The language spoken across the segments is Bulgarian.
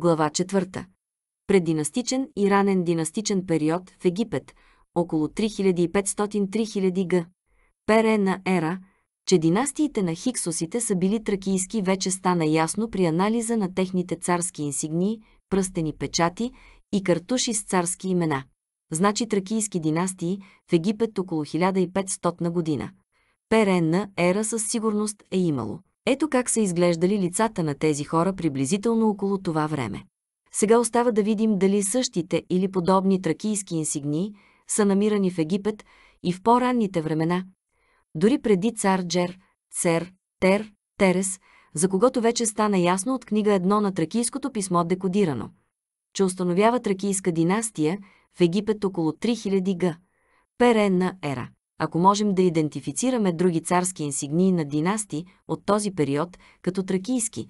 Глава 4. Преддинастичен и ранен династичен период в Египет, около 3500-3000 г. Перена ера, че династиите на хиксосите са били тракийски вече стана ясно при анализа на техните царски инсигнии, пръстени печати и картуши с царски имена. Значи тракийски династии в Египет около 1500 на година. Перенна ера със сигурност е имало. Ето как са изглеждали лицата на тези хора приблизително около това време. Сега остава да видим дали същите или подобни тракийски инсигнии са намирани в Египет и в по-ранните времена, дори преди цар Джер, Цер, Тер, Терес, за когото вече стана ясно от книга едно на тракийското писмо декодирано, че установява тракийска династия в Египет около 3000 г. Перенна ера. Ако можем да идентифицираме други царски инсигнии на династии от този период като тракийски,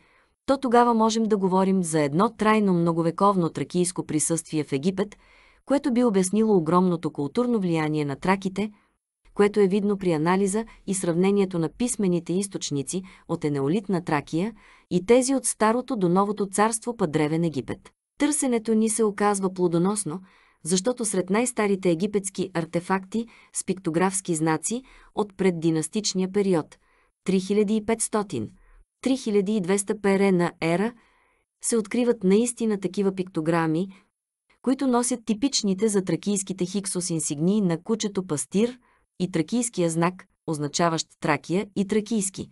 то тогава можем да говорим за едно трайно многовековно тракийско присъствие в Египет, което би обяснило огромното културно влияние на траките, което е видно при анализа и сравнението на писмените източници от енеолитна Тракия и тези от Старото до Новото царство по Древен Египет. Търсенето ни се оказва плодоносно, защото сред най-старите египетски артефакти с пиктографски знаци от преддинастичния период 3500-3200 перена ера се откриват наистина такива пиктограми, които носят типичните за тракийските хиксос инсигнии на кучето пастир и тракийския знак, означаващ Тракия и тракийски,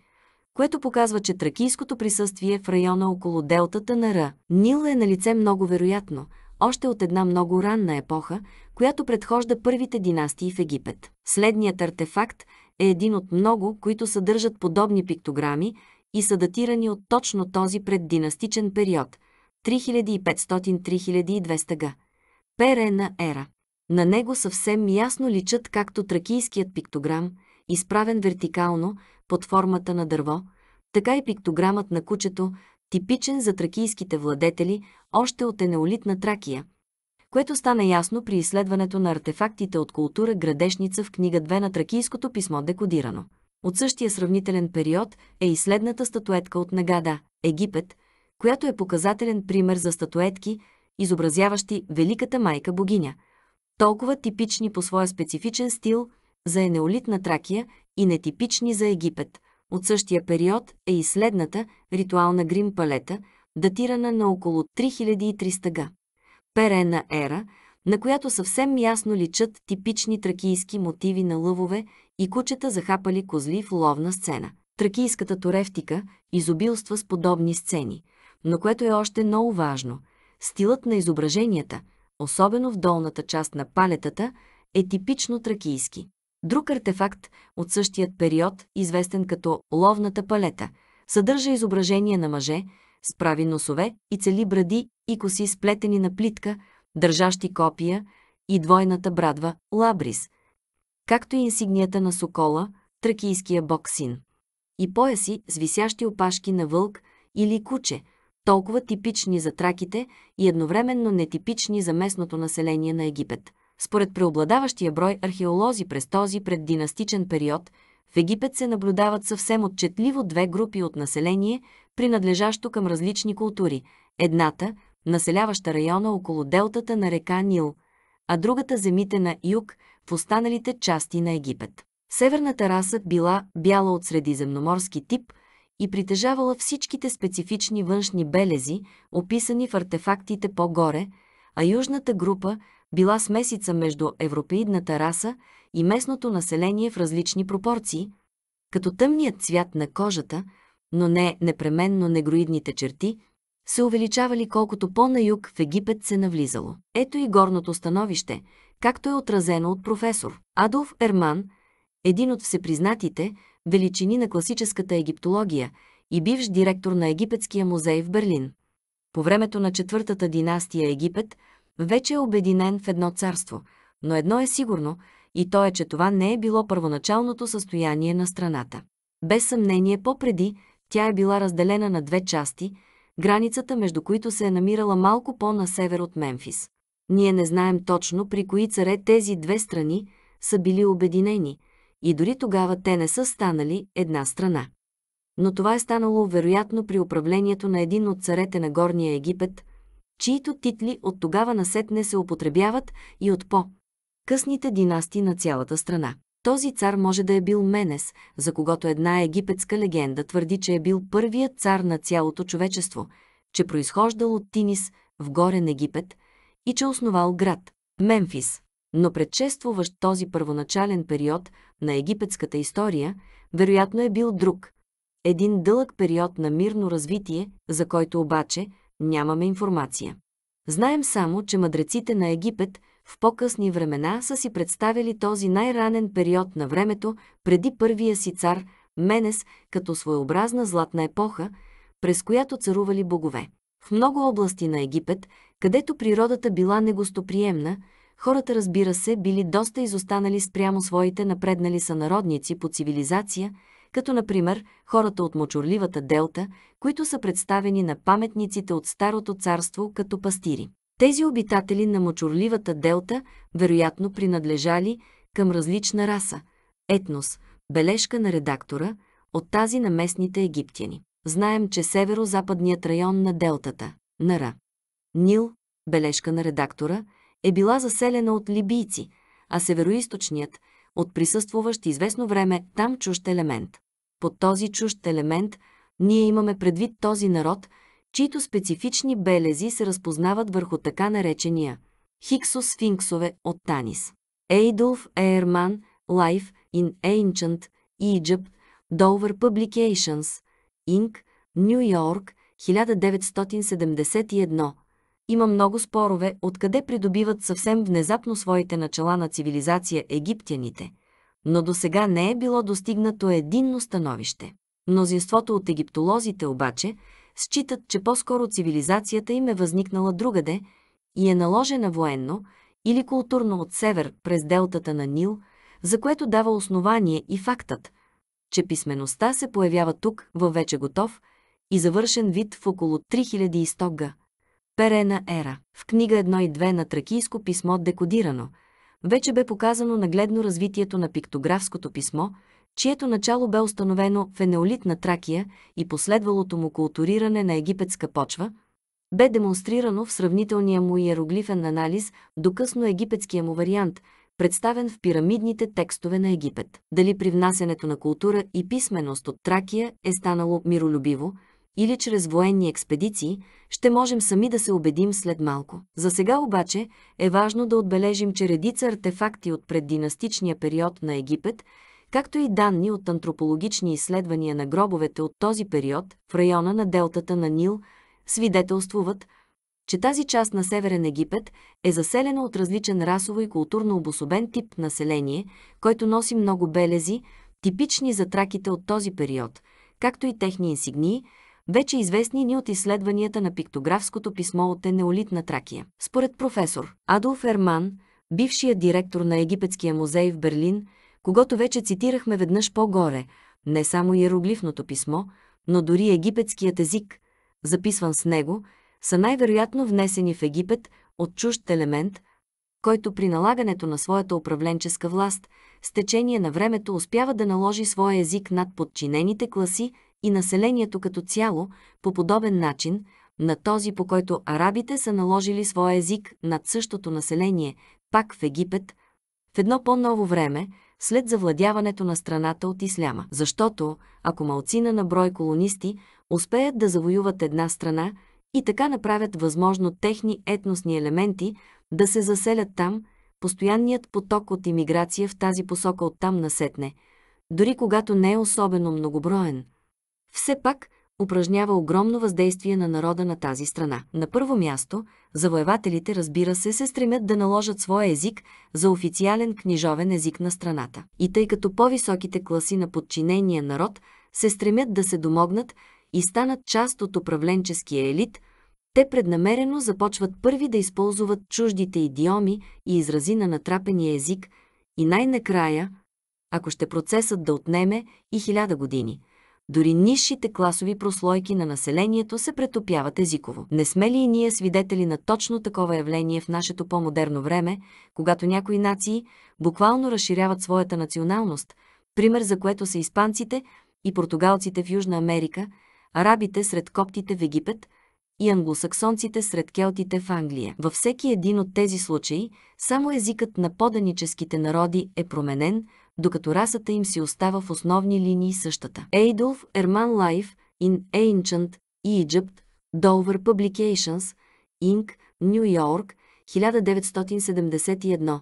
което показва, че тракийското присъствие в района около делтата на Р. Нил е на лице много вероятно – още от една много ранна епоха, която предхожда първите династии в Египет. Следният артефакт е един от много, които съдържат подобни пиктограми и са датирани от точно този преддинастичен период 3500-3200 г. Перена ера. На него съвсем ясно личат както тракийският пиктограм, изправен вертикално под формата на дърво, така и пиктограмът на кучето, типичен за тракийските владетели още от енеолитна Тракия, което стана ясно при изследването на артефактите от култура Градешница в книга 2 на тракийското писмо декодирано. От същия сравнителен период е и следната статуетка от Нагада, Египет, която е показателен пример за статуетки, изобразяващи Великата майка богиня, толкова типични по своя специфичен стил за енеолитна Тракия и нетипични за Египет – от същия период е и следната ритуална грим палета, датирана на около 3300 г. Перена ера, на която съвсем ясно личат типични тракийски мотиви на лъвове и кучета захапали козли в ловна сцена. Тракийската турефтика изобилства с подобни сцени, но което е още много важно – стилът на изображенията, особено в долната част на палетата, е типично тракийски. Друг артефакт от същият период, известен като ловната палета, съдържа изображение на мъже с прави носове и цели бради и коси сплетени на плитка, държащи копия и двойната брадва лабрис, както и инсигнията на сокола, тракийския бог син. И пояси с висящи опашки на вълк или куче, толкова типични за траките и едновременно нетипични за местното население на Египет. Според преобладаващия брой археолози през този преддинастичен период, в Египет се наблюдават съвсем отчетливо две групи от население, принадлежащо към различни култури. Едната, населяваща района около делтата на река Нил, а другата земите на юг в останалите части на Египет. Северната раса била бяла от средиземноморски тип и притежавала всичките специфични външни белези, описани в артефактите по-горе, а южната група била смесица между европеидната раса и местното население в различни пропорции, като тъмният цвят на кожата, но не непременно негроидните черти, се увеличавали колкото по-на юг в Египет се навлизало. Ето и горното становище, както е отразено от професор Адолф Ерман, един от всепризнатите величини на класическата египтология и бивш директор на Египетския музей в Берлин. По времето на четвъртата династия Египет – вече е обединен в едно царство, но едно е сигурно, и то е, че това не е било първоначалното състояние на страната. Без съмнение, по-преди тя е била разделена на две части, границата между които се е намирала малко по-на север от Мемфис. Ние не знаем точно при кои царе тези две страни са били обединени и дори тогава те не са станали една страна. Но това е станало вероятно при управлението на един от царете на Горния Египет – чието титли от тогава насетне се употребяват и от по-късните династии на цялата страна. Този цар може да е бил Менес, за когото една египетска легенда твърди, че е бил първият цар на цялото човечество, че произхождал от Тинис в горен Египет и че основал град Мемфис. Но предшествуващ този първоначален период на египетската история, вероятно е бил друг. Един дълъг период на мирно развитие, за който обаче нямаме информация. Знаем само, че мъдреците на Египет в по-късни времена са си представили този най-ранен период на времето преди първия си цар Менес като своеобразна златна епоха, през която царували богове. В много области на Египет, където природата била негостоприемна, хората, разбира се, били доста изостанали спрямо своите напреднали сънародници по цивилизация, като например хората от мочурливата делта, които са представени на паметниците от Старото царство като пастири. Тези обитатели на мочурливата делта вероятно принадлежали към различна раса, етнос, бележка на редактора, от тази на местните египтяни. Знаем, че северо-западният район на делтата, Нара, Нил, бележка на редактора, е била заселена от либийци, а североизточният – от присъствуващ известно време там чужд елемент. Под този чужд елемент ние имаме предвид този народ – чието специфични белези се разпознават върху така наречения хиксосфинксове от Танис. Ейдулф Ейерман, Life in Ancient Egypt, Dover Publications, Inc., Нью Йорк, 1971. Има много спорове, откъде придобиват съвсем внезапно своите начала на цивилизация египтяните, но до сега не е било достигнато единно становище. Мнозинството от египтолозите обаче считат, че по-скоро цивилизацията им е възникнала другаде и е наложена военно или културно от север през делтата на Нил, за което дава основание и фактът, че писмеността се появява тук във вече готов и завършен вид в около 3100 г. Перена ера. В книга 1 и 2 на тракийско писмо декодирано, вече бе показано нагледно развитието на пиктографското писмо – чието начало бе установено в енеолитна Тракия и последвалото му културиране на египетска почва, бе демонстрирано в сравнителния му иероглифен анализ до късно египетския му вариант, представен в пирамидните текстове на Египет. Дали при внасянето на култура и писменост от Тракия е станало миролюбиво, или чрез военни експедиции, ще можем сами да се убедим след малко. За сега обаче е важно да отбележим, че редица артефакти от преддинастичния период на Египет – както и данни от антропологични изследвания на гробовете от този период в района на делтата на Нил, свидетелствуват, че тази част на Северен Египет е заселена от различен расово и културно обособен тип население, който носи много белези, типични за траките от този период, както и техни инсигнии, вече известни ни от изследванията на пиктографското писмо от Енеолитна Тракия. Според професор Адолф Ерман, бившия директор на Египетския музей в Берлин, когато вече цитирахме веднъж по-горе, не само иероглифното писмо, но дори египетският език, записван с него, са най-вероятно внесени в Египет от чужд елемент, който при налагането на своята управленческа власт с течение на времето успява да наложи своя език над подчинените класи и населението като цяло по подобен начин на този, по който арабите са наложили своя език над същото население, пак в Египет, в едно по-ново време, след завладяването на страната от исляма. Защото, ако малцина на брой колонисти успеят да завоюват една страна и така направят възможно техни етносни елементи да се заселят там, постоянният поток от имиграция в тази посока оттам насетне, дори когато не е особено многоброен. Все пак, упражнява огромно въздействие на народа на тази страна. На първо място, завоевателите, разбира се, се стремят да наложат своя език за официален книжовен език на страната. И тъй като по-високите класи на подчинения народ се стремят да се домогнат и станат част от управленческия елит, те преднамерено започват първи да използват чуждите идиоми и изрази на натрапения език и най-накрая, ако ще процесът да отнеме и хиляда години – дори нисшите класови прослойки на населението се претопяват езиково. Не сме ли и ние свидетели на точно такова явление в нашето по-модерно време, когато някои нации буквално разширяват своята националност, пример за което са испанците и португалците в Южна Америка, арабите сред коптите в Египет и англосаксонците сред келтите в Англия. Във всеки един от тези случаи, само езикът на поданическите народи е променен, докато расата им си остава в основни линии същата. Adolf Ерман Life in Ancient Egypt, Dover Publications, Inc., Нью Йорк, 1971.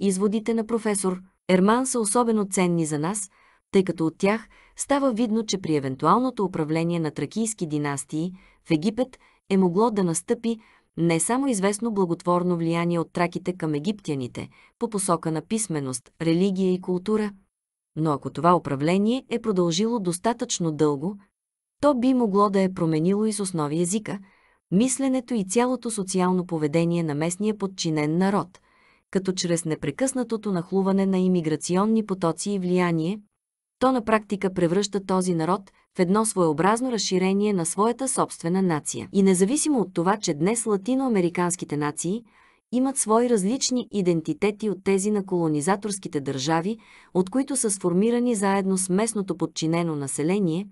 Изводите на професор Ерман са особено ценни за нас, тъй като от тях става видно, че при евентуалното управление на тракийски династии в Египет е могло да настъпи не само известно благотворно влияние от траките към египтяните по посока на писменост, религия и култура, но ако това управление е продължило достатъчно дълго, то би могло да е променило и с основи езика, мисленето и цялото социално поведение на местния подчинен народ, като чрез непрекъснатото нахлуване на имиграционни потоци и влияние, то на практика превръща този народ в едно своеобразно разширение на своята собствена нация. И независимо от това, че днес латиноамериканските нации имат свои различни идентитети от тези на колонизаторските държави, от които са сформирани заедно с местното подчинено население,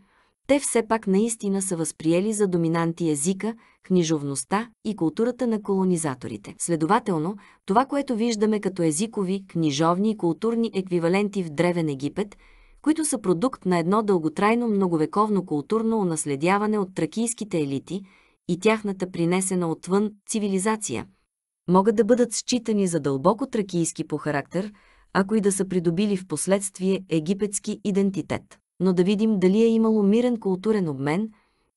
те все пак наистина са възприели за доминанти езика, книжовността и културата на колонизаторите. Следователно, това, което виждаме като езикови, книжовни и културни еквиваленти в Древен Египет – които са продукт на едно дълготрайно многовековно културно унаследяване от тракийските елити и тяхната принесена отвън цивилизация, могат да бъдат считани за дълбоко тракийски по характер, ако и да са придобили в последствие египетски идентитет. Но да видим дали е имало мирен културен обмен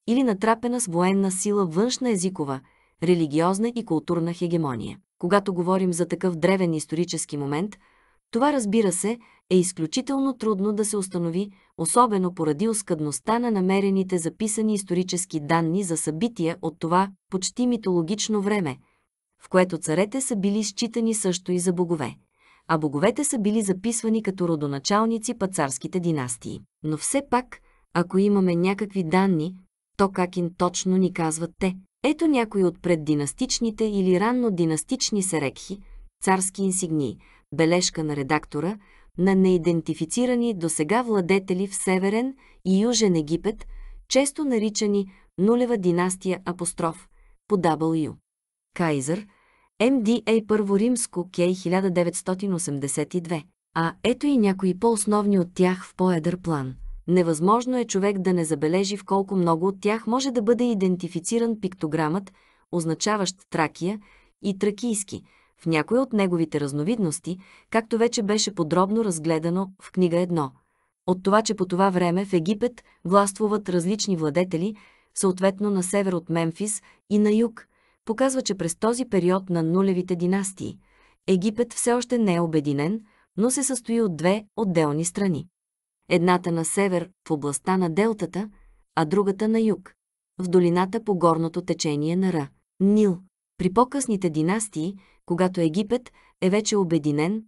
или натрапена с военна сила външна езикова, религиозна и културна хегемония. Когато говорим за такъв древен исторически момент – това, разбира се, е изключително трудно да се установи, особено поради оскъдността на намерените записани исторически данни за събития от това почти митологично време, в което царете са били считани също и за богове, а боговете са били записвани като родоначалници па царските династии. Но все пак, ако имаме някакви данни, то как им точно ни казват те? Ето някои от преддинастичните или ранно династични серекхи, царски инсигнии – бележка на редактора, на неидентифицирани до сега владетели в Северен и Южен Египет, често наричани нулева династия апостроф по W. Кайзър, МДА Първо Римско, Кей 1982. А ето и някои по-основни от тях в по-едър план. Невъзможно е човек да не забележи в колко много от тях може да бъде идентифициран пиктограмът, означаващ Тракия и тракийски – в някои от неговите разновидности, както вече беше подробно разгледано в книга 1. От това, че по това време в Египет властвуват различни владетели, съответно на север от Мемфис и на юг, показва, че през този период на нулевите династии Египет все още не е обединен, но се състои от две отделни страни. Едната на север в областта на Делтата, а другата на юг, в долината по горното течение на Ра, Нил. При по-късните династии когато Египет е вече обединен,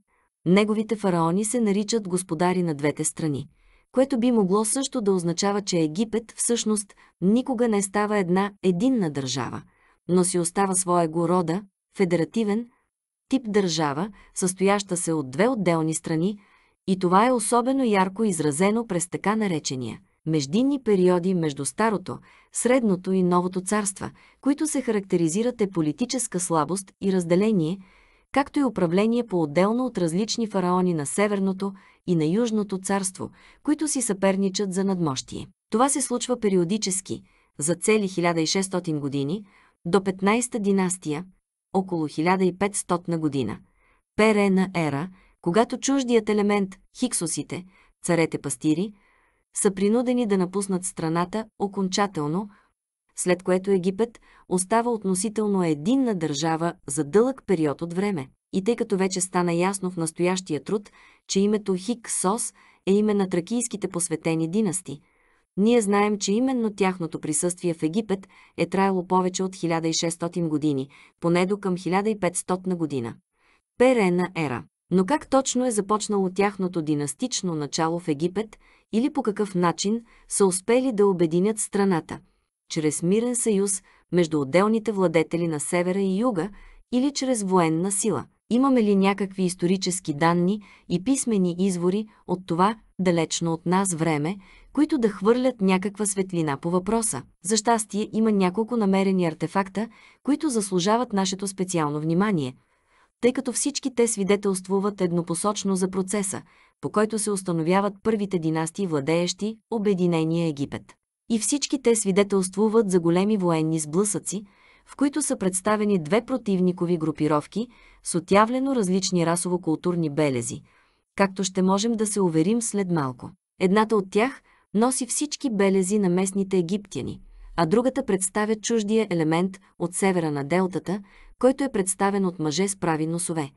неговите фараони се наричат господари на двете страни, което би могло също да означава, че Египет всъщност никога не става една единна държава, но си остава своего рода, федеративен, тип държава, състояща се от две отделни страни, и това е особено ярко изразено през така наречения междинни периоди между Старото, Средното и Новото царства, които се характеризират е политическа слабост и разделение, както и управление по-отделно от различни фараони на Северното и на Южното царство, които си съперничат за надмощие. Това се случва периодически, за цели 1600 години, до 15-та династия, около 1500 година. Перена ера, когато чуждият елемент, хиксосите, царете-пастири, са принудени да напуснат страната окончателно, след което Египет остава относително единна държава за дълъг период от време. И тъй като вече стана ясно в настоящия труд, че името Хиксос е име на тракийските посветени династи, ние знаем, че именно тяхното присъствие в Египет е траяло повече от 1600 години, поне до към 1500 година. Перена ера. Но как точно е започнало тяхното династично начало в Египет или по какъв начин са успели да обединят страната? Чрез мирен съюз между отделните владетели на севера и юга или чрез военна сила? Имаме ли някакви исторически данни и писмени извори от това далечно от нас време, които да хвърлят някаква светлина по въпроса. За щастие има няколко намерени артефакта, които заслужават нашето специално внимание, тъй като всички те свидетелствуват еднопосочно за процеса, по който се установяват първите династии владеещи Обединения Египет. И всички те свидетелствуват за големи военни сблъсъци, в които са представени две противникови групировки с отявлено различни расово-културни белези, както ще можем да се уверим след малко. Едната от тях носи всички белези на местните египтяни, а другата представя чуждия елемент от севера на делтата, който е представен от мъже с прави носове,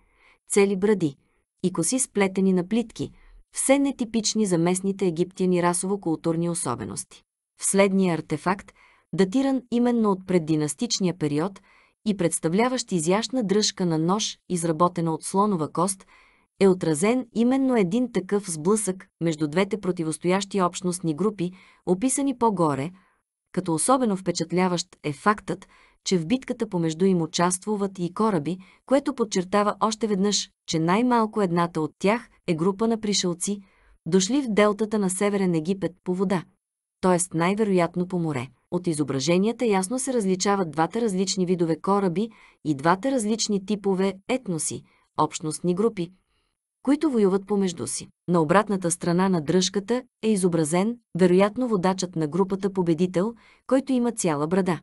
цели бради и коси сплетени на плитки, все нетипични за местните египтяни расово-културни особености. В следния артефакт, датиран именно от преддинастичния период и представляващ изящна дръжка на нож, изработена от слонова кост, е отразен именно един такъв сблъсък между двете противостоящи общностни групи, описани по-горе, като особено впечатляващ е фактът, че в битката помежду им участвуват и кораби, което подчертава още веднъж, че най-малко едната от тях е група на пришелци, дошли в делтата на Северен Египет по вода, т.е. най-вероятно по море. От изображенията ясно се различават двата различни видове кораби и двата различни типове етноси, общностни групи, които воюват помежду си. На обратната страна на дръжката е изобразен, вероятно водачът на групата победител, който има цяла брада.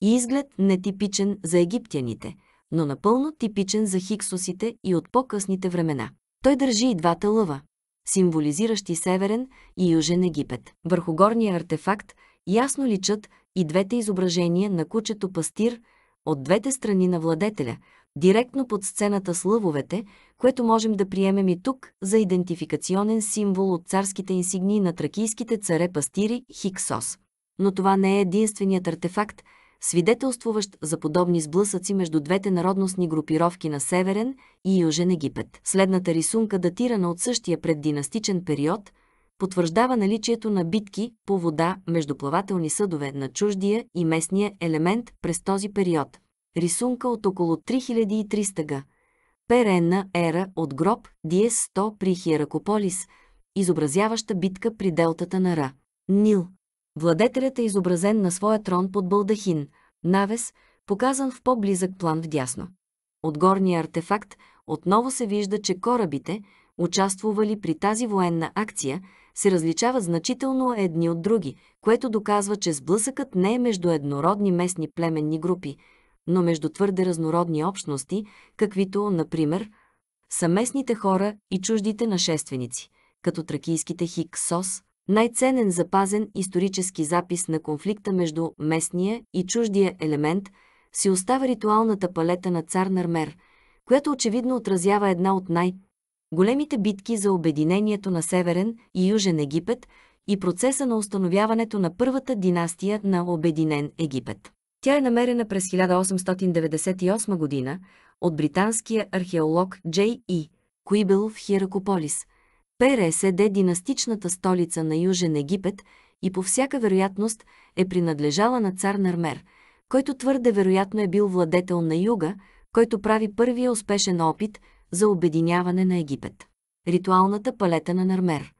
И изглед нетипичен за египтяните, но напълно типичен за хиксосите и от по-късните времена. Той държи и двата лъва, символизиращи Северен и Южен Египет. Върху горния артефакт ясно личат и двете изображения на кучето пастир от двете страни на владетеля, директно под сцената с лъвовете, което можем да приемем и тук за идентификационен символ от царските инсигнии на тракийските царе-пастири Хиксос. Но това не е единственият артефакт, свидетелствуващ за подобни сблъсъци между двете народностни групировки на Северен и Южен Египет. Следната рисунка, датирана от същия преддинастичен период, потвърждава наличието на битки по вода между плавателни съдове на чуждия и местния елемент през този период. Рисунка от около 3300 г. Перенна ера от гроб Диес 100 при Хиеракополис, изобразяваща битка при делтата на Ра. Нил. Владетелят е изобразен на своя трон под балдахин, навес, показан в по-близък план вдясно. От горния артефакт отново се вижда, че корабите, участвували при тази военна акция, се различават значително едни от други, което доказва, че сблъсъкът не е между еднородни местни племенни групи, но между твърде разнородни общности, каквито, например, са местните хора и чуждите нашественици, като тракийските хиксос, най-ценен запазен исторически запис на конфликта между местния и чуждия елемент си остава ритуалната палета на цар Нармер, която очевидно отразява една от най- големите битки за обединението на Северен и Южен Египет и процеса на установяването на първата династия на Обединен Египет. Тя е намерена през 1898 година от британския археолог Джей И. Куибел в Хиракополис – ПРСД династичната столица на Южен Египет и по всяка вероятност е принадлежала на цар Нармер, който твърде вероятно е бил владетел на юга, който прави първия успешен опит за обединяване на Египет. Ритуалната палета на Нармер.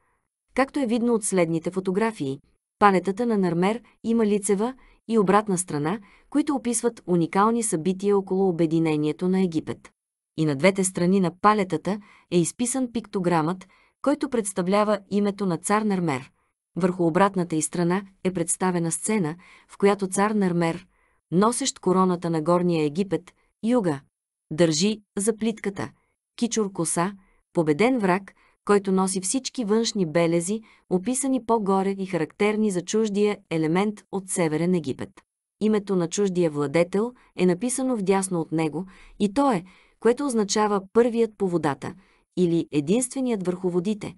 Както е видно от следните фотографии, палетата на Нармер има лицева и обратна страна, които описват уникални събития около обединението на Египет. И на двете страни на палетата е изписан пиктограмът, който представлява името на цар Нармер. Върху обратната й страна е представена сцена, в която цар Нармер, носещ короната на горния Египет, юга, държи за плитката, кичур коса, победен враг, който носи всички външни белези, описани по-горе и характерни за чуждия елемент от Северен Египет. Името на чуждия владетел е написано вдясно от него и то е, което означава първият по водата – или единственият върху водите,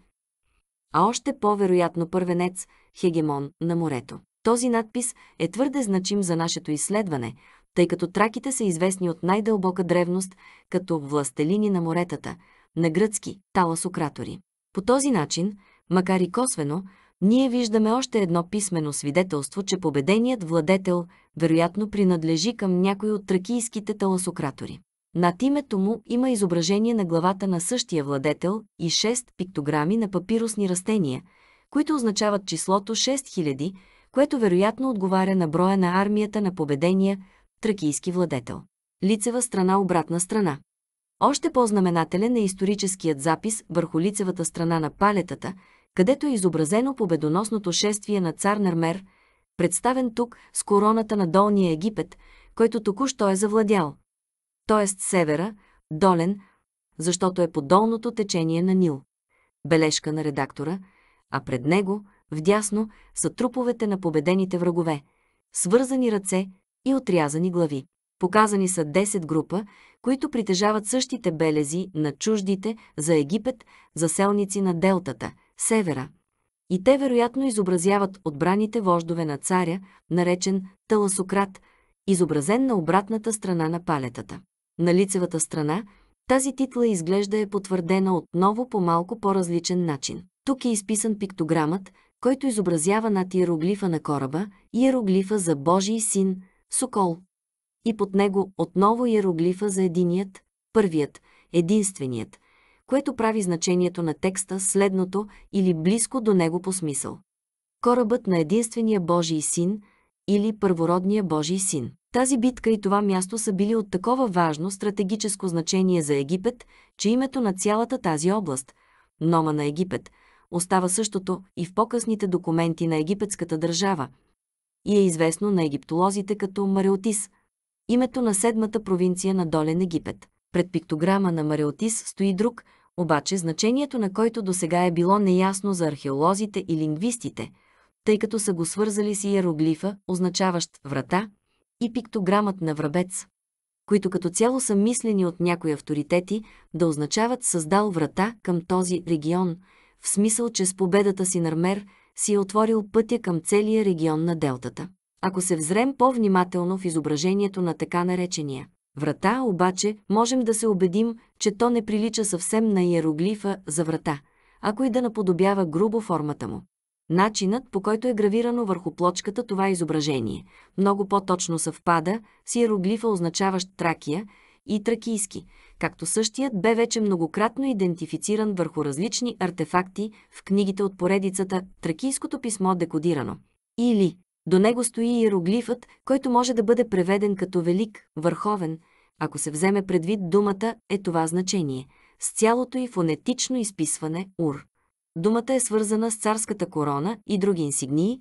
а още по-вероятно първенец, хегемон на морето. Този надпис е твърде значим за нашето изследване, тъй като траките са известни от най-дълбока древност като властелини на моретата, на гръцки таласократори. По този начин, макар и косвено, ние виждаме още едно писмено свидетелство, че победеният владетел вероятно принадлежи към някой от тракийските таласократори. Над името му има изображение на главата на същия владетел и шест пиктограми на папирусни растения, които означават числото 6000, което вероятно отговаря на броя на армията на победения тракийски владетел. Лицева страна обратна страна. Още по-знаменателен е историческият запис върху лицевата страна на палетата, където е изобразено победоносното шествие на цар Нермер, представен тук с короната на Долния Египет, който току-що е завладял. Тоест севера, долен, защото е по долното течение на Нил. Бележка на редактора, а пред него, вдясно, са труповете на победените врагове, свързани ръце и отрязани глави. Показани са 10 група, които притежават същите белези на чуждите за Египет заселници на делтата, севера. И те вероятно изобразяват отбраните вождове на царя, наречен Таласократ, изобразен на обратната страна на палетата. На лицевата страна тази титла изглежда е потвърдена отново по малко по-различен начин. Тук е изписан пиктограмът, който изобразява над иероглифа на кораба иероглифа за Божий син, Сокол. И под него отново иероглифа за единият, първият, единственият, което прави значението на текста следното или близко до него по смисъл. Корабът на единствения Божий син или първородния Божий син. Тази битка и това място са били от такова важно стратегическо значение за Египет, че името на цялата тази област, Нома на Египет, остава същото и в по-късните документи на египетската държава и е известно на египтолозите като Мареотис, името на седмата провинция на Долен Египет. Пред пиктограма на Мареотис стои друг, обаче значението на който до сега е било неясно за археолозите и лингвистите, тъй като са го свързали с иероглифа, означаващ врата, и пиктограмът на врабец, които като цяло са мислени от някои авторитети да означават създал врата към този регион, в смисъл, че с победата си Нармер си е отворил пътя към целия регион на делтата. Ако се взрем по-внимателно в изображението на така наречения врата, обаче можем да се убедим, че то не прилича съвсем на иероглифа за врата, ако и да наподобява грубо формата му. Начинът, по който е гравирано върху плочката това изображение, много по-точно съвпада с иероглифа, означаващ Тракия и тракийски, както същият бе вече многократно идентифициран върху различни артефакти в книгите от поредицата Тракийското писмо декодирано. Или до него стои иероглифът, който може да бъде преведен като велик, върховен, ако се вземе предвид думата е това значение, с цялото и фонетично изписване ур. Думата е свързана с царската корона и други инсигнии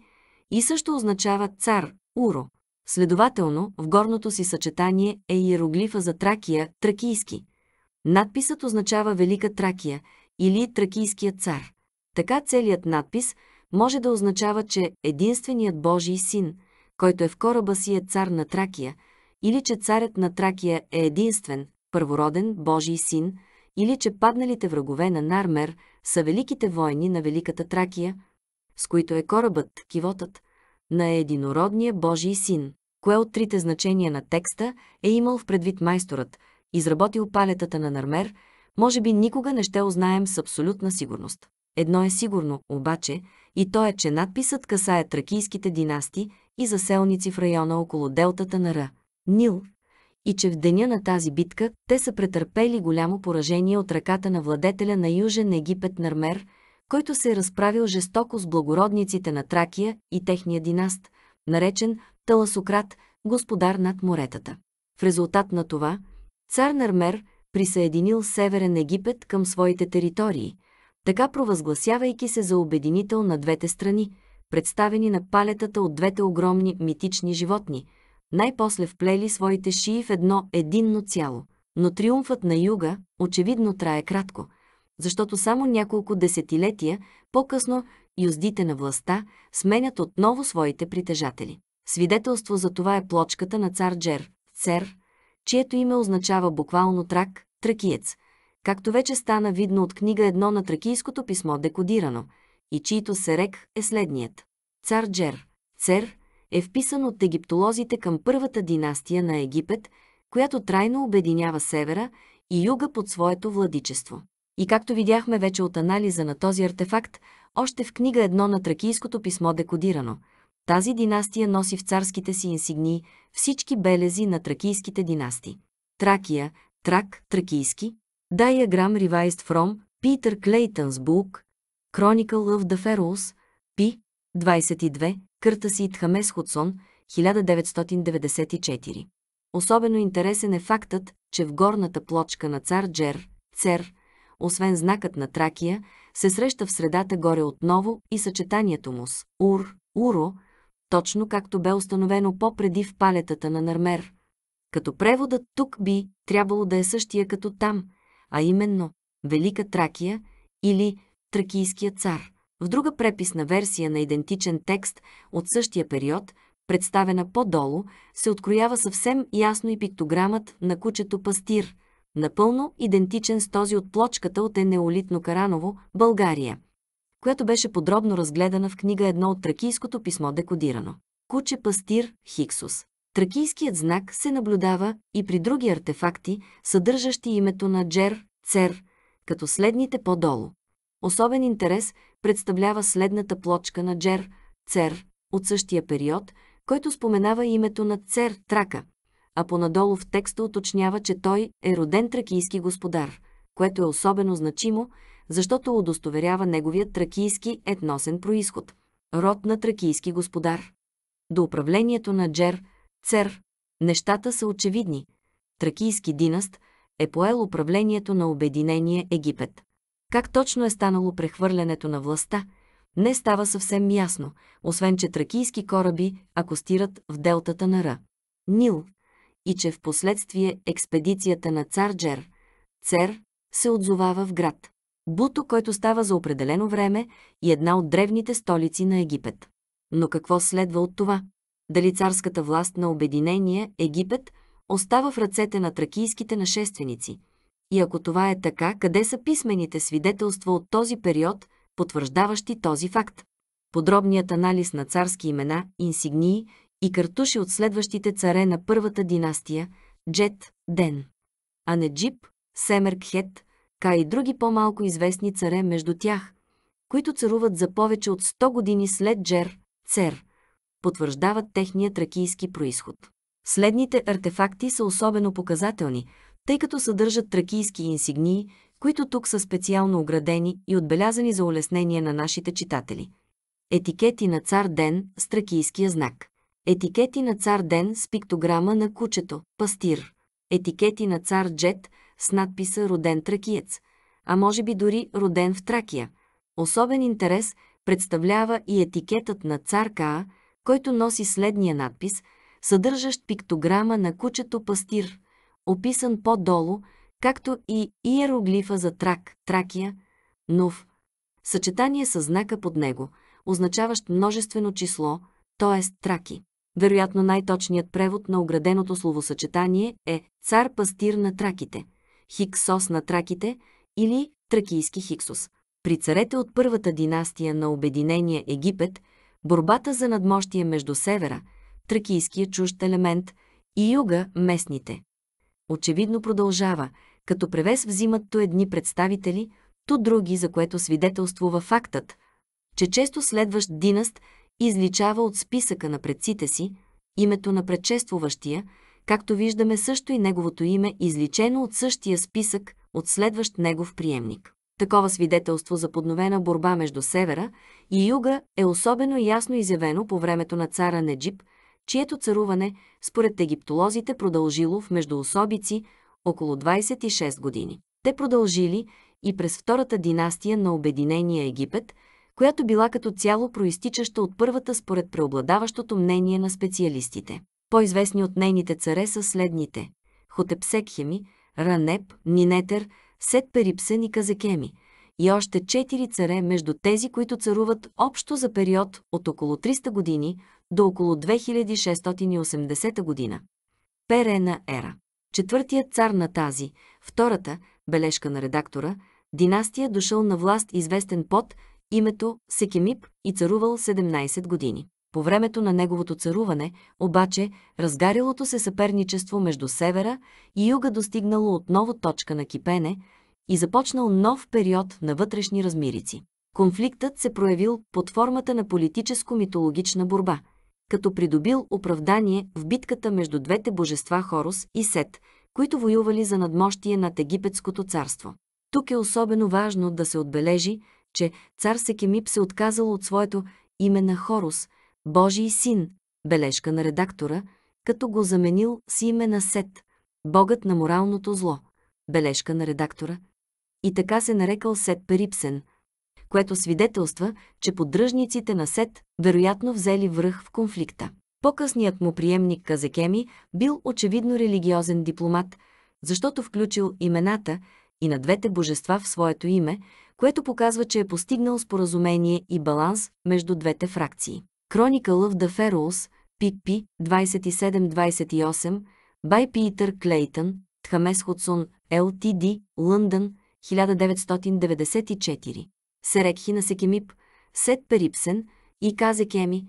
и също означава цар, уро. Следователно, в горното си съчетание е иероглифа за Тракия, тракийски. Надписът означава Велика Тракия или Тракийският цар. Така целият надпис може да означава, че единственият Божий син, който е в кораба си е цар на Тракия, или че царят на Тракия е единствен, първороден Божий син, или че падналите врагове на Нармер са великите войни на Великата Тракия, с които е корабът, кивотът, на единородния Божий син. Кое от трите значения на текста е имал в предвид майсторът, изработил палетата на Нармер, може би никога не ще узнаем с абсолютна сигурност. Едно е сигурно, обаче, и то е, че надписът касае тракийските династи и заселници в района около делтата на Р. Нил, и че в деня на тази битка те са претърпели голямо поражение от ръката на владетеля на Южен Египет Нармер, който се е разправил жестоко с благородниците на Тракия и техния династ, наречен Таласократ, господар над моретата. В резултат на това, цар Нармер присъединил Северен Египет към своите територии, така провъзгласявайки се за обединител на двете страни, представени на палетата от двете огромни митични животни – най-после вплели своите шии в едно единно цяло. Но триумфът на юга очевидно трае кратко, защото само няколко десетилетия по-късно юздите на властта сменят отново своите притежатели. Свидетелство за това е плочката на цар Джер, цер, чието име означава буквално трак, тракиец, както вече стана видно от книга едно на тракийското писмо декодирано, и чието серек е следният. Цар Джер, цер, е вписан от египтолозите към първата династия на Египет, която трайно обединява севера и юга под своето владичество. И както видяхме вече от анализа на този артефакт, още в книга едно на тракийското писмо декодирано, тази династия носи в царските си инсигнии всички белези на тракийските династии. Тракия, Трак, Тракийски, Diagram Revised from Peter Clayton's Book, Chronicle of the Pharaohs, Пи, 22, Къртаси Тхамес Ходсон, 1994. Особено интересен е фактът, че в горната плочка на цар Джер, Цер, освен знакът на Тракия, се среща в средата горе отново и съчетанието му с Ур, Уро, точно както бе установено по-преди в палетата на Нармер. Като преводът тук би трябвало да е същия като там, а именно Велика Тракия или Тракийския цар. В друга преписна версия на идентичен текст от същия период, представена по-долу, се откроява съвсем ясно и пиктограмът на кучето пастир, напълно идентичен с този от плочката от Енеолитно Караново, България, която беше подробно разгледана в книга едно от тракийското писмо декодирано. Куче пастир Хиксус. Тракийският знак се наблюдава и при други артефакти, съдържащи името на Джер, Цер, като следните по-долу. Особен интерес представлява следната плочка на Джер, Цер, от същия период, който споменава името на Цер Трака, а понадолу в текста уточнява, че той е роден тракийски господар, което е особено значимо, защото удостоверява неговият тракийски етносен происход. Род на тракийски господар. До управлението на Джер, Цер, нещата са очевидни. Тракийски династ е поел управлението на Обединение Египет. Как точно е станало прехвърлянето на властта, не става съвсем ясно, освен че тракийски кораби акостират в делтата на Р. Нил, и че в последствие експедицията на цар Джер, Цер, се отзовава в град. Буто, който става за определено време и една от древните столици на Египет. Но какво следва от това? Дали царската власт на обединение Египет остава в ръцете на тракийските нашественици? И ако това е така, къде са писмените свидетелства от този период, потвърждаващи този факт? Подробният анализ на царски имена, инсигнии и картуши от следващите царе на първата династия – Джет, Ден, Анеджип, Семеркхет, ка и други по-малко известни царе между тях, които царуват за повече от 100 години след Джер, Цер, потвърждават техния тракийски происход. Следните артефакти са особено показателни, тъй като съдържат тракийски инсигнии, които тук са специално оградени и отбелязани за улеснение на нашите читатели. Етикети на цар Ден с тракийския знак. Етикети на цар Ден с пиктограма на кучето, пастир. Етикети на цар Джет с надписа Роден тракиец, а може би дори Роден в Тракия. Особен интерес представлява и етикетът на цар Каа, който носи следния надпис, съдържащ пиктограма на кучето пастир, описан по-долу, както и иероглифа за Трак, Тракия, Нов, съчетание с знака под него, означаващ множествено число, т.е. Траки. Вероятно най-точният превод на ограденото словосъчетание е цар-пастир на траките, хиксос на траките или тракийски хиксос. При царете от първата династия на Обединение Египет, борбата за надмощие между севера, тракийския чужд елемент, и юга, местните. Очевидно продължава, като превес взимат то едни представители, то други, за което свидетелствува фактът, че често следващ династ изличава от списъка на предците си името на предшествуващия, както виждаме също и неговото име изличено от същия списък от следващ негов приемник. Такова свидетелство за подновена борба между севера и юга е особено ясно изявено по времето на цара Неджип, чието царуване, според египтолозите, продължило в междуособици около 26 години. Те продължили и през втората династия на Обединения Египет – която била като цяло проистичаща от първата според преобладаващото мнение на специалистите. По-известни от нейните царе са следните – Хотепсекхеми, Ранеп, Нинетер, Сет Перипсен и Казекеми и още четири царе между тези, които царуват общо за период от около 300 години до около 2680 година. Перена ера. Четвъртият цар на тази, втората, бележка на редактора, династия дошъл на власт известен под името Секемип и царувал 17 години. По времето на неговото царуване, обаче, разгарялото се съперничество между севера и юга достигнало отново точка на кипене и започнал нов период на вътрешни размирици. Конфликтът се проявил под формата на политическо-митологична борба, като придобил оправдание в битката между двете божества Хорус и Сет, които воювали за надмощие над Египетското царство. Тук е особено важно да се отбележи, че цар Секемип се отказал от своето име на Хорус, Божий син, бележка на редактора, като го заменил с име на Сет, богът на моралното зло, бележка на редактора. И така се нарекал Сет Перипсен, което свидетелства, че поддръжниците на Сет вероятно взели връх в конфликта. По-късният му приемник Казекеми бил очевидно религиозен дипломат, защото включил имената и на двете божества в своето име, което показва, че е постигнал споразумение и баланс между двете фракции. Chronicle of the Pharaohs, pp. 27-28, by Peter Clayton, Тхамес Ходсон, L.T.D., Лъндън, 1994. Серекхи на Секемип, Сет Перипсен и Казе Кеми.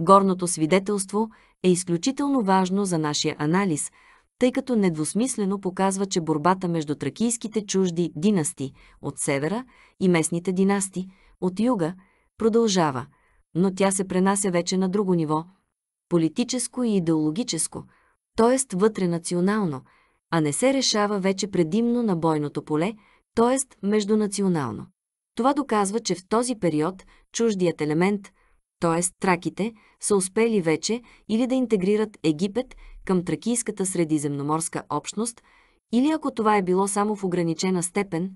Горното свидетелство е изключително важно за нашия анализ, тъй като недвусмислено показва, че борбата между тракийските чужди династи от севера и местните династи от юга продължава, но тя се пренася вече на друго ниво – политическо и идеологическо, т.е. вътренационално, а не се решава вече предимно на бойното поле, т.е. междунационално. Това доказва, че в този период чуждият елемент, т.е. траките, са успели вече или да интегрират Египет към тракийската средиземноморска общност, или ако това е било само в ограничена степен,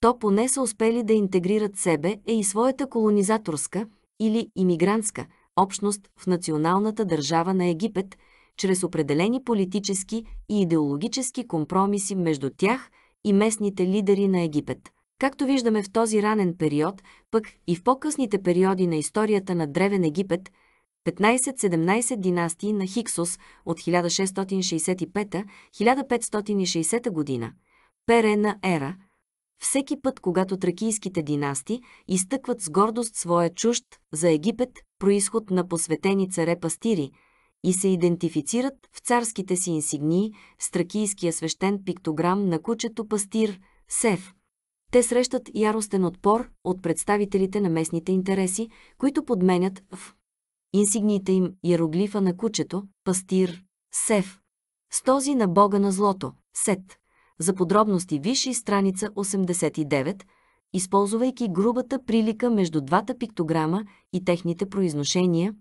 то поне са успели да интегрират себе е и своята колонизаторска или имигрантска общност в националната държава на Египет, чрез определени политически и идеологически компромиси между тях и местните лидери на Египет. Както виждаме в този ранен период, пък и в по-късните периоди на историята на Древен Египет, 15-17 династии на Хиксос от 1665-1560 година, перена ера, всеки път, когато тракийските династи изтъкват с гордост своя чужд за Египет происход на посветени царе пастири и се идентифицират в царските си инсигнии с тракийския свещен пиктограм на кучето пастир Сев – те срещат яростен отпор от представителите на местните интереси, които подменят в инсигниите им иероглифа на кучето, пастир, Сев, с този на бога на злото, Сет. За подробности виши страница 89, използвайки грубата прилика между двата пиктограма и техните произношения,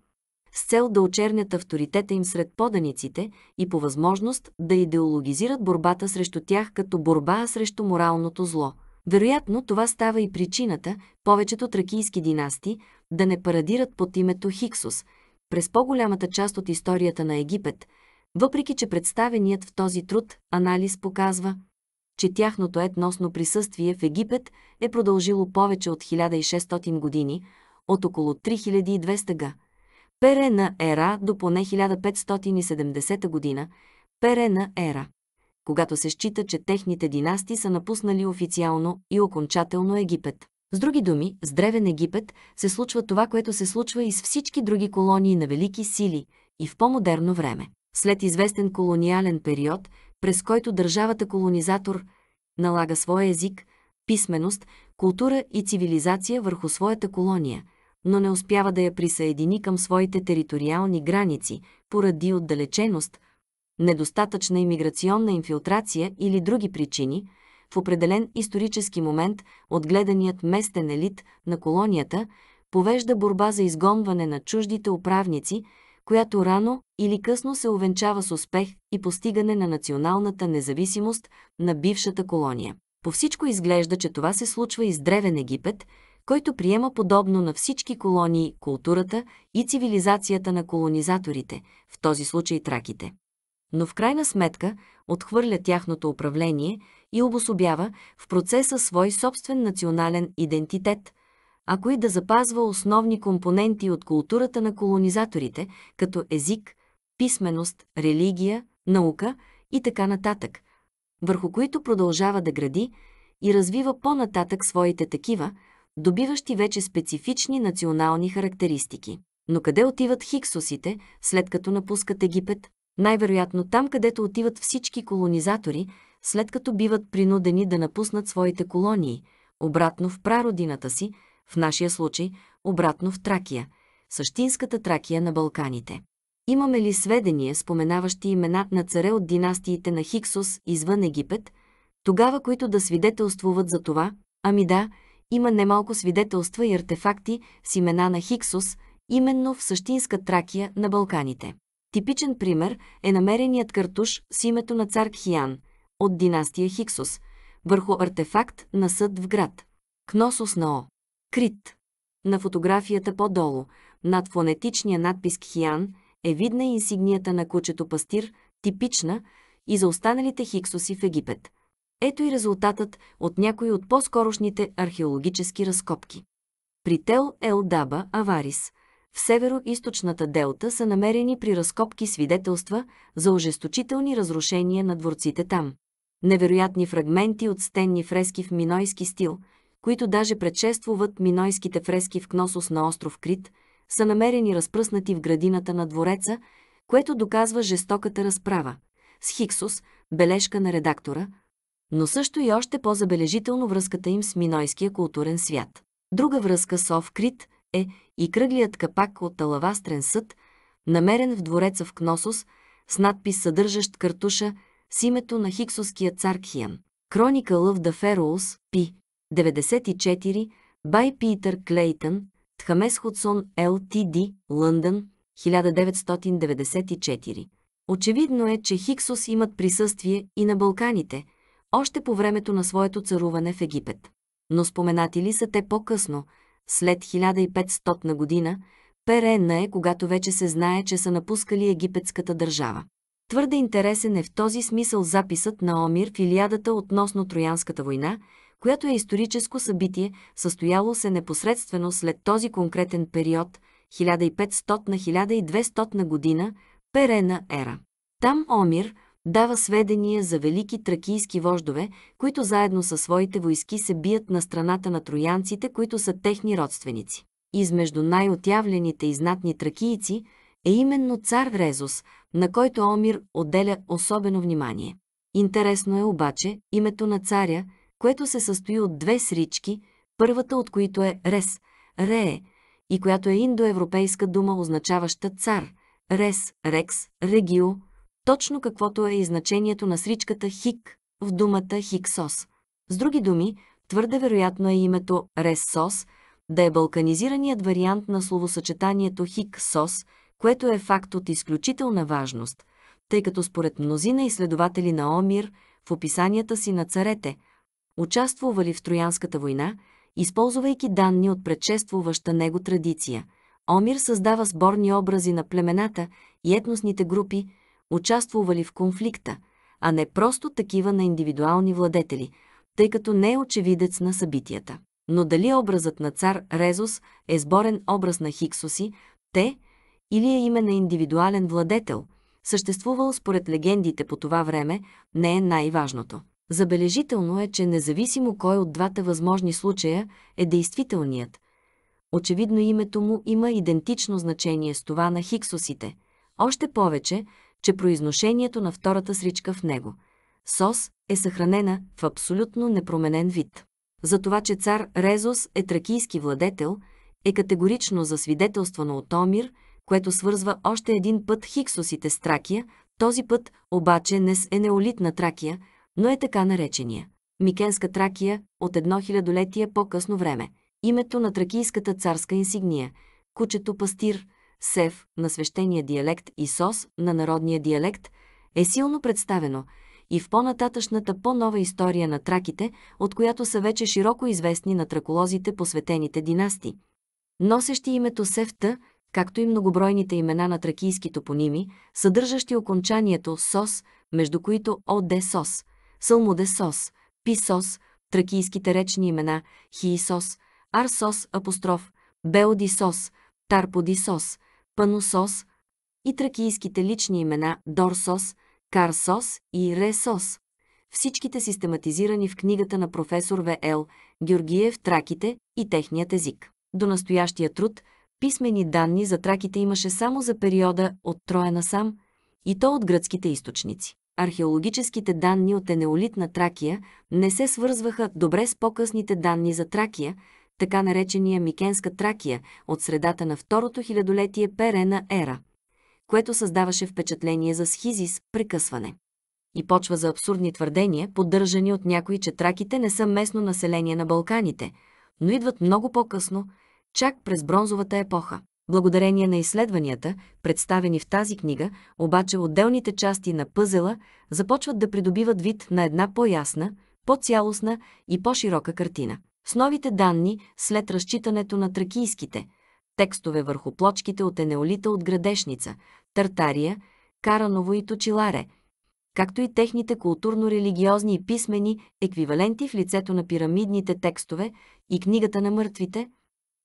с цел да очернят авторитета им сред поданиците и по възможност да идеологизират борбата срещу тях като борба срещу моралното зло – вероятно това става и причината повечето тракийски династи да не парадират под името Хиксус през по-голямата част от историята на Египет, въпреки че представеният в този труд анализ показва, че тяхното етносно присъствие в Египет е продължило повече от 1600 години, от около 3200 га. Перена ера до поне 1570 година, Перена ера когато се счита, че техните династи са напуснали официално и окончателно Египет. С други думи, с Древен Египет се случва това, което се случва и с всички други колонии на велики сили и в по-модерно време. След известен колониален период, през който държавата колонизатор налага своя език, писменост, култура и цивилизация върху своята колония, но не успява да я присъедини към своите териториални граници поради отдалеченост, недостатъчна имиграционна инфилтрация или други причини, в определен исторически момент отгледаният местен елит на колонията повежда борба за изгонване на чуждите управници, която рано или късно се увенчава с успех и постигане на националната независимост на бившата колония. По всичко изглежда, че това се случва и с Древен Египет, който приема подобно на всички колонии културата и цивилизацията на колонизаторите, в този случай траките но в крайна сметка отхвърля тяхното управление и обособява в процеса свой собствен национален идентитет, ако и да запазва основни компоненти от културата на колонизаторите, като език, писменост, религия, наука и така нататък, върху които продължава да гради и развива по-нататък своите такива, добиващи вече специфични национални характеристики. Но къде отиват хиксосите, след като напускат Египет? Най-вероятно там, където отиват всички колонизатори, след като биват принудени да напуснат своите колонии, обратно в прародината си, в нашия случай обратно в Тракия, същинската Тракия на Балканите. Имаме ли сведения, споменаващи имена на царе от династиите на Хиксос извън Египет, тогава, които да свидетелствуват за това? Ами да, има немалко свидетелства и артефакти с имена на Хиксос именно в същинска Тракия на Балканите. Типичен пример е намереният картуш с името на цар Кхиян от династия Хиксус върху артефакт на съд в град. Кносос на О. Крит. На фотографията по-долу, над фонетичния надпис Кхиян, е видна инсигнията на кучето пастир, типична и за останалите хиксоси в Египет. Ето и резултатът от някои от по-скорошните археологически разкопки. При Тел Ел Даба, Аварис, в северо-источната делта са намерени при разкопки свидетелства за ожесточителни разрушения на дворците там. Невероятни фрагменти от стенни фрески в минойски стил, които даже предшествуват минойските фрески в Кносос на остров Крит, са намерени разпръснати в градината на двореца, което доказва жестоката разправа. С Хиксус, бележка на редактора, но също и още по-забележително връзката им с минойския културен свят. Друга връзка с Ов Крит е и кръглият капак от алавастрен съд, намерен в двореца в Кносос, с надпис съдържащ картуша с името на хиксоския цар Кхиян. Chronicle of the Pharaohs, P. 94, by Peter Clayton, Тхамес Худсон, Л.Т.Д., Лъндън, 1994. Очевидно е, че Хиксос имат присъствие и на Балканите, още по времето на своето царуване в Египет. Но споменати ли са те по-късно, след 1500 на година, перенна е, когато вече се знае, че са напускали египетската държава. Твърде интересен е в този смисъл записът на Омир в Илиадата относно Троянската война, която е историческо събитие, състояло се непосредствено след този конкретен период 1500 на 1200 на година, перена ера. Там Омир дава сведения за велики тракийски вождове, които заедно със своите войски се бият на страната на троянците, които са техни родственици. Измежду най-отявлените и знатни тракийци е именно цар Резус, на който Омир отделя особено внимание. Интересно е обаче името на царя, което се състои от две срички, първата от които е Рес, Рее, и която е индоевропейска дума, означаваща цар, Рес, Рекс, Регио, точно каквото е и значението на сричката Хик в думата Хиксос. С други думи, твърде вероятно е името Рессос да е балканизираният вариант на словосъчетанието Хиксос, което е факт от изключителна важност, тъй като според мнозина изследователи на Омир в описанията си на царете, участвували в Троянската война, използвайки данни от предшествуваща него традиция. Омир създава сборни образи на племената и етносните групи, участвували в конфликта, а не просто такива на индивидуални владетели, тъй като не е очевидец на събитията. Но дали образът на цар Резус е сборен образ на Хиксоси, те, или е име на индивидуален владетел, съществувал според легендите по това време, не е най-важното. Забележително е, че независимо кой от двата възможни случая е действителният, очевидно името му има идентично значение с това на хиксосите. Още повече, че произношението на втората сричка в него. Сос е съхранена в абсолютно непроменен вид. За това, че цар Резос е тракийски владетел, е категорично засвидетелствано от Омир, което свързва още един път хиксосите с Тракия, този път обаче не с енеолитна Тракия, но е така наречения. Микенска Тракия от едно хилядолетие по-късно време. Името на тракийската царска инсигния – кучето пастир – Сев на свещения диалект и Сос на народния диалект е силно представено и в по-нататъчната по-нова история на траките, от която са вече широко известни на траколозите посветените династи. Носещи името Севта, както и многобройните имена на тракийски топоними, съдържащи окончанието Сос, между които Одесос, Сълмодесос, Писос, тракийските речни имена Хиисос, Арсос апостроф, Беодисос, Тарподисос, Паносос и тракийските лични имена Дорсос, Карсос и Ресос. Всичките систематизирани в книгата на професор В.Л. Георгиев «Траките и техният език». До настоящия труд писмени данни за траките имаше само за периода от Троя насам и то от гръцките източници. Археологическите данни от енеолитна Тракия не се свързваха добре с по-късните данни за Тракия, така наречения Микенска Тракия от средата на второто хилядолетие Перена ера, което създаваше впечатление за схизис, прекъсване. И почва за абсурдни твърдения, поддържани от някои, че траките не са местно население на Балканите, но идват много по-късно, чак през бронзовата епоха. Благодарение на изследванията, представени в тази книга, обаче отделните части на пъзела започват да придобиват вид на една по-ясна, по-цялостна и по-широка картина. С новите данни, след разчитането на тракийските, текстове върху плочките от енеолита от Градешница, Тартария, Караново и Точиларе, както и техните културно-религиозни и писмени еквиваленти в лицето на пирамидните текстове и книгата на мъртвите,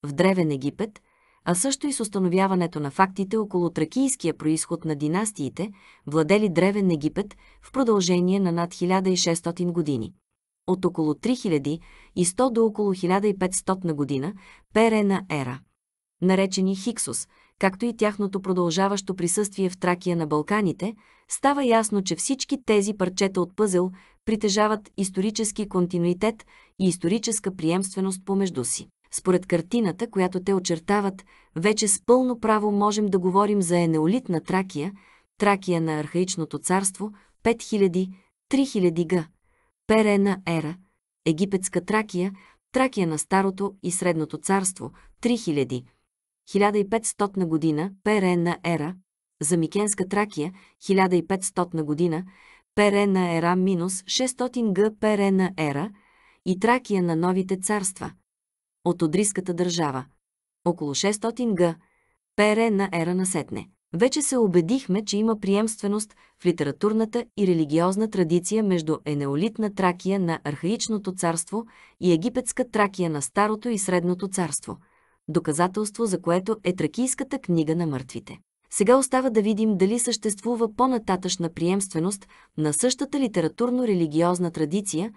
в Древен Египет, а също и с установяването на фактите около тракийския происход на династиите, владели Древен Египет в продължение на над 1600 години. От около 3100 до около 1500 на година, перена ера, наречени Хиксус – както и тяхното продължаващо присъствие в Тракия на Балканите, става ясно, че всички тези парчета от пъзел притежават исторически континуитет и историческа приемственост помежду си. Според картината, която те очертават, вече с пълно право можем да говорим за енеолитна Тракия, Тракия на архаичното царство, 5000-3000 г. Перена ера, египетска Тракия, Тракия на Старото и Средното царство, 3000 1500 година Перена ера, за Микенска Тракия 1500 година Перена ера минус 600 г Перена ера и Тракия на новите царства. От Одриската държава. Около 600 г Перена ера насетне. Вече се убедихме, че има приемственост в литературната и религиозна традиция между енеолитна Тракия на архаичното царство и египетска Тракия на Старото и Средното царство – доказателство за което е тракийската книга на мъртвите. Сега остава да видим дали съществува по-нататъчна приемственост на същата литературно-религиозна традиция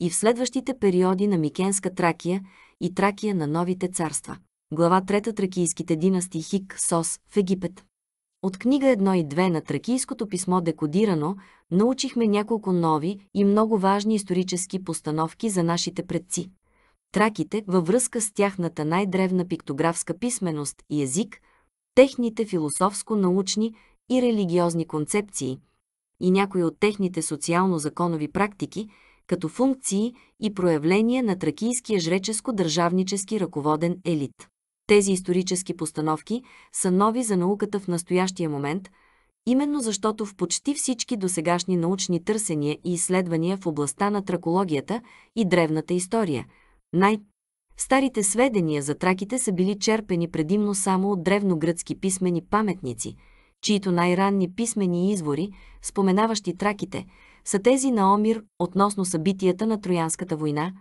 и в следващите периоди на Микенска Тракия и Тракия на новите царства. Глава 3 Тракийските династии Хик Сос в Египет. От книга 1 и 2 на тракийското писмо Декодирано научихме няколко нови и много важни исторически постановки за нашите предци траките във връзка с тяхната най-древна пиктографска писменост и език, техните философско-научни и религиозни концепции и някои от техните социално-законови практики, като функции и проявления на тракийския жреческо-държавнически ръководен елит. Тези исторически постановки са нови за науката в настоящия момент, именно защото в почти всички досегашни научни търсения и изследвания в областта на тракологията и древната история – най- Старите сведения за траките са били черпени предимно само от древногръцки писмени паметници, чието най-ранни писмени извори, споменаващи траките, са тези на Омир относно събитията на Троянската война,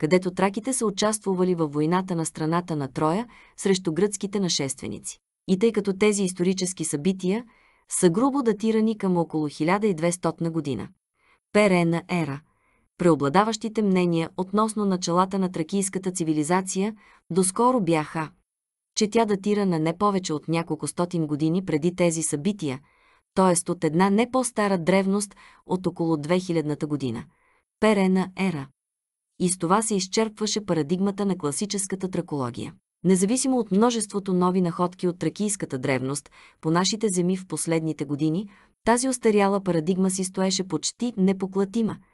където траките са участвували във войната на страната на Троя срещу гръцките нашественици. И тъй като тези исторически събития са грубо датирани към около 1200 година. Перена ера – преобладаващите мнения относно началата на тракийската цивилизация доскоро бяха, че тя датира на не повече от няколко стотин години преди тези събития, т.е. от една не по-стара древност от около 2000-та година. Перена ера. И с това се изчерпваше парадигмата на класическата тракология. Независимо от множеството нови находки от тракийската древност по нашите земи в последните години, тази остаряла парадигма си стоеше почти непоклатима –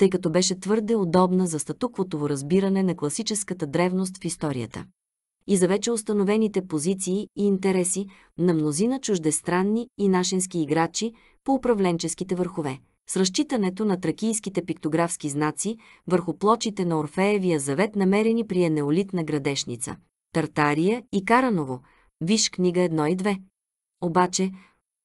тъй като беше твърде удобна за статуквотово разбиране на класическата древност в историята и за вече установените позиции и интереси на мнозина чуждестранни и нашински играчи по управленческите върхове. С разчитането на тракийските пиктографски знаци върху плочите на Орфеевия завет, намерени при енеолитна градешница, Тартария и Караново, виж книга 1 и 2. Обаче,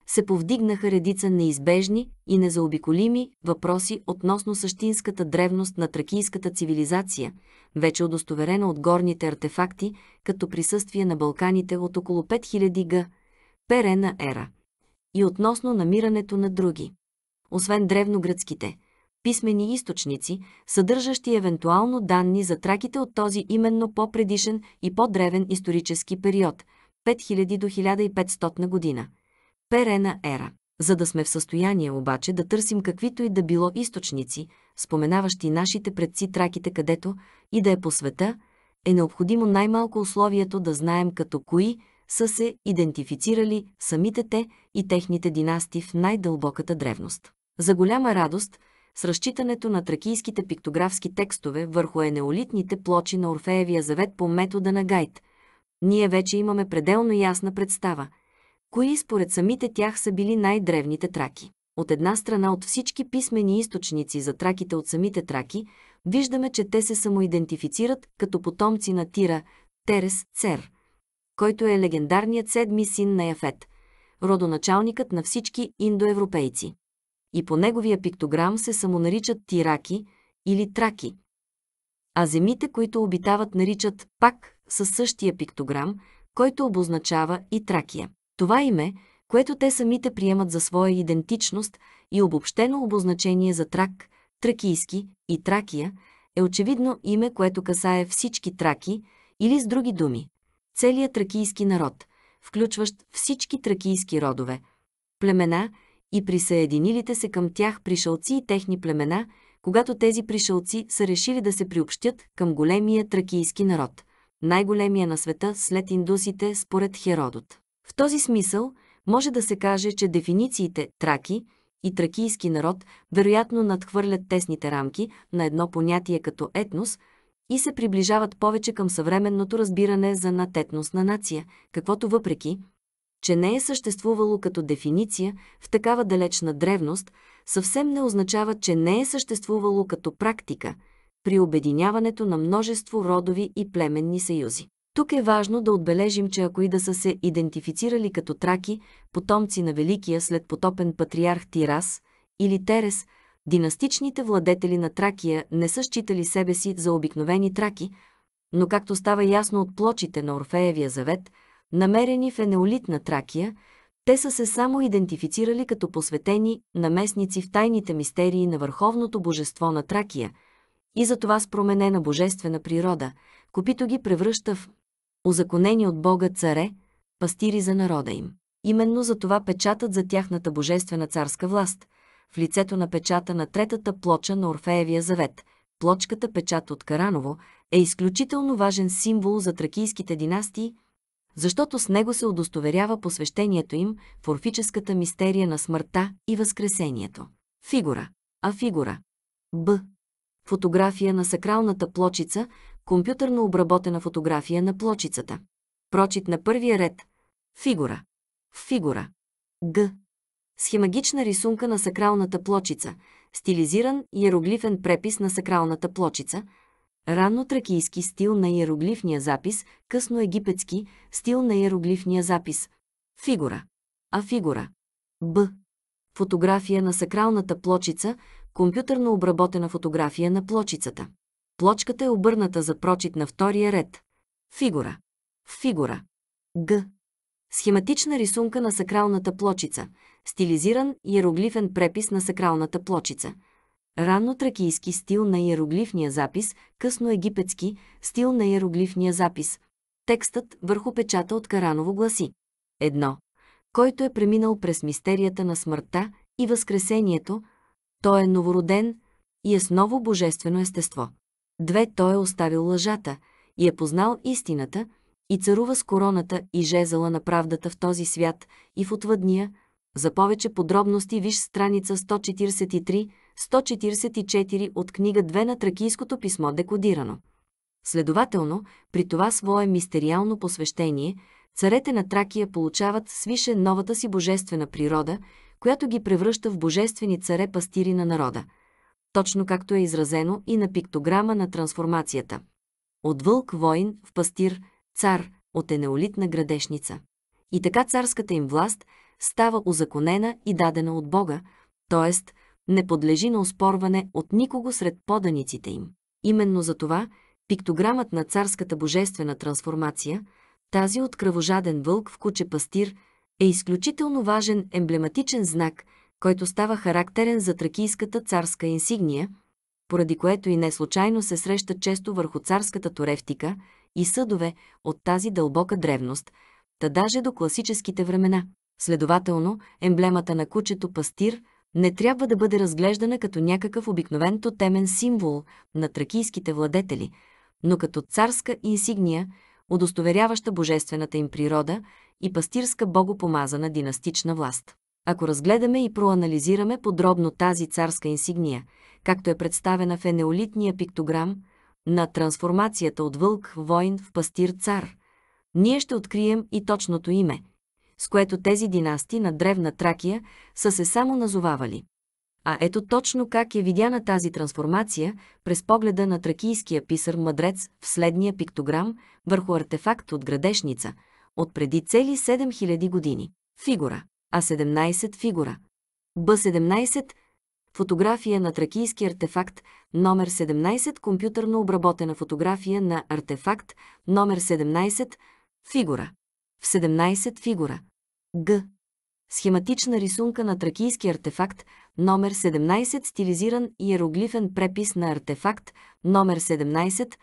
се повдигнаха редица неизбежни и незаобиколими въпроси относно същинската древност на тракийската цивилизация, вече удостоверена от горните артефакти, като присъствие на Балканите от около 5000 г. Перена ера, и относно намирането на други. Освен древногръцките, писмени източници, съдържащи евентуално данни за траките от този именно по-предишен и по-древен исторически период – 5000 до 1500 година – перена ера. За да сме в състояние обаче да търсим каквито и да било източници, споменаващи нашите предци траките където и да е по света, е необходимо най-малко условието да знаем като кои са се идентифицирали самите те и техните династи в най-дълбоката древност. За голяма радост, с разчитането на тракийските пиктографски текстове върху енеолитните плочи на Орфеевия завет по метода на Гайд, ние вече имаме пределно ясна представа, кои според самите тях са били най-древните траки. От една страна от всички писмени източници за траките от самите траки, виждаме, че те се самоидентифицират като потомци на Тира, Терес, Цер, който е легендарният седми син на Яфет, родоначалникът на всички индоевропейци. И по неговия пиктограм се самонаричат Тираки или Траки. А земите, които обитават, наричат пак със същия пиктограм, който обозначава и Тракия. Това име, което те самите приемат за своя идентичност и обобщено обозначение за Трак, Тракийски и Тракия, е очевидно име, което касае всички траки или с други думи, целият тракийски народ, включващ всички тракийски родове, племена и присъединилите се към тях пришълци и техни племена, когато тези пришълци са решили да се приобщят към големия тракийски народ, най-големия на света след индусите според Херодот. В този смисъл може да се каже, че дефинициите траки и тракийски народ вероятно надхвърлят тесните рамки на едно понятие като етнос и се приближават повече към съвременното разбиране за натетностна нация, каквото въпреки, че не е съществувало като дефиниция в такава далечна древност, съвсем не означава, че не е съществувало като практика при обединяването на множество родови и племенни съюзи. Тук е важно да отбележим, че ако и да са се идентифицирали като траки, потомци на великия след потопен патриарх Тирас или Терес, династичните владетели на Тракия не са считали себе си за обикновени траки, но както става ясно от плочите на Орфеевия завет, намерени в енеолитна Тракия, те са се само идентифицирали като посветени наместници в тайните мистерии на върховното божество на Тракия и затова с променена божествена природа, Копито ги превръща в озаконени от Бога царе, пастири за народа им. Именно за това печатът за тяхната божествена царска власт, в лицето на печата на третата плоча на Орфеевия завет, плочката печат от Караново, е изключително важен символ за тракийските династии, защото с него се удостоверява посвещението им в орфическата мистерия на смъртта и възкресението. Фигура. А фигура. Б. Фотография на сакралната плочица, компютърно обработена фотография на плочицата. Прочит на първия ред. Фигура. Фигура. Г. Схемагична рисунка на сакралната плочица, стилизиран иероглифен препис на сакралната плочица, ранно тракийски стил на иероглифния запис, късно египетски стил на иероглифния запис. Фигура. А фигура. Б. Фотография на сакралната плочица, компютърно обработена фотография на плочицата. Плочката е обърната за прочит на втория ред. Фигура. Фигура. Г. Схематична рисунка на сакралната плочица. Стилизиран иероглифен препис на сакралната плочица. Ранно тракийски стил на иероглифния запис, късно египетски стил на иероглифния запис. Текстът върху печата от Караново гласи. Едно. Който е преминал през мистерията на смъртта и възкресението, той е новороден и е с ново божествено естество. Две, той е оставил лъжата и е познал истината и царува с короната и жезъла на правдата в този свят и в отвъдния. За повече подробности виж страница 143-144 от книга 2 на Тракийското писмо декодирано. Следователно, при това свое мистериално посвещение, царете на Тракия получават свише новата си божествена природа, която ги превръща в божествени царе-пастири на народа – точно както е изразено и на пиктограма на трансформацията. От вълк воин в пастир, цар, от енеолитна градешница. И така царската им власт става узаконена и дадена от Бога, т.е. не подлежи на оспорване от никого сред поданиците им. Именно за това пиктограмът на царската божествена трансформация, тази от кръвожаден вълк в куче пастир, е изключително важен емблематичен знак – който става характерен за тракийската царска инсигния, поради което и не случайно се среща често върху царската туревтика и съдове от тази дълбока древност, та даже до класическите времена. Следователно, емблемата на кучето пастир не трябва да бъде разглеждана като някакъв обикновен тотемен символ на тракийските владетели, но като царска инсигния, удостоверяваща божествената им природа и пастирска богопомазана династична власт. Ако разгледаме и проанализираме подробно тази царска инсигния, както е представена в енеолитния пиктограм на трансформацията от вълк в воин в пастир цар, ние ще открием и точното име, с което тези династи на древна Тракия са се само назовавали. А ето точно как е видяна тази трансформация през погледа на тракийския писар-мъдрец в следния пиктограм върху артефакт от градешница, от преди цели 7000 години. Фигура. А17 фигура. Б17 Фотография на тракийски артефакт номер 17 компютърно обработена фотография на артефакт номер 17 фигура. В 17 фигура. Г. Схематична рисунка на тракийски артефакт номер 17 стилизиран иероглифен препис на артефакт номер 17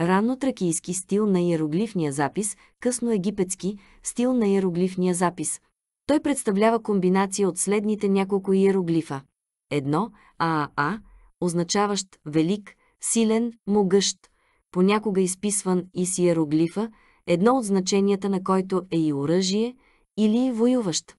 ранно тракийски стил на иероглифния запис, късно египетски стил на иероглифния запис. Той представлява комбинация от следните няколко иероглифа. Едно ААА, означаващ велик, силен, могъщ, понякога изписван и с иероглифа, едно от значенията на който е и оръжие или воюващ.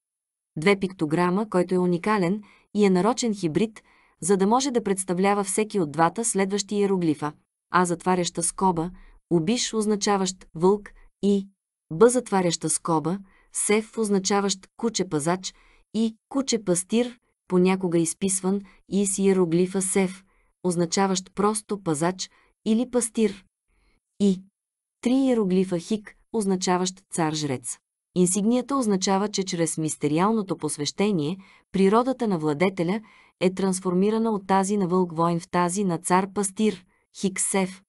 Две пиктограма, който е уникален и е нарочен хибрид, за да може да представлява всеки от двата следващи иероглифа. А затваряща скоба, убиш означаващ вълк и Б затваряща скоба, Сев означаващ куче-пазач и куче-пастир, понякога изписван и с иероглифа Сев, означаващ просто пазач или пастир. И три иероглифа Хик, означаващ цар-жрец. Инсигнията означава, че чрез мистериалното посвещение природата на владетеля е трансформирана от тази на вълк войн в тази на цар-пастир, Хиксев.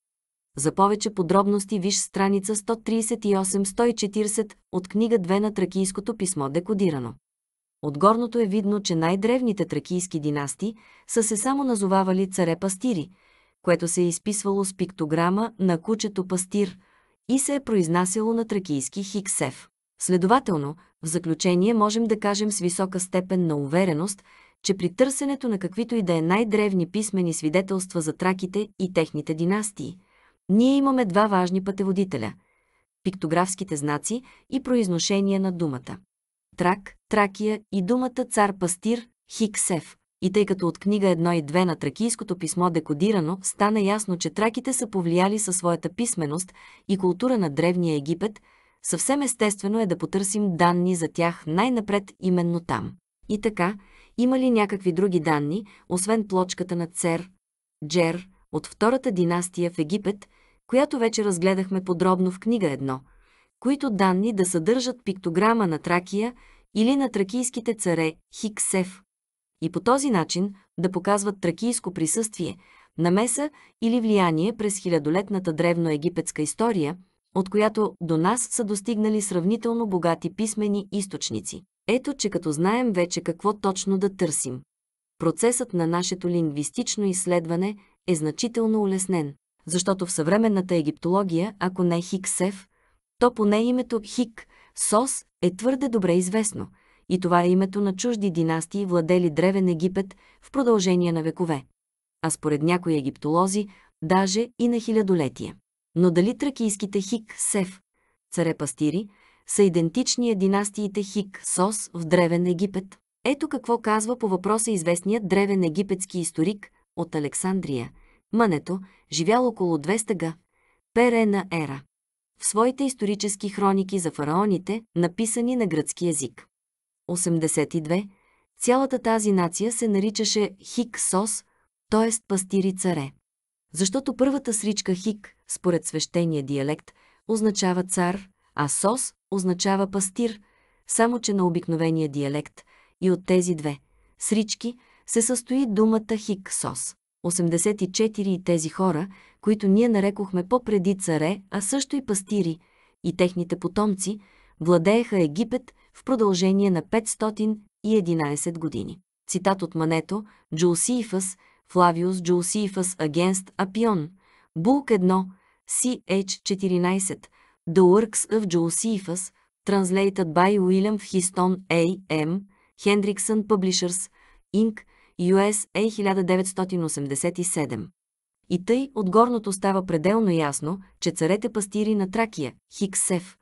За повече подробности виж страница 138-140 от книга 2 на Тракийското писмо декодирано. От горното е видно, че най-древните тракийски династи са се само назовавали царе-пастири, което се е изписвало с пиктограма на кучето пастир и се е произнасяло на тракийски хиксев. Следователно, в заключение можем да кажем с висока степен на увереност, че при търсенето на каквито и да е най-древни писмени свидетелства за траките и техните династии, ние имаме два важни пътеводителя – пиктографските знаци и произношение на думата. Трак, Тракия и думата цар-пастир Хиксев. И тъй като от книга 1 и 2 на тракийското писмо декодирано, стана ясно, че траките са повлияли със своята писменост и култура на Древния Египет, съвсем естествено е да потърсим данни за тях най-напред именно там. И така, има ли някакви други данни, освен плочката на Цер, Джер, от втората династия в Египет, която вече разгледахме подробно в книга 1, които данни да съдържат пиктограма на Тракия или на тракийските царе Хиксев и по този начин да показват тракийско присъствие, намеса или влияние през хилядолетната древноегипетска история, от която до нас са достигнали сравнително богати писмени източници. Ето, че като знаем вече какво точно да търсим. Процесът на нашето лингвистично изследване е значително улеснен, защото в съвременната египтология, ако не Хиксев, то поне името Хик, Сос, е твърде добре известно, и това е името на чужди династии, владели Древен Египет в продължение на векове. А според някои египтолози, даже и на хилядолетия. Но дали тракийските Хик, Сев, царе-пастири, са идентични династиите Хик, Сос в Древен Египет? Ето какво казва по въпроса известният древен египетски историк от Александрия. Мънето, живял около 200 га. Перена ера в своите исторически хроники за фараоните, написани на гръцки язик. 82. Цялата тази нация се наричаше Хиксос, т.е. пастири царе. Защото първата сричка Хик, според свещения диалект, означава цар, а Сос означава пастир, само че на обикновения диалект и от тези две срички се състои думата Хиксос. 84 и тези хора, които ние нарекохме по-преди царе, а също и пастири, и техните потомци, владееха Египет в продължение на 511 години. Цитат от Мането, Джулсифас, Флавиус Джулсифас Against Апион, Булк 1, CH14, The Works of Josephus, translated by William Histon A. M., Hendrickson Publishers, Inc., USA 1987. И тъй от горното става пределно ясно, че царете пастири на Тракия, Хиксев,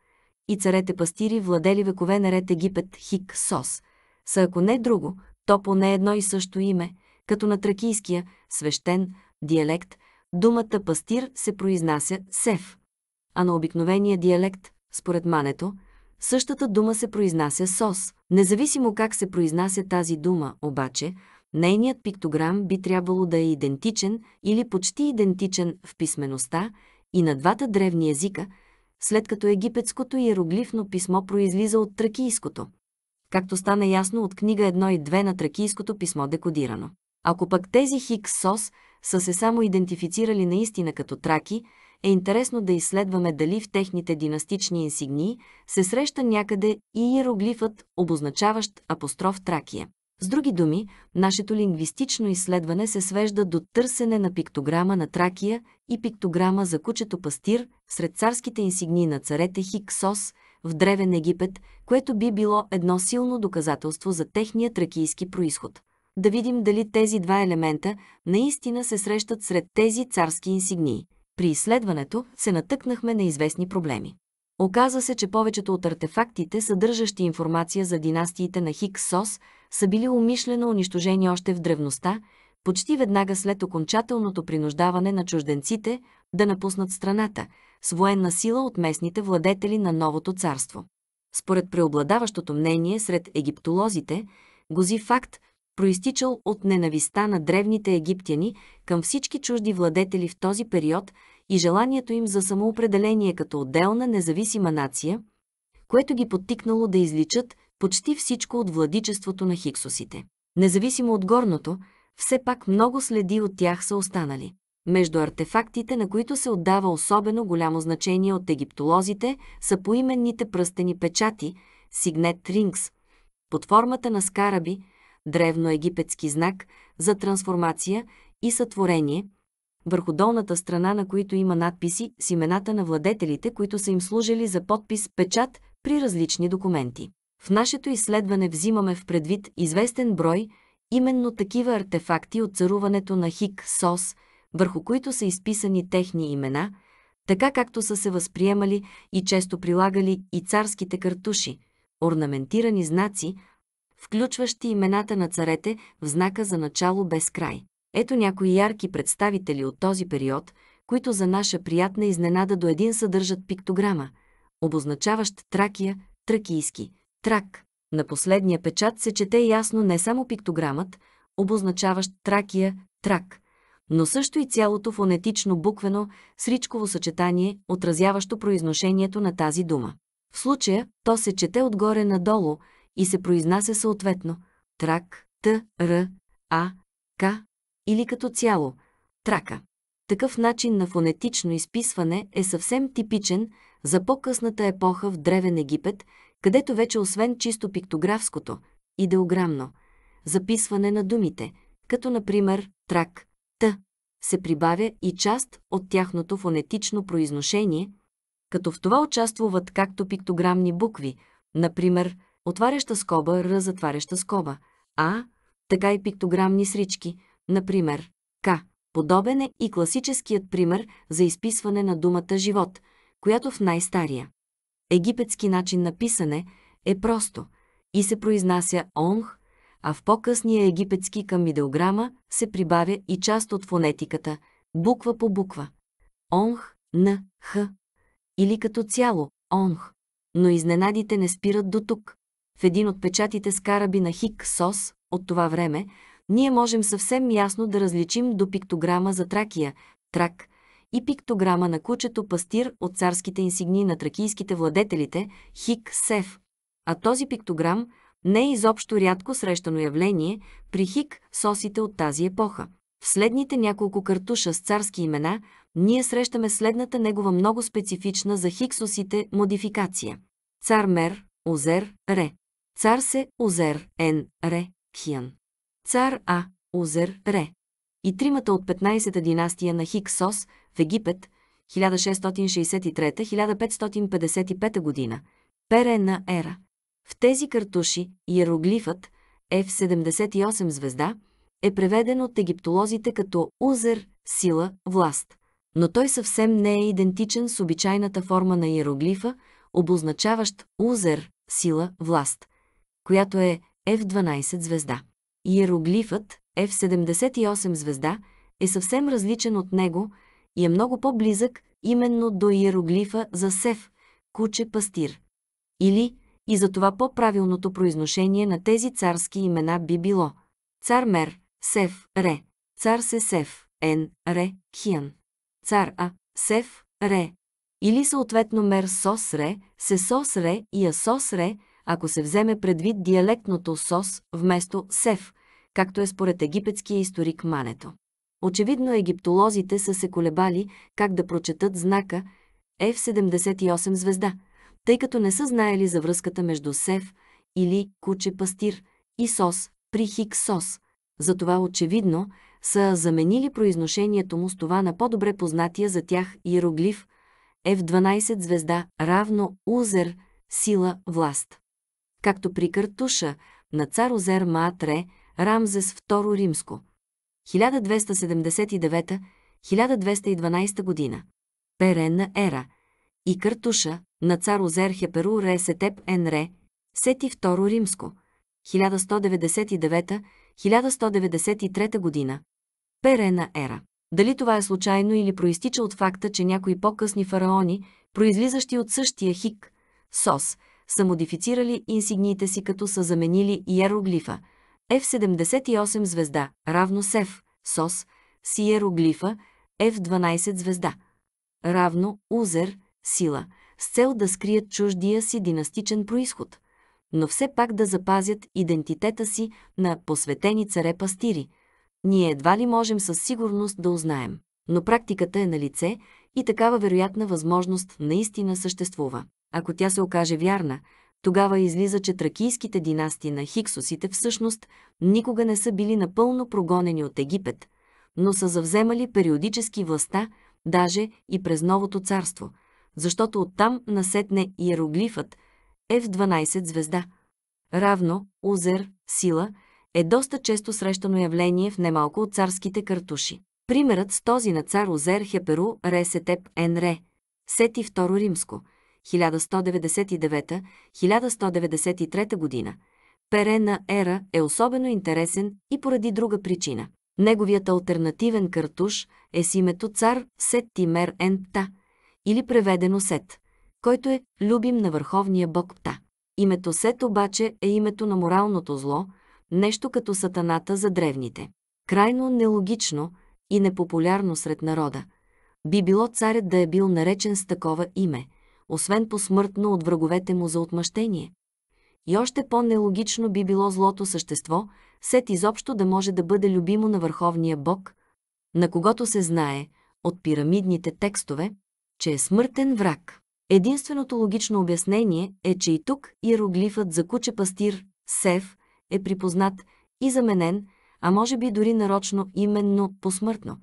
и царете пастири владели векове наред Египет, Хиксос, са ако не друго, то поне едно и също име, като на тракийския, свещен, диалект, думата пастир се произнася Сев, а на обикновения диалект, според Мането, същата дума се произнася СОС. Независимо как се произнася тази дума, обаче, нейният пиктограм би трябвало да е идентичен или почти идентичен в писмеността и на двата древни езика, след като египетското иероглифно писмо произлиза от тракийското. Както стана ясно от книга 1 и 2 на тракийското писмо декодирано. Ако пък тези Хикс-СОС са се само идентифицирали наистина като траки, е интересно да изследваме дали в техните династични инсигнии се среща някъде и иероглифът, обозначаващ апостроф Тракия. С други думи, нашето лингвистично изследване се свежда до търсене на пиктограма на Тракия и пиктограма за кучето пастир сред царските инсигнии на царете Хиксос в Древен Египет, което би било едно силно доказателство за техния тракийски происход. Да видим дали тези два елемента наистина се срещат сред тези царски инсигнии. При изследването се натъкнахме на известни проблеми. Оказа се, че повечето от артефактите, съдържащи информация за династиите на Хиксос, са били умишлено унищожени още в древността, почти веднага след окончателното принуждаване на чужденците да напуснат страната, с военна сила от местните владетели на новото царство. Според преобладаващото мнение сред египтолозите, гози факт, проистичал от ненависта на древните египтяни към всички чужди владетели в този период и желанието им за самоопределение като отделна независима нация, което ги подтикнало да изличат почти всичко от владичеството на хиксосите. Независимо от горното, все пак много следи от тях са останали. Между артефактите, на които се отдава особено голямо значение от египтолозите, са поименните пръстени печати, сигнет рингс, под формата на скараби, древноегипетски знак за трансформация и сътворение, върху долната страна на които има надписи с имената на владетелите, които са им служили за подпис печат при различни документи. В нашето изследване взимаме в предвид известен брой именно такива артефакти от царуването на Хик Сос, върху които са изписани техни имена, така както са се възприемали и често прилагали и царските картуши, орнаментирани знаци, включващи имената на царете в знака за начало без край. Ето някои ярки представители от този период, които за наша приятна изненада до един съдържат пиктограма, обозначаващ Тракия, тракийски, Трак. На последния печат се чете ясно не само пиктограмът, обозначаващ Тракия, Трак, но също и цялото фонетично буквено сричково съчетание, отразяващо произношението на тази дума. В случая то се чете отгоре надолу и се произнася съответно Трак, Т, Р, А, К или като цяло Трака. Такъв начин на фонетично изписване е съвсем типичен за по-късната епоха в Древен Египет, където вече освен чисто пиктографското, идеограмно, записване на думите, като например трак, т, се прибавя и част от тяхното фонетично произношение, като в това участвуват както пиктограмни букви, например отваряща скоба, р, затваряща скоба, а, така и пиктограмни срички, например к. Подобен е и класическият пример за изписване на думата живот, която в най-стария египетски начин на писане е просто и се произнася онх, а в по-късния египетски към идеограма се прибавя и част от фонетиката, буква по буква. Онх, н, х. Или като цяло, онх. Но изненадите не спират до тук. В един от печатите с караби на Хик Сос от това време, ние можем съвсем ясно да различим до пиктограма за Тракия, Трак, и пиктограма на кучето пастир от царските инсигнии на тракийските владетелите Хик Сев. А този пиктограм не е изобщо рядко срещано явление при Хик сосите от тази епоха. В следните няколко картуша с царски имена ние срещаме следната негова много специфична за хиксосите модификация. Цар Мер, Озер, Ре. Цар се, Озер, Ен, Ре, Хиан. Цар А, Озер, Ре. И тримата от 15-та династия на Хиксос в Египет 1663-1555 година, перена ера. В тези картуши иероглифът F78 звезда е преведен от египтолозите като узер, сила, власт. Но той съвсем не е идентичен с обичайната форма на иероглифа, обозначаващ узер, сила, власт, която е F12 звезда. Иероглифът F78 звезда е съвсем различен от него и е много по-близък именно до иероглифа за Сев, куче пастир. Или, и за това по-правилното произношение на тези царски имена би било цар Мер, Сев, Ре, цар Сесев, Ен, Ре, Хиан, цар А, Сев, Ре, или съответно Мер Сос Ре, Сесос Ре и Асос Ре, ако се вземе предвид диалектното Сос вместо Сев, както е според египетския историк Мането. Очевидно египтолозите са се колебали как да прочетат знака F78 звезда, тъй като не са знаели за връзката между Сев или куче пастир и Сос при Хиксос. Затова очевидно са заменили произношението му с това на по-добре познатия за тях иероглиф F12 звезда равно Узер, сила, власт. Както при Картуша на цар Озер Маатре, Рамзес II Римско. 1279-1212 година. Перенна ера. И Картуша на цар Озер Хеперу Ресетеп Енре, Сети II Римско. 1199-1193 година. Перена ера. Дали това е случайно или проистича от факта, че някои по-късни фараони, произлизащи от същия хик, СОС, са модифицирали инсигниите си като са заменили иероглифа F78 звезда, равно СЕФ, СОС, с иероглифа F12 звезда, равно Узер, сила, с цел да скрият чуждия си династичен происход, но все пак да запазят идентитета си на посветени царе-пастири. Ние едва ли можем със сигурност да узнаем, но практиката е на лице и такава вероятна възможност наистина съществува. Ако тя се окаже вярна, тогава излиза, че тракийските династии на хиксосите всъщност никога не са били напълно прогонени от Египет, но са завземали периодически властта, даже и през Новото царство, защото оттам насетне иероглифът F12 звезда, равно Узер, сила, е доста често срещано явление в немалко от царските картуши. Примерът с този на цар Озер Хеперу Ресетеп Енре, Сети II Римско – 1199-1193 година, Перена ера е особено интересен и поради друга причина. Неговият альтернативен картуш е с името цар Сет Тимер Ен Пта, или преведено Сет, който е любим на върховния бог Пта. Името Сет обаче е името на моралното зло, нещо като сатаната за древните. Крайно нелогично и непопулярно сред народа. Би било царят да е бил наречен с такова име – освен посмъртно от враговете му за отмъщение. И още по-нелогично би било злото същество, сет изобщо да може да бъде любимо на върховния бог, на когото се знае от пирамидните текстове, че е смъртен враг. Единственото логично обяснение е, че и тук иероглифът за куче пастир, Сев, е припознат и заменен, а може би дори нарочно именно посмъртно,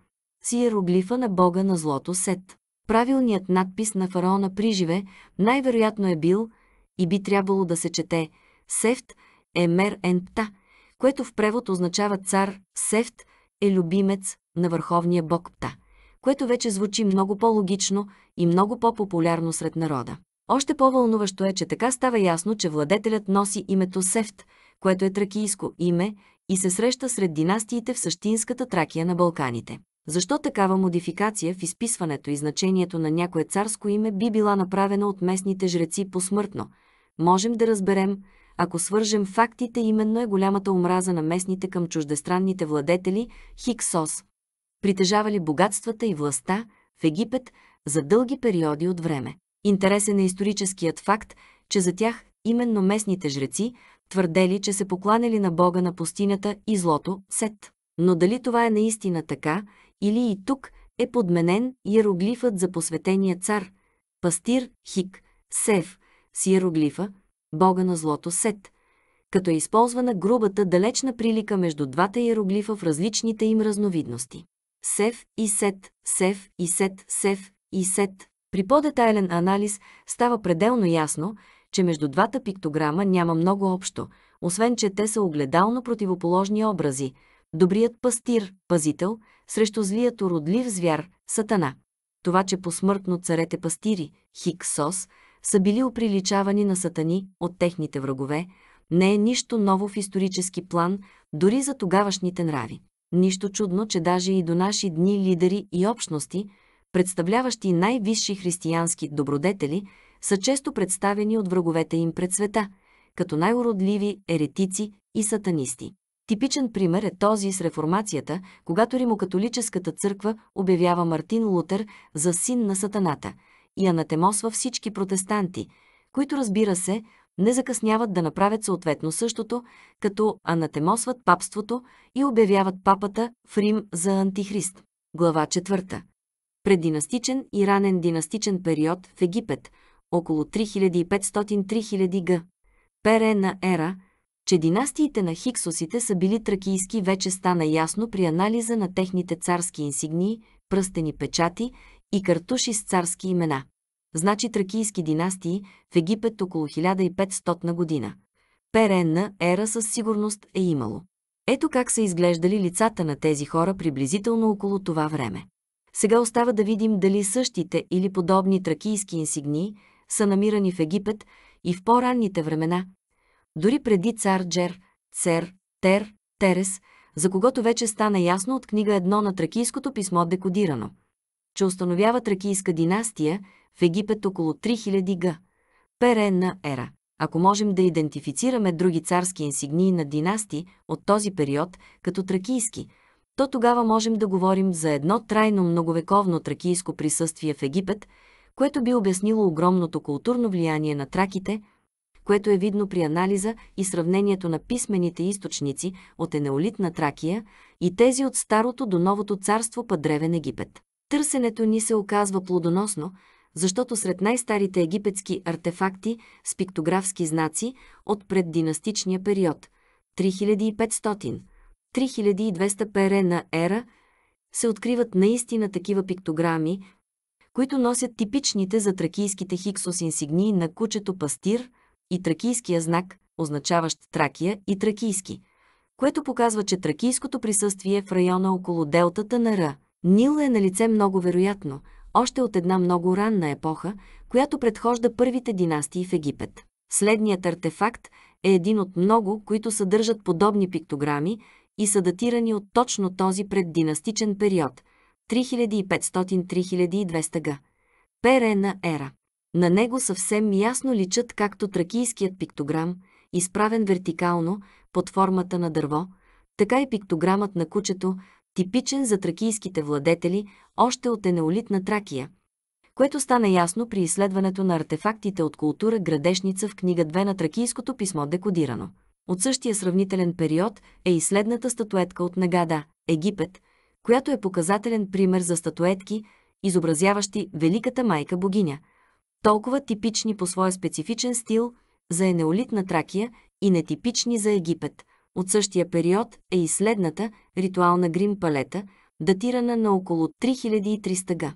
с иероглифа на бога на злото Сет. Правилният надпис на фараона Приживе най-вероятно е бил и би трябвало да се чете Сефт е мер ен пта, което в превод означава цар Сефт е любимец на върховния бог Пта, което вече звучи много по-логично и много по-популярно сред народа. Още по-вълнуващо е, че така става ясно, че владетелят носи името Сефт, което е тракийско име и се среща сред династиите в същинската Тракия на Балканите. Защо такава модификация в изписването и значението на някое царско име би била направена от местните жреци посмъртно? Можем да разберем, ако свържем фактите, именно е голямата омраза на местните към чуждестранните владетели Хиксос, притежавали богатствата и властта в Египет за дълги периоди от време. Интересен е историческият факт, че за тях именно местните жреци твърдели, че се покланяли на бога на пустинята и злото Сет. Но дали това е наистина така или и тук е подменен иероглифът за посветения цар, пастир Хик, Сев, с иероглифа, бога на злото Сет, като е използвана грубата далечна прилика между двата иероглифа в различните им разновидности. Сев и Сет, Сев и Сет, Сев и Сет. При по-детайлен анализ става пределно ясно, че между двата пиктограма няма много общо, освен че те са огледално противоположни образи – добрият пастир, пазител, срещу злият уродлив звяр, сатана. Това, че посмъртно царете пастири, Хиксос, са били оприличавани на сатани от техните врагове, не е нищо ново в исторически план, дори за тогавашните нрави. Нищо чудно, че даже и до наши дни лидери и общности, представляващи най-висши християнски добродетели, са често представени от враговете им пред света, като най-уродливи еретици и сатанисти. Типичен пример е този с реформацията, когато римокатолическата църква обявява Мартин Лутер за син на сатаната и анатемосва всички протестанти, които разбира се, не закъсняват да направят съответно същото, като анатемосват папството и обявяват папата в Рим за антихрист. Глава 4. Преддинастичен и ранен династичен период в Египет, около 3500-3000 г. Перена ера, че династиите на хиксосите са били тракийски вече стана ясно при анализа на техните царски инсигнии, пръстени печати и картуши с царски имена. Значи тракийски династии в Египет около 1500 на година. Перенна ера със сигурност е имало. Ето как са изглеждали лицата на тези хора приблизително около това време. Сега остава да видим дали същите или подобни тракийски инсигнии са намирани в Египет и в по-ранните времена, дори преди цар Джер, Цер, Тер, Терес, за когото вече стана ясно от книга едно на тракийското писмо декодирано, че установява тракийска династия в Египет около 3000 г. Перенна ера. Ако можем да идентифицираме други царски инсигнии на династии от този период като тракийски, то тогава можем да говорим за едно трайно многовековно тракийско присъствие в Египет, което би обяснило огромното културно влияние на траките, което е видно при анализа и сравнението на писмените източници от енеолитна Тракия и тези от Старото до Новото царство па Древен Египет. Търсенето ни се оказва плодоносно, защото сред най-старите египетски артефакти с пиктографски знаци от преддинастичния период 3500-3200 пере на ера се откриват наистина такива пиктограми, които носят типичните за тракийските хиксос инсигнии на кучето пастир и тракийския знак, означаващ Тракия и тракийски, което показва, че тракийското присъствие в района около делтата на Р. Нил е на лице много вероятно, още от една много ранна епоха, която предхожда първите династии в Египет. Следният артефакт е един от много, които съдържат подобни пиктограми и са датирани от точно този преддинастичен период 3500-3200 г. Перена ера. На него съвсем ясно личат както тракийският пиктограм, изправен вертикално под формата на дърво, така и пиктограмът на кучето, типичен за тракийските владетели още от енеолитна Тракия, което стана ясно при изследването на артефактите от култура Градешница в книга 2 на тракийското писмо декодирано. От същия сравнителен период е и следната статуетка от Нагада, Египет, която е показателен пример за статуетки, изобразяващи Великата майка богиня, толкова типични по своя специфичен стил за енеолитна Тракия и нетипични за Египет – от същия период е и следната ритуална грим палета, датирана на около 3300 г.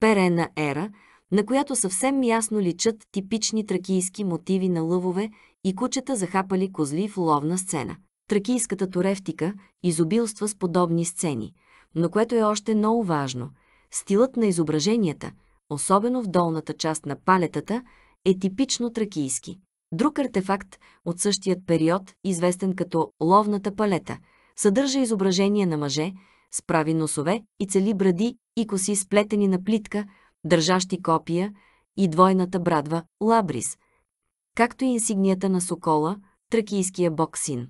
Перена ера, на която съвсем ясно личат типични тракийски мотиви на лъвове и кучета захапали козли в ловна сцена. Тракийската турефтика изобилства с подобни сцени, но което е още много важно – стилът на изображенията, особено в долната част на палетата, е типично тракийски. Друг артефакт от същият период, известен като ловната палета, съдържа изображение на мъже с прави носове и цели бради и коси сплетени на плитка, държащи копия и двойната брадва лабрис, както и инсигнията на сокола, тракийския бог син.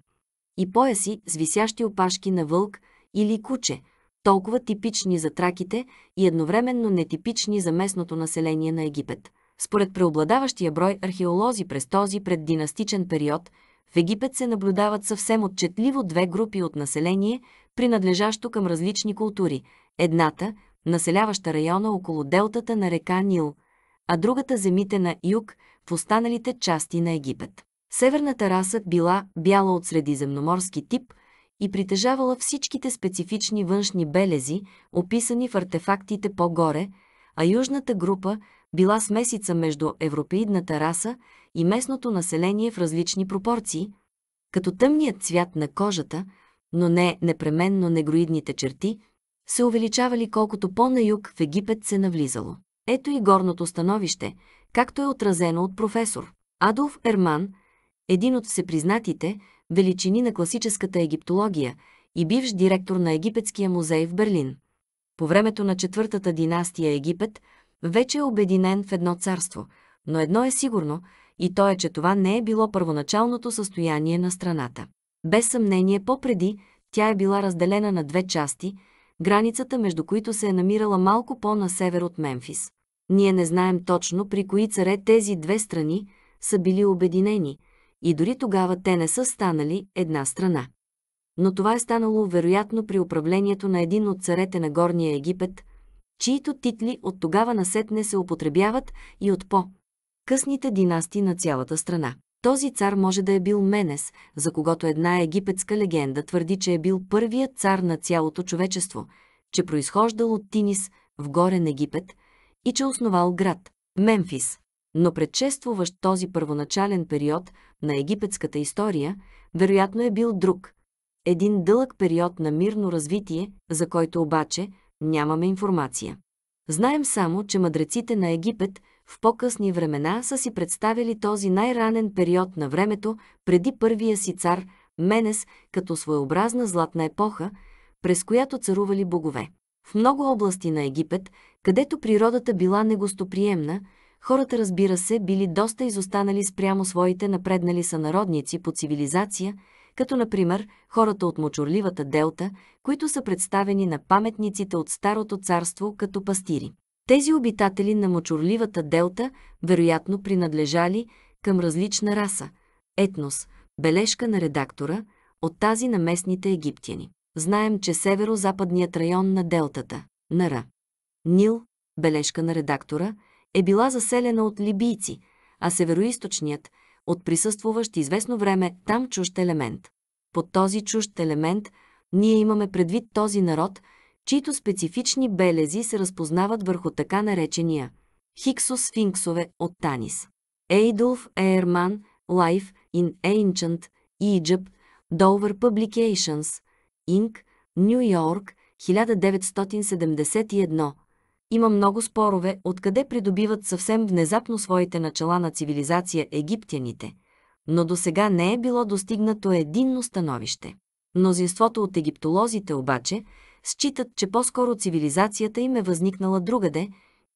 И пояси с висящи опашки на вълк или куче, толкова типични за траките и едновременно нетипични за местното население на Египет. Според преобладаващия брой археолози през този преддинастичен период, в Египет се наблюдават съвсем отчетливо две групи от население, принадлежащо към различни култури. Едната, населяваща района около делтата на река Нил, а другата земите на юг в останалите части на Египет. Северната раса била бяла от средиземноморски тип и притежавала всичките специфични външни белези, описани в артефактите по-горе, а южната група била смесица между европеидната раса и местното население в различни пропорции, като тъмният цвят на кожата, но не непременно негроидните черти, се увеличавали колкото по-на юг в Египет се навлизало. Ето и горното становище, както е отразено от професор Адолф Ерман, един от всепризнатите величини на класическата египтология и бивш директор на Египетския музей в Берлин. По времето на четвъртата династия Египет – вече е обединен в едно царство, Но едно е сигурно, и то е, че това не е било първоначалното състояние на страната. Без съмнение, попреди тя е била разделена на две части, границата между които се е намирала малко по-на север от Мемфис. Ние не знаем точно при кои царе тези две страни са били обединени и дори тогава те не са станали една страна. Но това е станало вероятно при управлението на един от царете на Горния Египет, чието титли от тогава насетне се употребяват и от по късните династии на цялата страна. Този цар може да е бил Менес, за когото една египетска легенда твърди, че е бил първият цар на цялото човечество, че произхождал от Тинис в горен Египет и че основал град – Мемфис. Но предшествуващ този първоначален период на египетската история, вероятно е бил друг. Един дълъг период на мирно развитие, за който обаче нямаме информация. Знаем само, че мъдреците на Египет в по-късни времена са си представили този най-ранен период на времето преди първия си цар Менес като своеобразна златна епоха, през която царували богове. В много области на Египет, където природата била негостоприемна, хората, разбира се, били доста изостанали спрямо своите напреднали сънародници по цивилизация, като например хората от мочурливата делта, които са представени на паметниците от Старото царство като пастири. Тези обитатели на мочурливата делта вероятно принадлежали към различна раса, етнос, бележка на редактора, от тази на местните египтяни. Знаем, че северо-западният район на делтата, Нара, Нил, бележка на редактора, е била заселена от либийци, а североизточният – от присъствуващ известно време там чужд елемент. Под този чужд елемент ние имаме предвид този народ, чието специфични белези се разпознават върху така наречения хиксосфинксове от Танис. Ейдулф Ейерман, Life in Ancient Egypt, Dover Publications, Inc., Нью Йорк, 1971. Има много спорове, откъде придобиват съвсем внезапно своите начала на цивилизация египтяните, но до сега не е било достигнато единно становище. Мнозинството от египтолозите обаче считат, че по-скоро цивилизацията им е възникнала другаде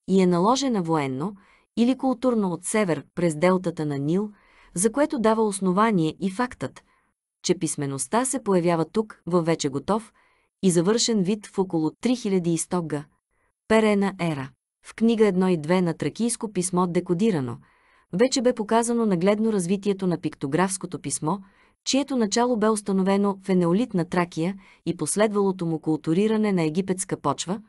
и е наложена военно или културно от север през делтата на Нил, за което дава основание и фактът, че писмеността се появява тук във вече готов и завършен вид в около 3100 г. Перена ера. В книга 1 и 2 на тракийско писмо декодирано, вече бе показано нагледно развитието на пиктографското писмо, чието начало бе установено в енеолитна Тракия и последвалото му културиране на египетска почва,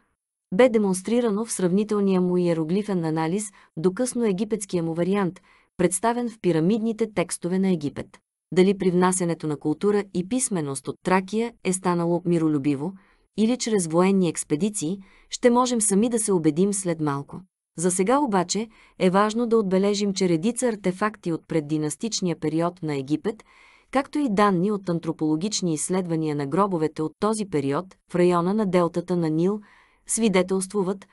бе демонстрирано в сравнителния му иероглифен анализ до късно египетския му вариант, представен в пирамидните текстове на Египет. Дали при внасянето на култура и писменост от Тракия е станало миролюбиво, или чрез военни експедиции, ще можем сами да се убедим след малко. За сега обаче е важно да отбележим, че редица артефакти от преддинастичния период на Египет, както и данни от антропологични изследвания на гробовете от този период в района на делтата на Нил, свидетелствуват,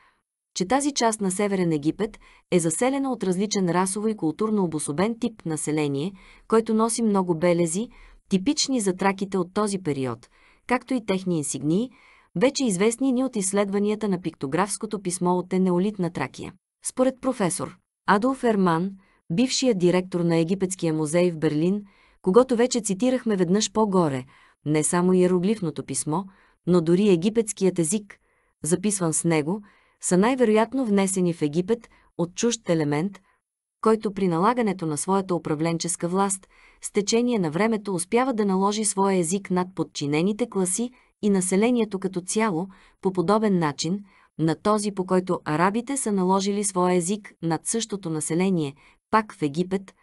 че тази част на Северен Египет е заселена от различен расово и културно обособен тип население, който носи много белези, типични за траките от този период, както и техни инсигнии, вече известни ни от изследванията на пиктографското писмо от Енеолитна Тракия. Според професор Адолф Ерман, бившия директор на Египетския музей в Берлин, когато вече цитирахме веднъж по-горе, не само иероглифното писмо, но дори египетският език, записван с него, са най-вероятно внесени в Египет от чужд елемент, който при налагането на своята управленческа власт с течение на времето успява да наложи своя език над подчинените класи и населението като цяло по подобен начин на този, по който арабите са наложили своя език над същото население, пак в Египет,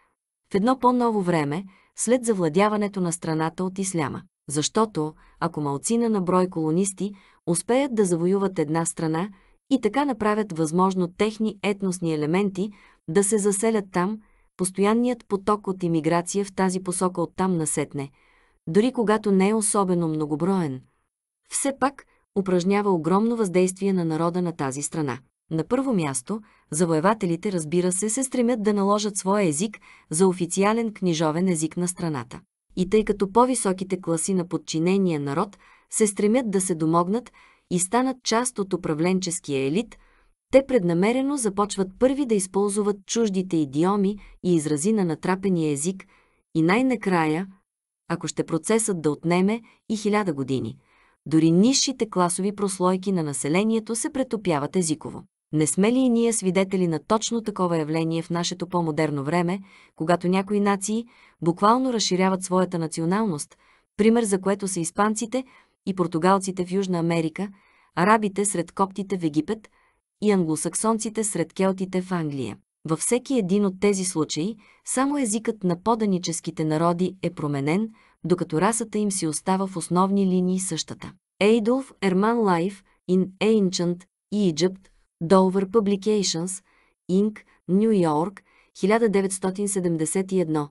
в едно по-ново време, след завладяването на страната от исляма. Защото, ако малцина на брой колонисти успеят да завоюват една страна и така направят възможно техни етносни елементи да се заселят там, постоянният поток от имиграция в тази посока оттам насетне, дори когато не е особено многоброен – все пак упражнява огромно въздействие на народа на тази страна. На първо място, завоевателите, разбира се, се стремят да наложат своя език за официален книжовен език на страната. И тъй като по-високите класи на подчинения народ се стремят да се домогнат и станат част от управленческия елит, Те преднамерено започват първи да използват чуждите идиоми и изрази на натрапения език и най-накрая, ако ще процесът да отнеме и хиляда години, дори низшите класови прослойки на населението се претопяват езиково. Не сме ли и ние свидетели на точно такова явление в нашето по-модерно време, когато някои нации буквално разширяват своята националност, пример за което са испанците и португалците в Южна Америка, арабите сред коптите в Египет и англосаксонците сред келтите в Англия. Във всеки един от тези случаи, само езикът на поданическите народи е променен, докато расата им си остава в основни линии същата. Adolf Ерман Life in Ancient Egypt Dover Publications, Inc., Нью Йорк, 1971.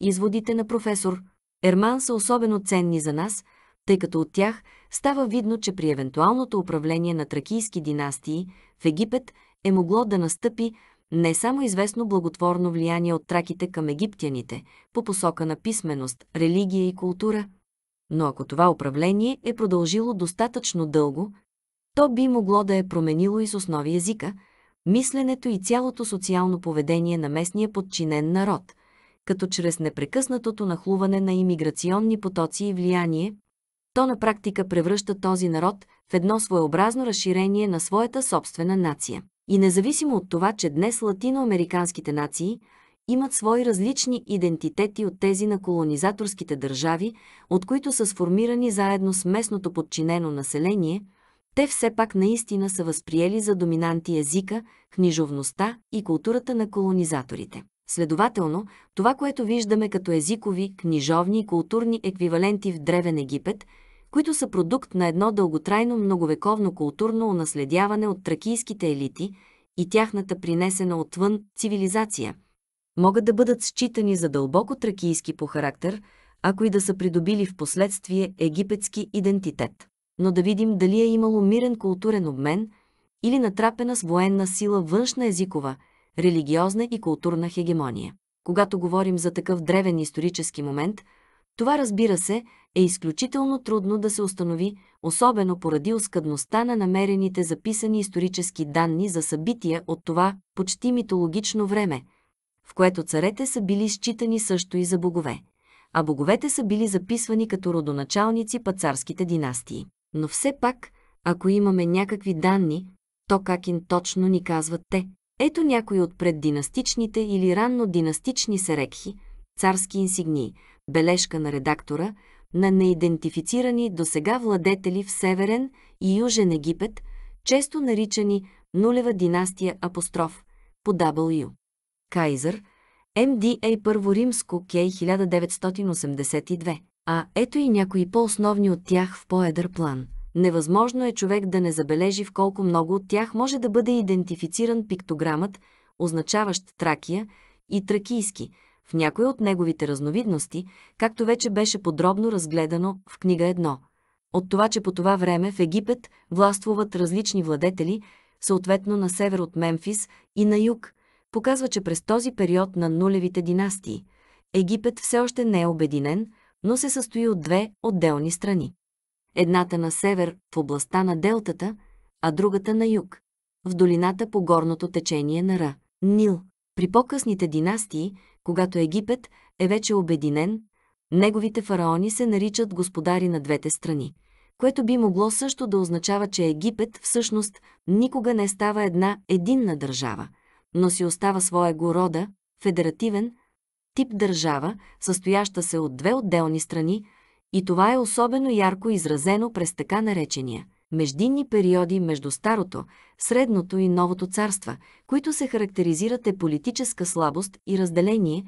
Изводите на професор Ерман са особено ценни за нас, тъй като от тях става видно, че при евентуалното управление на тракийски династии в Египет е могло да настъпи не само известно благотворно влияние от траките към египтяните по посока на писменост, религия и култура, но ако това управление е продължило достатъчно дълго, то би могло да е променило и с основи езика, мисленето и цялото социално поведение на местния подчинен народ, като чрез непрекъснатото нахлуване на имиграционни потоци и влияние, то на практика превръща този народ в едно своеобразно разширение на своята собствена нация. И независимо от това, че днес латиноамериканските нации имат свои различни идентитети от тези на колонизаторските държави, от които са сформирани заедно с местното подчинено население – те все пак наистина са възприели за доминанти езика, книжовността и културата на колонизаторите. Следователно, това, което виждаме като езикови, книжовни и културни еквиваленти в Древен Египет, които са продукт на едно дълготрайно многовековно културно унаследяване от тракийските елити и тяхната принесена отвън цивилизация, могат да бъдат считани за дълбоко тракийски по характер, ако и да са придобили в последствие египетски идентитет но да видим дали е имало мирен културен обмен или натрапена с военна сила външна езикова, религиозна и културна хегемония. Когато говорим за такъв древен исторически момент, това разбира се е изключително трудно да се установи, особено поради оскъдността на намерените записани исторически данни за събития от това почти митологично време, в което царете са били считани също и за богове, а боговете са били записвани като родоначалници па царските династии. Но все пак, ако имаме някакви данни, то как им точно ни казват те? Ето някои от преддинастичните или ранно-династични серекхи, царски инсигнии, бележка на редактора, на неидентифицирани до сега владетели в Северен и Южен Египет, често наричани нулева династия апостроф, по W. Кайзър, МДА Първо Римско, Кей 1982. А ето и някои по-основни от тях в по-едър план. Невъзможно е човек да не забележи в колко много от тях може да бъде идентифициран пиктограмът, означаващ Тракия и Тракийски, в някои от неговите разновидности, както вече беше подробно разгледано в книга 1. От това, че по това време в Египет властвуват различни владетели, съответно на север от Мемфис и на юг, показва, че през този период на нулевите династии Египет все още не е обединен, но се състои от две отделни страни. Едната на север в областта на Делтата, а другата на юг, в долината по горното течение на Ра, Нил. При по-късните династии, когато Египет е вече обединен, неговите фараони се наричат господари на двете страни, което би могло също да означава, че Египет всъщност никога не става една единна държава, но си остава своего рода, федеративен, тип държава, състояща се от две отделни страни, и това е особено ярко изразено през така наречения междинни периоди между Старото, Средното и Новото царства, които се характеризират е политическа слабост и разделение,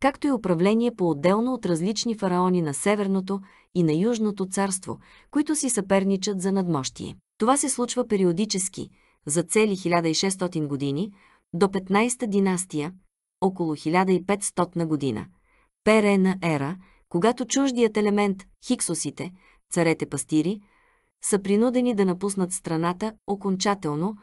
както и управление по-отделно от различни фараони на Северното и на Южното царство, които си съперничат за надмощие. Това се случва периодически, за цели 1600 години, до 15-та династия, около 1500 година. Перена ера, когато чуждият елемент, хиксосите, царете-пастири, са принудени да напуснат страната окончателно,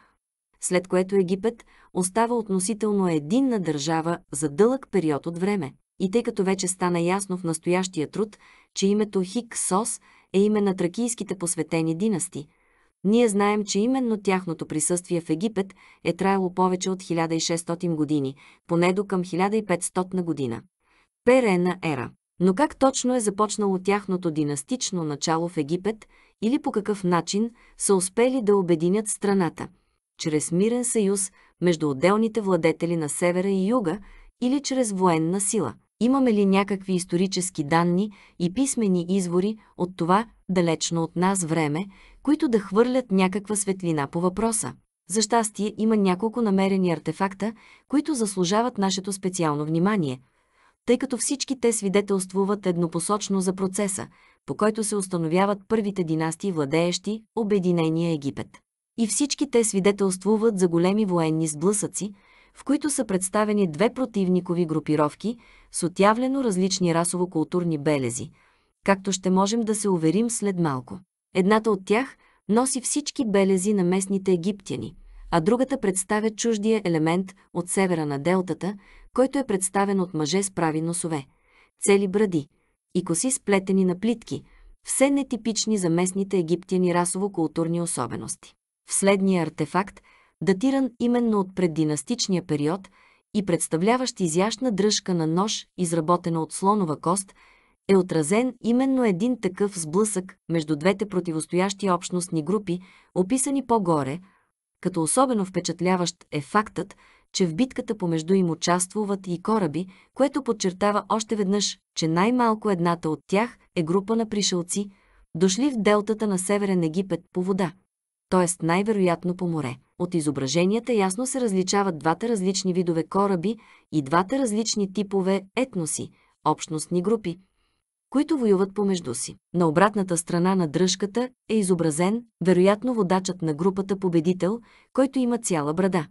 след което Египет остава относително единна държава за дълъг период от време. И тъй като вече стана ясно в настоящия труд, че името Хиксос е име на тракийските посветени династи, Ние знаем, че именно тяхното присъствие в Египет е траяло повече от 1600 години, поне до към 1500 година. Перена ера. Но как точно е започнало тяхното династично начало в Египет или по какъв начин са успели да обединят страната? Чрез мирен съюз между отделните владетели на севера и юга или чрез военна сила? Имаме ли някакви исторически данни и писмени извори от това далечно от нас време, които да хвърлят някаква светлина по въпроса? За щастие има няколко намерени артефакта, които заслужават нашето специално внимание – тъй като всички те свидетелствуват еднопосочно за процеса, по който се установяват първите династии владеещи Обединения Египет. И всички те свидетелствуват за големи военни сблъсъци, в които са представени две противникови групировки с отявлено различни расово-културни белези, както ще можем да се уверим след малко. Едната от тях носи всички белези на местните египтяни, а другата представя чуждия елемент от севера на делтата, който е представен от мъже с прави носове, цели бради и коси сплетени на плитки, все нетипични за местните египтяни расово-културни особености. В следния артефакт, датиран именно от преддинастичния период и представляващ изящна дръжка на нож, изработена от слонова кост, е отразен именно един такъв сблъсък между двете противостоящи общностни групи, описани по-горе, като особено впечатляващ е фактът, че в битката помежду им участвуват и кораби, което подчертава още веднъж, че най-малко едната от тях е група на пришелци, дошли в делтата на Северен Египет по вода, т.е. най-вероятно по море. От изображенията ясно се различават двата различни видове кораби и двата различни типове етноси, общностни групи, които воюват помежду си. На обратната страна на дръжката е изобразен, вероятно водачът на групата победител, който има цяла брада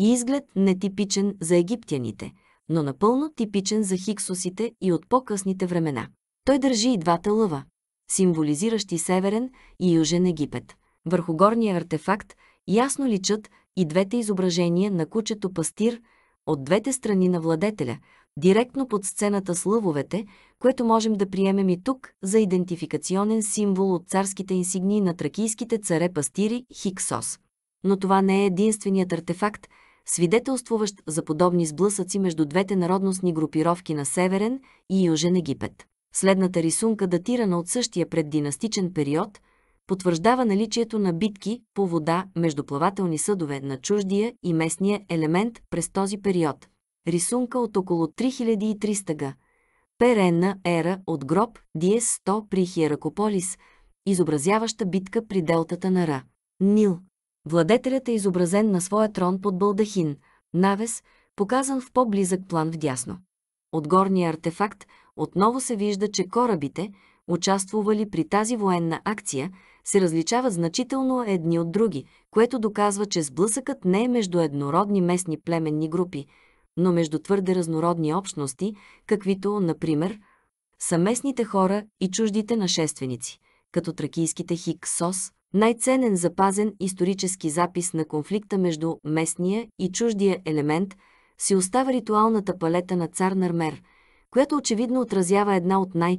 и изглед нетипичен за египтяните, но напълно типичен за хиксосите и от по-късните времена. Той държи и двата лъва, символизиращи Северен и Южен Египет. Върху горния артефакт ясно личат и двете изображения на кучето пастир от двете страни на владетеля, директно под сцената с лъвовете, което можем да приемем и тук за идентификационен символ от царските инсигнии на тракийските царе-пастири Хиксос. Но това не е единственият артефакт, свидетелствуващ за подобни сблъсъци между двете народностни групировки на Северен и Южен Египет. Следната рисунка, датирана от същия преддинастичен период, потвърждава наличието на битки по вода между плавателни съдове на чуждия и местния елемент през този период. Рисунка от около 3300 г. Перенна ера от гроб Диес 100 при Хиеракополис, изобразяваща битка при делтата на Ра. Нил. Владетелят е изобразен на своя трон под балдахин, навес, показан в по-близък план вдясно. От горния артефакт отново се вижда, че корабите, участвували при тази военна акция, се различават значително едни от други, което доказва, че сблъсъкът не е между еднородни местни племенни групи, но между твърде разнородни общности, каквито, например, са местните хора и чуждите нашественици, като тракийските хиксос, най-ценен запазен исторически запис на конфликта между местния и чуждия елемент си остава ритуалната палета на цар Нармер, която очевидно отразява една от най-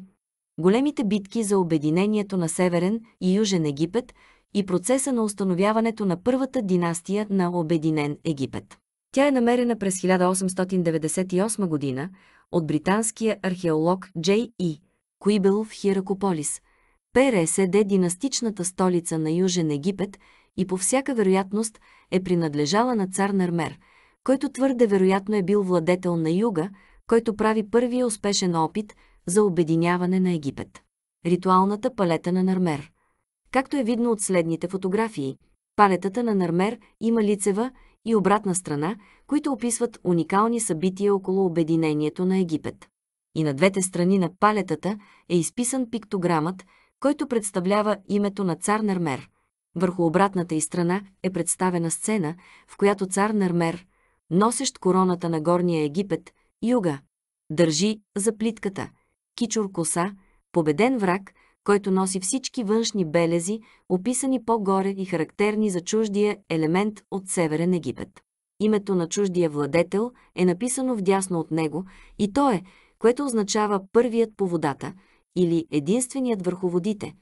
големите битки за обединението на Северен и Южен Египет и процеса на установяването на първата династия на Обединен Египет. Тя е намерена през 1898 година от британския археолог Джей И. Куибел в Хиракополис – ПРСД династичната столица на Южен Египет и по всяка вероятност е принадлежала на цар Нармер, който твърде вероятно е бил владетел на юга, който прави първия успешен опит за обединяване на Египет. Ритуалната палета на Нармер. Както е видно от следните фотографии, палетата на Нармер има лицева и обратна страна, които описват уникални събития около обединението на Египет. И на двете страни на палетата е изписан пиктограмът, който представлява името на цар Нармер. Върху обратната й страна е представена сцена, в която цар Нармер, носещ короната на горния Египет, юга, държи за плитката, кичур коса, победен враг, който носи всички външни белези, описани по-горе и характерни за чуждия елемент от Северен Египет. Името на чуждия владетел е написано вдясно от него и то е, което означава първият по водата – или единственият върху водите.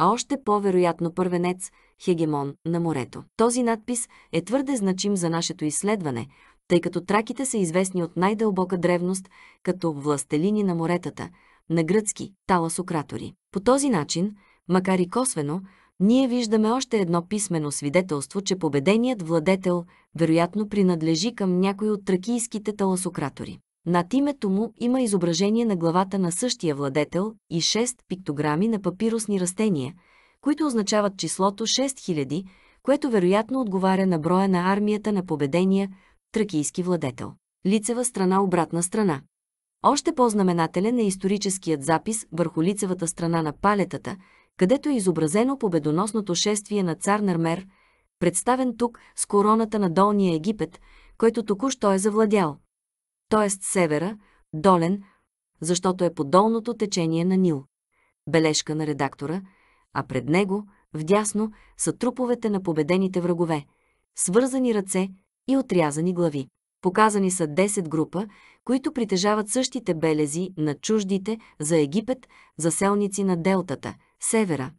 а още по-вероятно първенец, хегемон на морето. Този надпис е твърде значим за нашето изследване, тъй като траките са известни от най-дълбока древност като властелини на моретата, на гръцки таласократори. По този начин, макар и косвено, ние виждаме още едно писмено свидетелство, че победеният владетел вероятно принадлежи към някой от тракийските таласократори. Над името му има изображение на главата на същия владетел и шест пиктограми на папирусни растения, които означават числото 6000, което вероятно отговаря на броя на армията на победения тракийски владетел. Лицева страна обратна страна. Още по-знаменателен е историческият запис върху лицевата страна на палетата, където е изобразено победоносното шествие на цар Нармер, представен тук с короната на Долния Египет, който току-що е завладял. Т.е. севера, долен, защото е по долното течение на Нил. Бележка на редактора, а пред него, вдясно, са труповете на победените врагове, свързани ръце и отрязани глави. Показани са 10 група, които притежават същите белези на чуждите за Египет заселници на делтата, севера.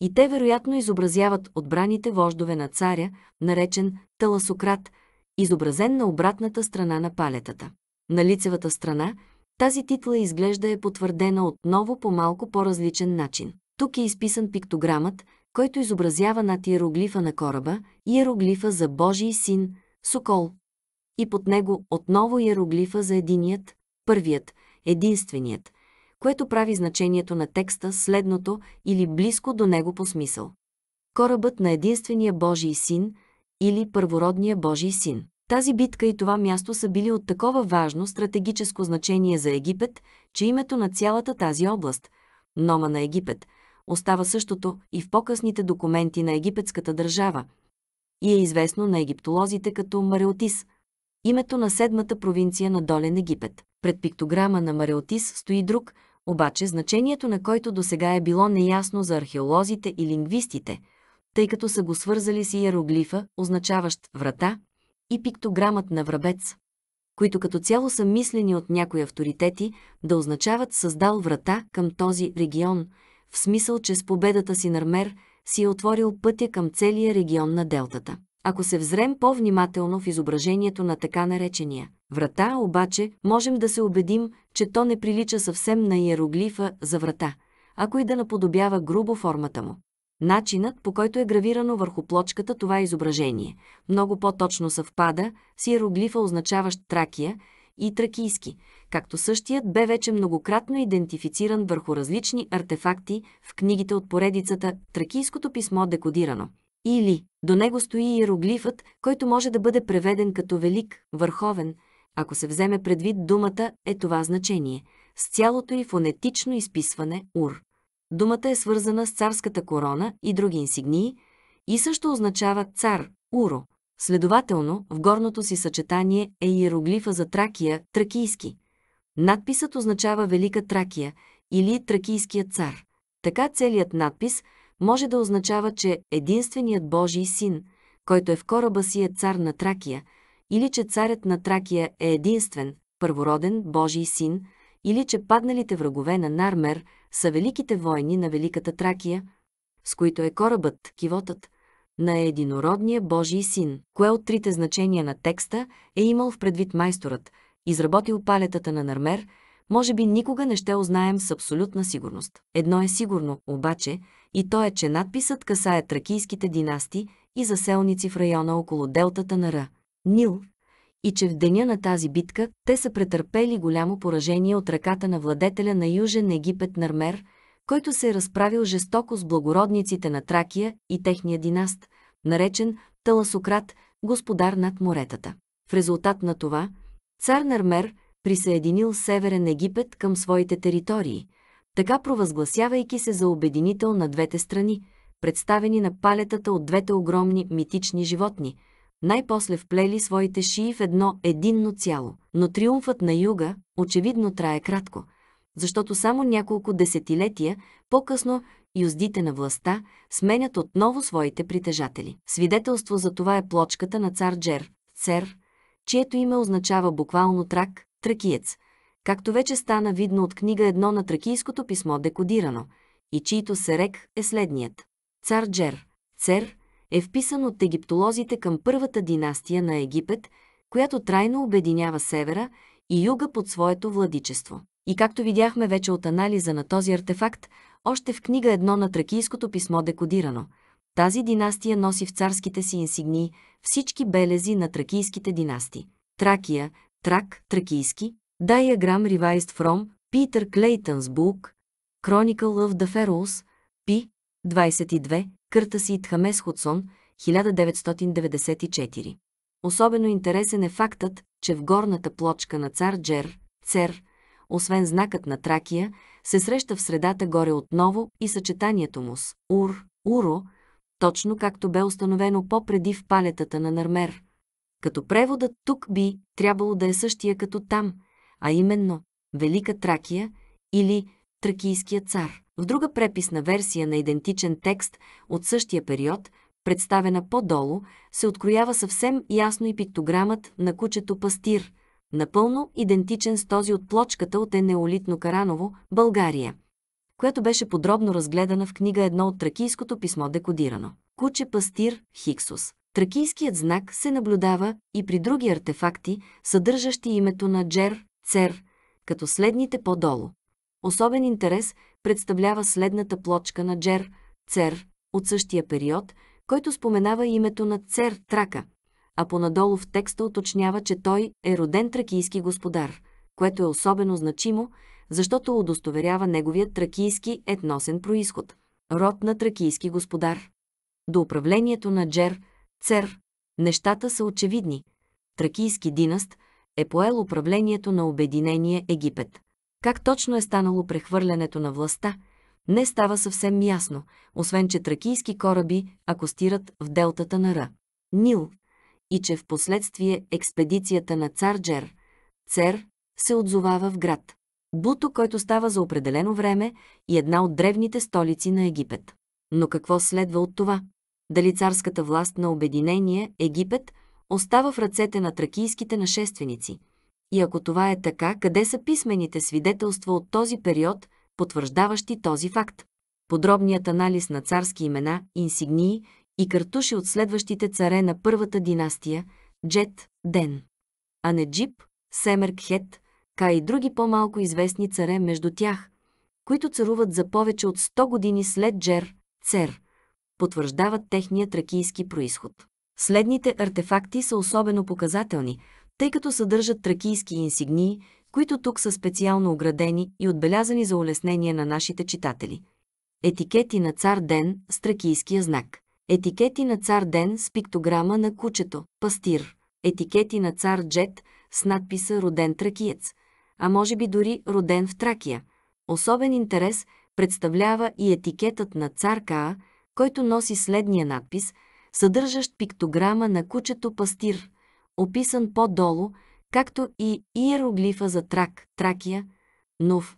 И те вероятно изобразяват отбраните вождове на царя, наречен Таласократ, изобразен на обратната страна на палетата. На лицевата страна тази титла изглежда е потвърдена отново по малко по-различен начин. Тук е изписан пиктограмът, който изобразява над иероглифа на кораба иероглифа за Божий син, Сокол, и под него отново иероглифа за единият, първият, единственият, което прави значението на текста следното или близко до него по смисъл. Корабът на единствения Божий син или първородния Божий син. Тази битка и това място са били от такова важно стратегическо значение за Египет, че името на цялата тази област, Нома на Египет, остава същото и в по-късните документи на египетската държава и е известно на египтолозите като Мареотис – името на седмата провинция на Долен Египет. Пред пиктограма на Мареотис стои друг, обаче значението на който до сега е било неясно за археолозите и лингвистите, тъй като са го свързали с иероглифа, означаващ врата, и пиктограмът на врабец, които като цяло са мислени от някои авторитети да означават създал врата към този регион, в смисъл, че с победата си Нармер си е отворил пътя към целия регион на делтата. Ако се взрем по-внимателно в изображението на така наречения врата, обаче, можем да се убедим, че то не прилича съвсем на иероглифа за врата, ако и да наподобява грубо формата му. Начинът, по който е гравирано върху плочката това изображение, много по-точно съвпада с иероглифа, означаващ Тракия и тракийски, както същият бе вече многократно идентифициран върху различни артефакти в книгите от поредицата Тракийското писмо декодирано – или до него стои иероглифът, който може да бъде преведен като велик, върховен, ако се вземе предвид думата е това значение, с цялото и фонетично изписване ур. Думата е свързана с царската корона и други инсигнии и също означава цар, уро. Следователно, в горното си съчетание е иероглифа за Тракия, тракийски. Надписът означава Велика Тракия или Тракийският цар. Така целият надпис – може да означава, че единственият Божий син, който е в кораба си е цар на Тракия, или че царят на Тракия е единствен, първороден Божий син, или че падналите врагове на Нармер са великите войни на Великата Тракия, с които е корабът, кивотът, на единородния Божий син. Кое от трите значения на текста е имал в предвид майсторът, изработил палетата на Нармер, може би никога не ще узнаем с абсолютна сигурност. Едно е сигурно, обаче, и то е, че надписът касае тракийските династи и заселници в района около делтата на Ра, Нил, и че в деня на тази битка те са претърпели голямо поражение от ръката на владетеля на Южен Египет Нармер, който се е разправил жестоко с благородниците на Тракия и техния династ, наречен Таласократ, господар над моретата. В резултат на това, цар Нармер присъединил Северен Египет към своите територии, така провъзгласявайки се за обединител на двете страни, представени на палетата от двете огромни митични животни, най-после вплели своите шии в едно единно цяло. Но триумфът на юга очевидно трае кратко, защото само няколко десетилетия по-късно юздите на властта сменят отново своите притежатели. Свидетелство за това е плочката на цар Джер, цер, чието име означава буквално трак, тракиец – както вече стана видно от книга едно на тракийското писмо декодирано, и чийто серек е следният. Цар Джер, Цер, е вписан от египтолозите към първата династия на Египет, която трайно обединява севера и юга под своето владичество. И както видяхме вече от анализа на този артефакт, още в книга едно на тракийското писмо декодирано. Тази династия носи в царските си инсигнии всички белези на тракийските династии. Тракия, Трак, Тракийски, Diagram Revised from Peter Clayton's Book, Chronicle of the Pharaohs, P. 22, Къртаси Тхамес Ходсон, 1994. Особено интересен е фактът, че в горната плочка на цар Джер, Цер, освен знакът на Тракия, се среща в средата горе отново и съчетанието му с Ур, Уро, точно както бе установено по-преди в палетата на Нармер. Като преводът тук би трябвало да е същия като там, а именно Велика Тракия или Тракийския цар. В друга преписна версия на идентичен текст от същия период, представена по-долу, се откроява съвсем ясно и пиктограмът на кучето пастир, напълно идентичен с този от плочката от Енеолитно Караново, България, която беше подробно разгледана в книга едно от тракийското писмо декодирано. Куче пастир Хиксус. Тракийският знак се наблюдава и при други артефакти, съдържащи името на Джер, Цер, като следните по-долу. Особен интерес представлява следната плочка на Джер, Цер, от същия период, който споменава името на Цер Трака, а понадолу в текста уточнява, че той е роден тракийски господар, което е особено значимо, защото удостоверява неговият тракийски етносен происход. Род на тракийски господар. До управлението на Джер, Цер, нещата са очевидни. Тракийски династ е поел управлението на Обединение Египет. Как точно е станало прехвърлянето на властта, не става съвсем ясно, освен че тракийски кораби акостират в делтата на Р. Нил, и че в последствие експедицията на цар Джер, Цер, се отзовава в град. Буто, който става за определено време и една от древните столици на Египет. Но какво следва от това? Дали царската власт на обединение Египет остава в ръцете на тракийските нашественици? И ако това е така, къде са писмените свидетелства от този период, потвърждаващи този факт? Подробният анализ на царски имена, инсигнии и картуши от следващите царе на първата династия – Джет, Ден, Анеджип, Семеркхет, ка и други по-малко известни царе между тях, които царуват за повече от 100 години след Джер, Цер, потвърждават техния тракийски происход. Следните артефакти са особено показателни, тъй като съдържат тракийски инсигнии, които тук са специално оградени и отбелязани за улеснение на нашите читатели. Етикети на цар Ден с тракийския знак. Етикети на цар Ден с пиктограма на кучето, пастир. Етикети на цар Джет с надписа Роден тракиец, а може би дори роден в Тракия. Особен интерес представлява и етикетът на цар Каа, който носи следния надпис, съдържащ пиктограма на кучето пастир, описан по-долу, както и иероглифа за Трак, Тракия, Нов,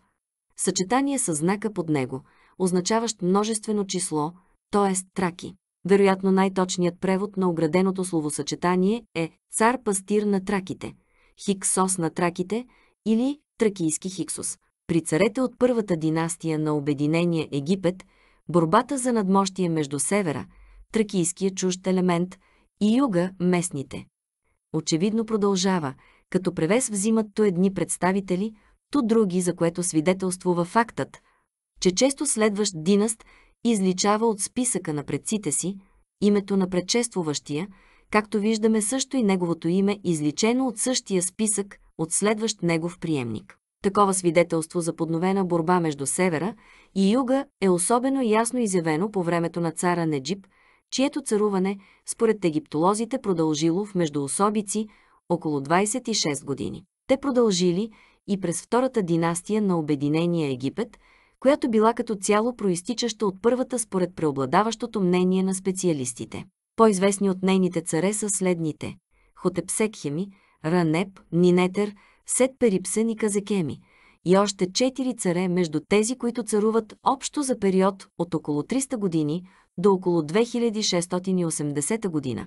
съчетание с знака под него, означаващ множествено число, т.е. Траки. Вероятно най-точният превод на ограденото словосъчетание е цар-пастир на траките, хиксос на траките или тракийски хиксос. При царете от първата династия на Обединение Египет, борбата за надмощие между севера, тракийския чужд елемент, и юга, местните. Очевидно продължава, като превес взимат то едни представители, то други, за което свидетелствува фактът, че често следващ династ изличава от списъка на предците си името на предшествуващия, както виждаме също и неговото име изличено от същия списък от следващ негов приемник. Такова свидетелство за подновена борба между севера и юга е особено ясно изявено по времето на цара Неджип, чието царуване, според египтолозите, продължило в междуособици около 26 години. Те продължили и през втората династия на Обединения Египет, която била като цяло проистичаща от първата според преобладаващото мнение на специалистите. По-известни от нейните царе са следните – Хотепсекхеми, Ранеп, Нинетер, Сет Перипсен и Казекеми и още четири царе между тези, които царуват общо за период от около 300 години до около 2680 година.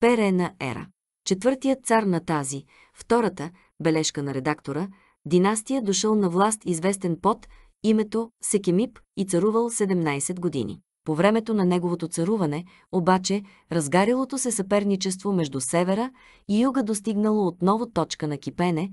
Перена ера. Четвъртият цар на тази, втората, бележка на редактора, династия дошъл на власт известен под името Секемип и царувал 17 години. По времето на неговото царуване, обаче, разгарилото се съперничество между севера и юга достигнало отново точка на кипене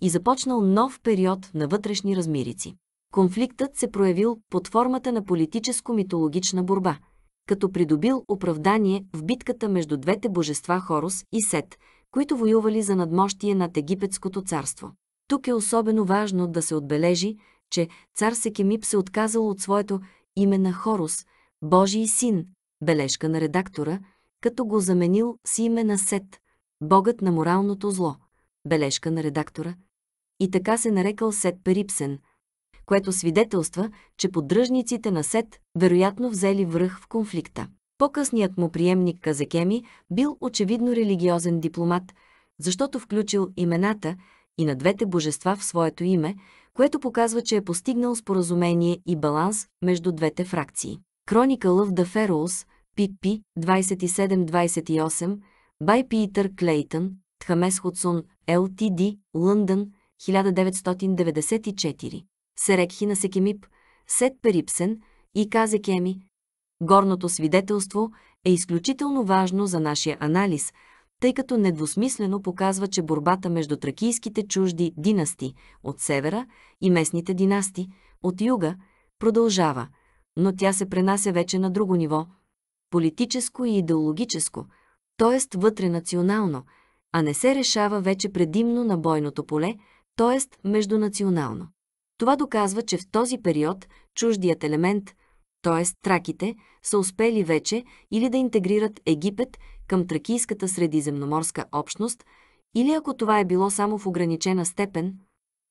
и започнал нов период на вътрешни размирици. Конфликтът се проявил под формата на политическо-митологична борба, като придобил оправдание в битката между двете божества Хорус и Сет, които воювали за надмощие над Египетското царство. Тук е особено важно да се отбележи, че цар Секемип се отказал от своето име на Хорус, Божий син, бележка на редактора, като го заменил с име на Сет, богът на моралното зло, бележка на редактора, и така се нарекал Сет Перипсен, което свидетелства, че поддръжниците на Сет вероятно взели връх в конфликта. По-късният му приемник Казекеми бил очевидно религиозен дипломат, защото включил имената и на двете божества в своето име, което показва, че е постигнал споразумение и баланс между двете фракции. Chronicle of the Pharaohs, pp. 27-28, by Peter Clayton, Тхамес Ходсон, LTD, Лъндън, 1994. Серекхи на Секемип, Сет Перипсен и Казекеми. Горното свидетелство е изключително важно за нашия анализ, тъй като недвусмислено показва, че борбата между тракийските чужди династи от севера и местните династи от юга продължава, но тя се пренася вече на друго ниво – политическо и идеологическо, т.е. вътренационално, а не се решава вече предимно на бойното поле, т.е. междунационално. Това доказва, че в този период чуждият елемент, т.е. траките, са успели вече или да интегрират Египет към тракийската средиземноморска общност, или ако това е било само в ограничена степен,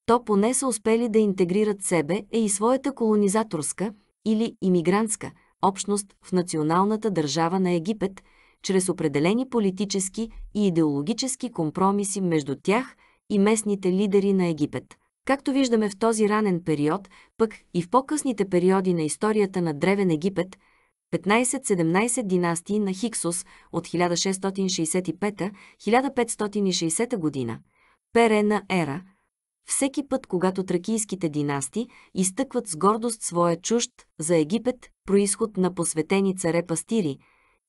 то поне са успели да интегрират себе е и своята колонизаторска или имигрантска общност в националната държава на Египет, чрез определени политически и идеологически компромиси между тях и местните лидери на Египет. Както виждаме в този ранен период, пък и в по-късните периоди на историята на Древен Египет, 15-17 династии на Хиксус от 1665-1560 година, Перена ера, всеки път, когато тракийските династи изтъкват с гордост своя чужд за Египет происход на посветени царе пастири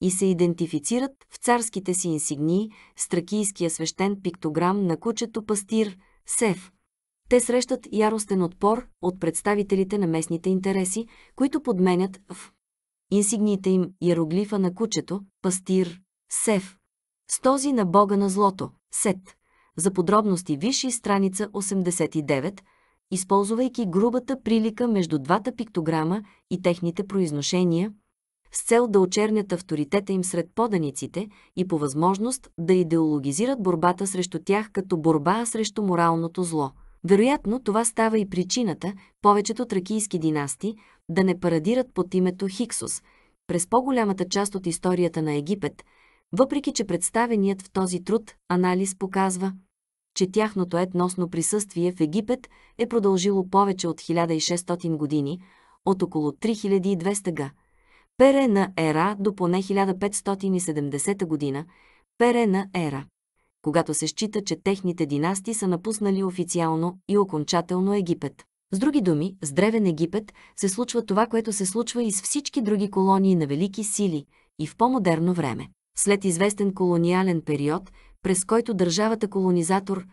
и се идентифицират в царските си инсигнии с тракийския свещен пиктограм на кучето пастир Сев – те срещат яростен отпор от представителите на местните интереси, които подменят в инсигниите им иероглифа на кучето, пастир, Сев, с този на бога на злото, Сет. За подробности виши страница 89, използвайки грубата прилика между двата пиктограма и техните произношения, с цел да очернят авторитета им сред поданиците и по възможност да идеологизират борбата срещу тях като борба срещу моралното зло – вероятно това става и причината повечето тракийски династи да не парадират под името Хиксус през по-голямата част от историята на Египет, въпреки че представеният в този труд анализ показва, че тяхното етносно присъствие в Египет е продължило повече от 1600 години, от около 3200 га. Пере на ера до поне 1570 година, пере на ера когато се счита, че техните династи са напуснали официално и окончателно Египет. С други думи, с Древен Египет се случва това, което се случва и с всички други колонии на велики сили и в по-модерно време. След известен колониален период, през който държавата колонизатор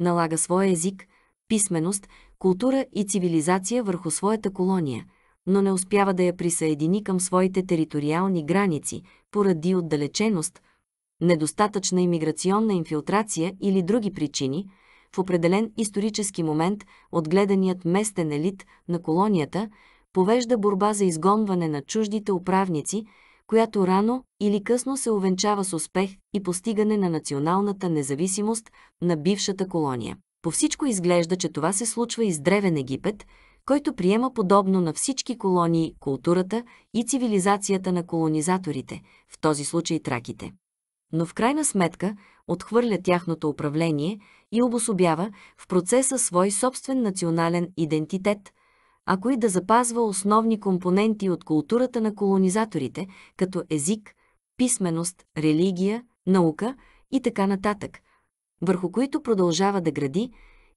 налага своя език, писменост, култура и цивилизация върху своята колония, но не успява да я присъедини към своите териториални граници поради отдалеченост – недостатъчна имиграционна инфилтрация или други причини, в определен исторически момент отгледаният местен елит на колонията повежда борба за изгонване на чуждите управници, която рано или късно се увенчава с успех и постигане на националната независимост на бившата колония. По всичко изглежда, че това се случва и с Древен Египет, който приема подобно на всички колонии културата и цивилизацията на колонизаторите, в този случай траките но в крайна сметка отхвърля тяхното управление и обособява в процеса свой собствен национален идентитет, ако и да запазва основни компоненти от културата на колонизаторите, като език, писменост, религия, наука и така нататък, върху които продължава да гради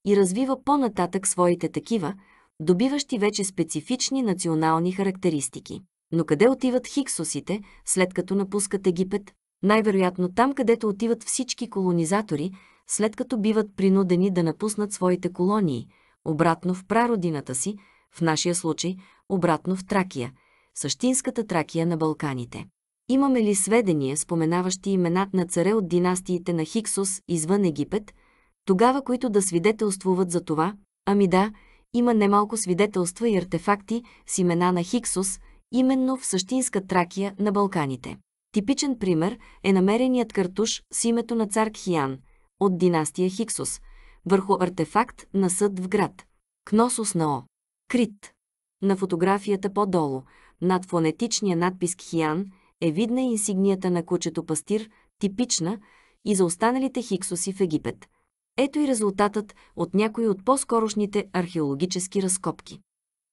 и развива по-нататък своите такива, добиващи вече специфични национални характеристики. Но къде отиват хиксосите, след като напускат Египет? Най-вероятно там, където отиват всички колонизатори, след като биват принудени да напуснат своите колонии, обратно в прародината си, в нашия случай обратно в Тракия, същинската Тракия на Балканите. Имаме ли сведения, споменаващи имената на царе от династиите на Хиксос извън Египет, тогава които да свидетелствуват за това? Ами да, има немалко свидетелства и артефакти с имена на Хиксос, именно в същинска Тракия на Балканите. Типичен пример е намереният картуш с името на цар Кхиян от династия Хиксос върху артефакт на съд в град. Кносос на О. Крит. На фотографията по-долу, над фонетичния надпис Кхиян, е видна инсигнията на кучето пастир, типична и за останалите хиксоси в Египет. Ето и резултатът от някои от по-скорошните археологически разкопки.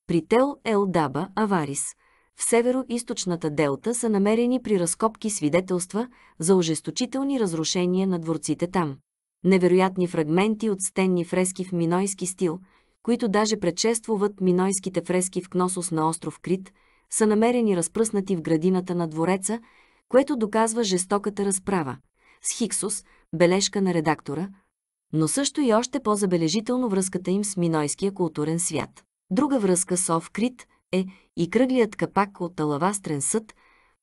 При Тел Ел Даба, Аварис, в северо-источната делта са намерени при разкопки свидетелства за ожесточителни разрушения на дворците там. Невероятни фрагменти от стенни фрески в минойски стил, които даже предшествуват минойските фрески в Кносос на остров Крит, са намерени разпръснати в градината на двореца, което доказва жестоката разправа. С Хиксус, бележка на редактора, но също и още по-забележително връзката им с минойския културен свят. Друга връзка с Овкрит е и кръглият капак от алавастрен съд,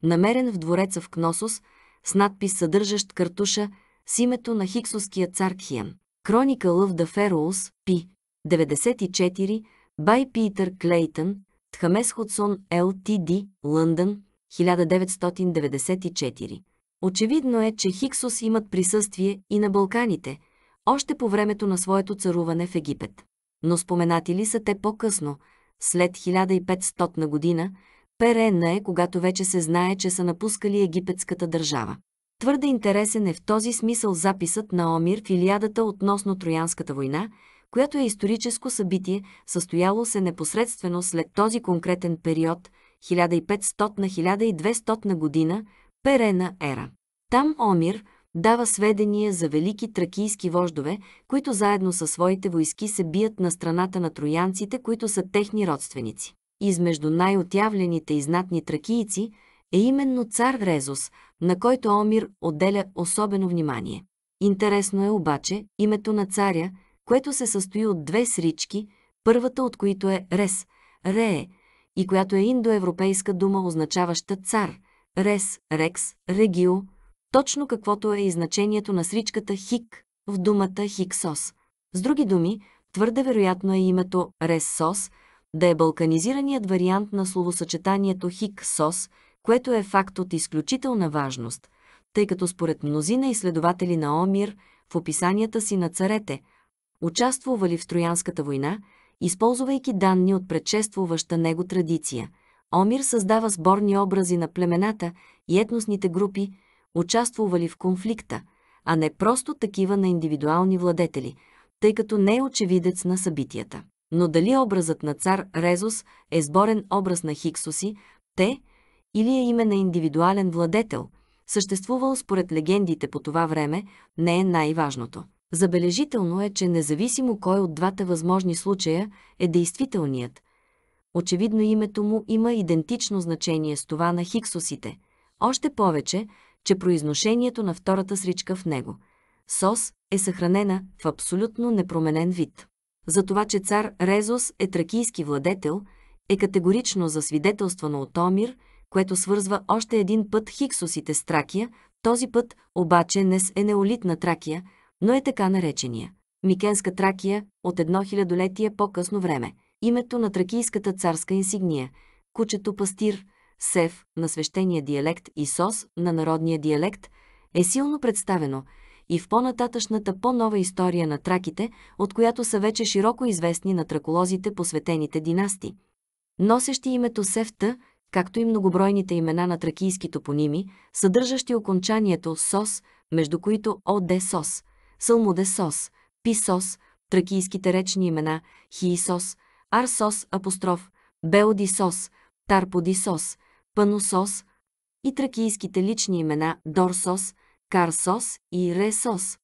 намерен в двореца в Кносос, с надпис съдържащ картуша с името на хиксовския цар Кхиан. Кроника Love the Pharaohs, P. 94, by Питър Клейтън, Тхамес Ходсон, Л.Т.Д., Лъндън, 1994. Очевидно е, че Хиксос имат присъствие и на Балканите, още по времето на своето царуване в Египет. Но споменати ли са те по-късно, след 1500 година, перенна е, когато вече се знае, че са напускали египетската държава. Твърде интересен е в този смисъл записът на Омир в Илиадата относно Троянската война, която е историческо събитие, състояло се непосредствено след този конкретен период 1500 на 1200 година, перена ера. Там Омир дава сведения за велики тракийски вождове, които заедно със своите войски се бият на страната на троянците, които са техни родственици. Измежду най-отявлените и знатни тракийци е именно цар Резус, на който Омир отделя особено внимание. Интересно е обаче името на царя, което се състои от две срички, първата от които е Рес, Рее, и която е индоевропейска дума, означаваща цар, Рес, Рекс, Регио, точно каквото е и значението на сричката Хик в думата Хиксос. С други думи, твърде вероятно е името Рессос да е балканизираният вариант на словосъчетанието Хиксос, което е факт от изключителна важност, тъй като според мнозина изследователи на Омир в описанията си на царете, участвували в Троянската война, използвайки данни от предшествуваща него традиция. Омир създава сборни образи на племената и етносните групи, участвували в конфликта, а не просто такива на индивидуални владетели, тъй като не е очевидец на събитията. Но дали образът на цар Резус е сборен образ на Хиксоси, те, или е име на индивидуален владетел, съществувал според легендите по това време, не е най-важното. Забележително е, че независимо кой от двата възможни случая е действителният, очевидно името му има идентично значение с това на хиксосите. Още повече, че произношението на втората сричка в него. Сос е съхранена в абсолютно непроменен вид. За това, че цар Резос е тракийски владетел, е категорично засвидетелствано от Омир, което свързва още един път хиксосите с Тракия, този път обаче не с енеолитна Тракия, но е така наречения. Микенска Тракия от едно хилядолетие по-късно време. Името на тракийската царска инсигния – кучето пастир, Сев на свещения диалект и Сос на народния диалект е силно представено и в по-нататъчната по-нова история на траките, от която са вече широко известни на траколозите посветените династи. Носещи името Севта, както и многобройните имена на тракийски топоними, съдържащи окончанието СОС, между които ОД-СОС, Сълмуде-СОС, Писос, тракийските речни имена Хиисос, Арсос апостроф, Беодисос, Тарподисос, Паносос и тракийските лични имена Дорсос, Карсос и Ресос.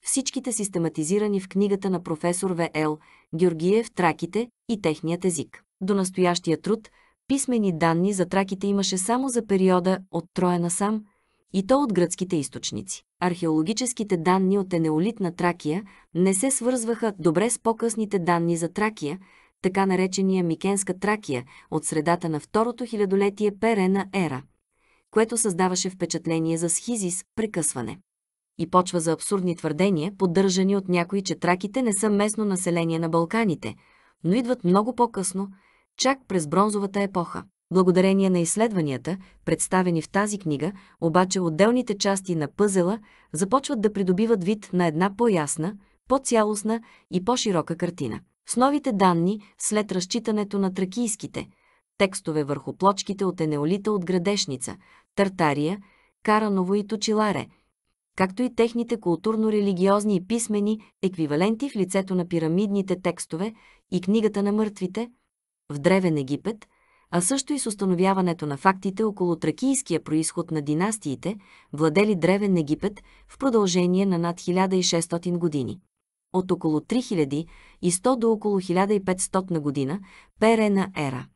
всичките систематизирани в книгата на професор В.Л. Георгиев «Траките и техният език». До настоящия труд писмени данни за траките имаше само за периода от Троя насам, и то от гръцките източници. Археологическите данни от енеолитна Тракия не се свързваха добре с по-късните данни за Тракия, така наречения Микенска Тракия от средата на второто хилядолетие Перена ера, което създаваше впечатление за схизис, прекъсване. И почва за абсурдни твърдения, поддържани от някои, че траките не са местно население на Балканите, но идват много по-късно, чак през бронзовата епоха. Благодарение на изследванията, представени в тази книга, обаче отделните части на пъзела започват да придобиват вид на една по-ясна, по-цялостна и по-широка картина. С новите данни, след разчитането на тракийските, текстове върху плочките от енеолита от Градешница, Тартария, Караново и Точиларе, както и техните културно-религиозни и писмени еквиваленти в лицето на пирамидните текстове и книгата на мъртвите, в Древен Египет, а също и с установяването на фактите около тракийския происход на династиите, владели Древен Египет в продължение на над 1600 години от около 3100 до около 1500 на година, перена ера,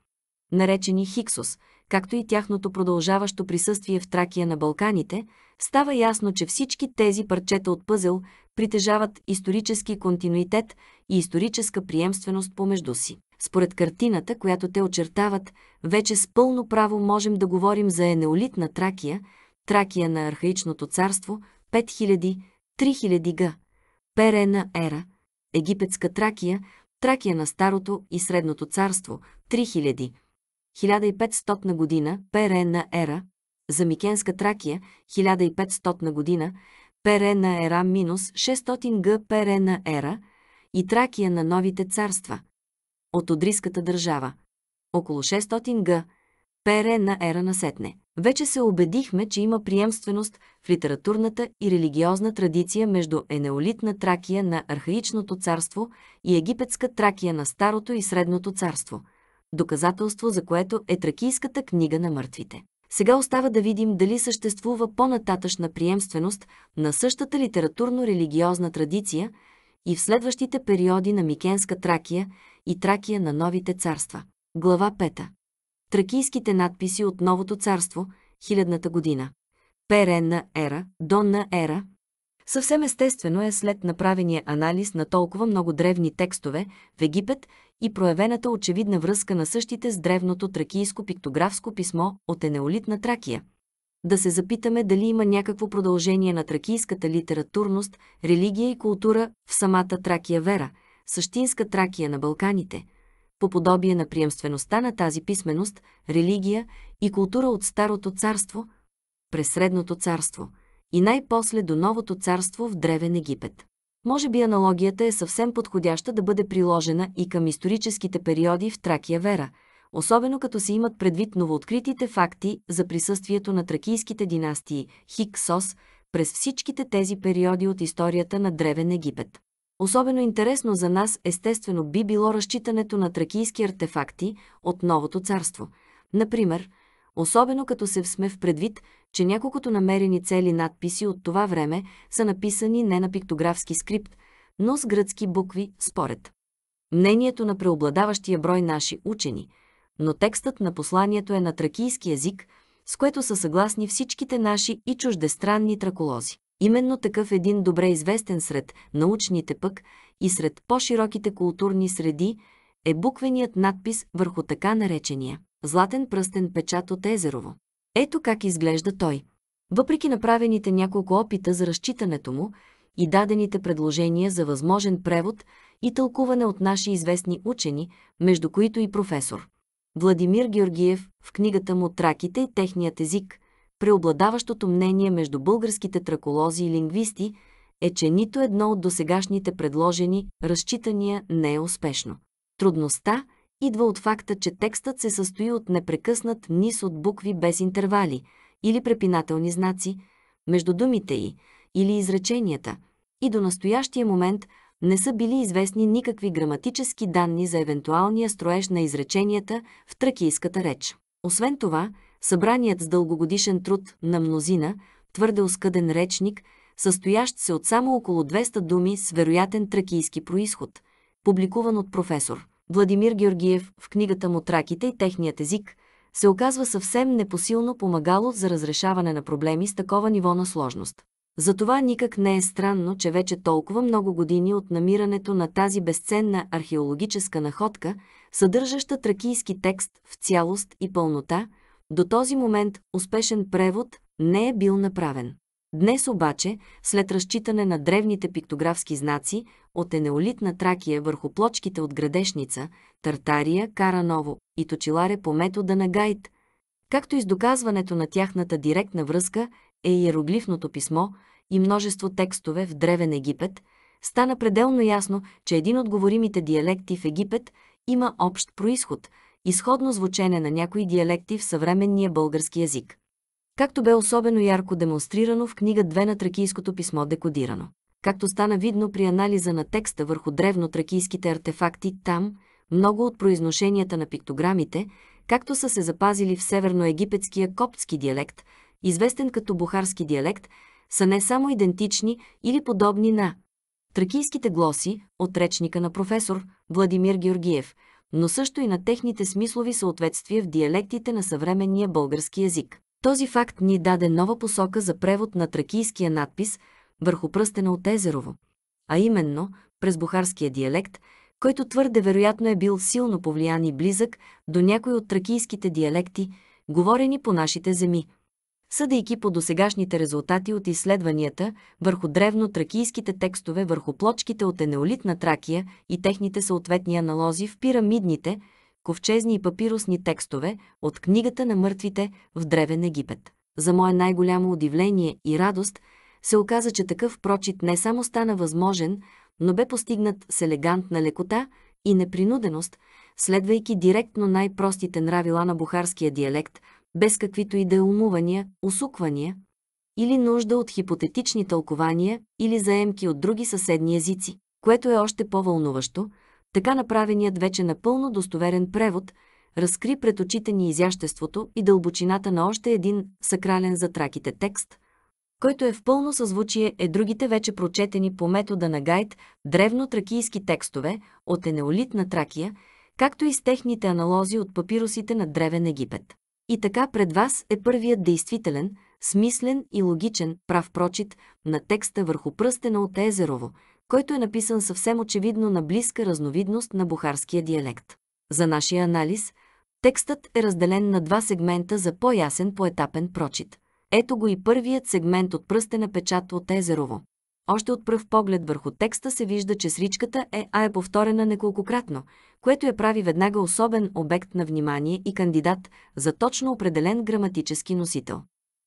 наречени Хиксос, както и тяхното продължаващо присъствие в Тракия на Балканите, става ясно, че всички тези парчета от пъзел притежават исторически континуитет и историческа приемственост помежду си. Според картината, която те очертават, вече с пълно право можем да говорим за енеолитна Тракия, Тракия на архаичното царство, 5000-3000 г. Перена ера, египетска Тракия, Тракия на Старото и Средното царство, 3000, 1500 година, Перена ера, за Микенска Тракия, 1500 година, Перена ера минус 600 г. Перена ера и Тракия на новите царства. От Одриската държава. Около 600 г. Перена ера на Сетне. Вече се убедихме, че има приемственост в литературната и религиозна традиция между енеолитна Тракия на архаичното царство и египетска Тракия на Старото и Средното царство, доказателство за което е Тракийската книга на мъртвите. Сега остава да видим дали съществува по-нататъчна приемственост на същата литературно-религиозна традиция и в следващите периоди на Микенска Тракия и Тракия на новите царства. Глава 5 тракийските надписи от Новото царство, хилядната година. Перенна ера, Донна ера. Съвсем естествено е след направения анализ на толкова много древни текстове в Египет и проявената очевидна връзка на същите с древното тракийско пиктографско писмо от енеолитна Тракия. Да се запитаме дали има някакво продължение на тракийската литературност, религия и култура в самата Тракия вера, същинска Тракия на Балканите – по подобие на приемствеността на тази писменост, религия и култура от Старото царство, през Средното царство и най-после до Новото царство в Древен Египет. Може би аналогията е съвсем подходяща да бъде приложена и към историческите периоди в Тракия Вера, особено като се имат предвид новооткритите факти за присъствието на тракийските династии Хиксос през всичките тези периоди от историята на Древен Египет. Особено интересно за нас естествено би било разчитането на тракийски артефакти от Новото царство. Например, особено като се сме в предвид, че няколкото намерени цели надписи от това време са написани не на пиктографски скрипт, но с гръцки букви според мнението на преобладаващия брой наши учени, но текстът на посланието е на тракийски език, с което са съгласни всичките наши и чуждестранни траколози. Именно такъв един добре известен сред научните пък и сред по-широките културни среди е буквеният надпис върху така наречения златен пръстен печат от Езерово. Ето как изглежда той. Въпреки направените няколко опита за разчитането му и дадените предложения за възможен превод и тълкуване от наши известни учени, между които и професор. Владимир Георгиев в книгата му «Траките и техният език» преобладаващото мнение между българските траколози и лингвисти е, че нито едно от досегашните предложени разчитания не е успешно. Трудността идва от факта, че текстът се състои от непрекъснат низ от букви без интервали или препинателни знаци между думите й или изреченията и до настоящия момент не са били известни никакви граматически данни за евентуалния строеж на изреченията в тракийската реч. Освен това, Събраният с дългогодишен труд на мнозина, твърде оскъден речник, състоящ се от само около 200 думи с вероятен тракийски происход, публикуван от професор Владимир Георгиев в книгата му «Траките и техният език», се оказва съвсем непосилно помагало за разрешаване на проблеми с такова ниво на сложност. Затова никак не е странно, че вече толкова много години от намирането на тази безценна археологическа находка, съдържаща тракийски текст в цялост и пълнота, до този момент успешен превод не е бил направен. Днес обаче, след разчитане на древните пиктографски знаци от енеолитна Тракия върху плочките от Градешница, Тартария, Караново и Точиларе по метода на Гайд, както и с доказването на тяхната директна връзка е иероглифното писмо и множество текстове в Древен Египет, стана пределно ясно, че един от говоримите диалекти в Египет има общ происход, изходно звучене на някои диалекти в съвременния български язик както бе особено ярко демонстрирано в книга 2 на тракийското писмо Декодирано. Както стана видно при анализа на текста върху древно-тракийските артефакти, там много от произношенията на пиктограмите, както са се запазили в северноегипетския коптски диалект, известен като бухарски диалект, са не само идентични или подобни на тракийските глоси от речника на професор Владимир Георгиев, но също и на техните смислови съответствия в диалектите на съвременния български язик. Този факт ни даде нова посока за превод на тракийския надпис върху пръстена от Езерово, а именно през бухарския диалект, който твърде вероятно е бил силно повлиян и близък до някой от тракийските диалекти, говорени по нашите земи. Съдейки по досегашните резултати от изследванията върху древно-тракийските текстове върху плочките от енеолитна Тракия и техните съответни аналози в пирамидните – ковчезни и папирусни текстове от книгата на мъртвите в Древен Египет. За мое най-голямо удивление и радост се оказа, че такъв прочит не само стана възможен, но бе постигнат с елегантна лекота и непринуденост, следвайки директно най-простите нравила на бухарския диалект, без каквито и да е умувания, усуквания или нужда от хипотетични тълкования или заемки от други съседни езици, което е още по-вълнуващо – така направеният вече напълно достоверен превод разкри пред очите ни изяществото и дълбочината на още един сакрален за траките текст, който е в пълно съзвучие е другите вече прочетени по метода на гайд древно-тракийски текстове от енеолитна Тракия, както и с техните аналози от папирусите на Древен Египет. И така пред вас е първият действителен, смислен и логичен прав прочит на текста върху пръстена от Езерово, който е написан съвсем очевидно на близка разновидност на бухарския диалект. За нашия анализ, текстът е разделен на два сегмента за по-ясен поетапен прочит. Ето го и първият сегмент от пръстена печат от Езерово. Още от пръв поглед върху текста се вижда, че сричката е А е повторена неколкократно, което я прави веднага особен обект на внимание и кандидат за точно определен граматически носител.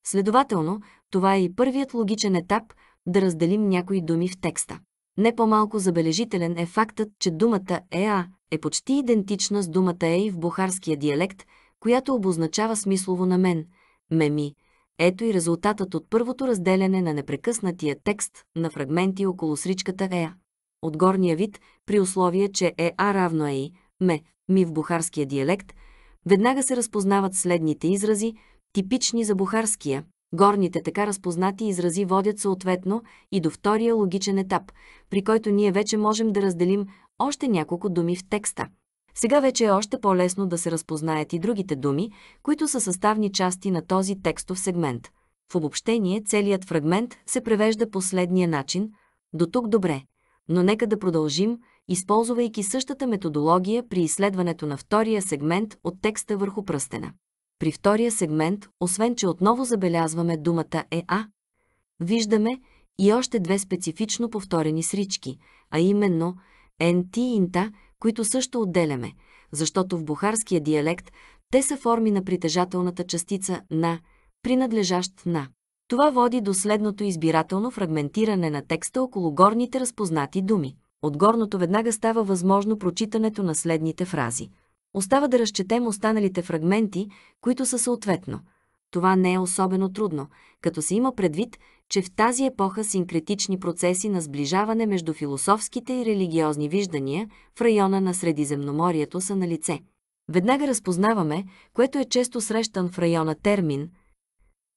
Следователно, това е и първият логичен етап да разделим някои думи в текста. Не по-малко забележителен е фактът, че думата «еа» е почти идентична с думата «ей» в бухарския диалект, която обозначава смислово на мен, меми. Ето и резултатът от първото разделяне на непрекъснатия текст на фрагменти около сричката «еа». От горния вид, при условие, че «еа» равно «ей», «ме», «ми» в бухарския диалект, веднага се разпознават следните изрази, типични за бухарския, Горните така разпознати изрази водят съответно и до втория логичен етап, при който ние вече можем да разделим още няколко думи в текста. Сега вече е още по-лесно да се разпознаят и другите думи, които са съставни части на този текстов сегмент. В обобщение целият фрагмент се превежда последния начин «До тук добре», но нека да продължим, използвайки същата методология при изследването на втория сегмент от текста върху пръстена. При втория сегмент, освен че отново забелязваме думата ЕА, виждаме и още две специфично повторени срички, а именно НТ и инта, които също отделяме, защото в бухарския диалект те са форми на притежателната частица на, принадлежащ на. Това води до следното избирателно фрагментиране на текста около горните разпознати думи. От горното веднага става възможно прочитането на следните фрази – Остава да разчетем останалите фрагменти, които са съответно. Това не е особено трудно, като се има предвид, че в тази епоха синкретични процеси на сближаване между философските и религиозни виждания в района на Средиземноморието са на лице. Веднага разпознаваме, което е често срещан в района термин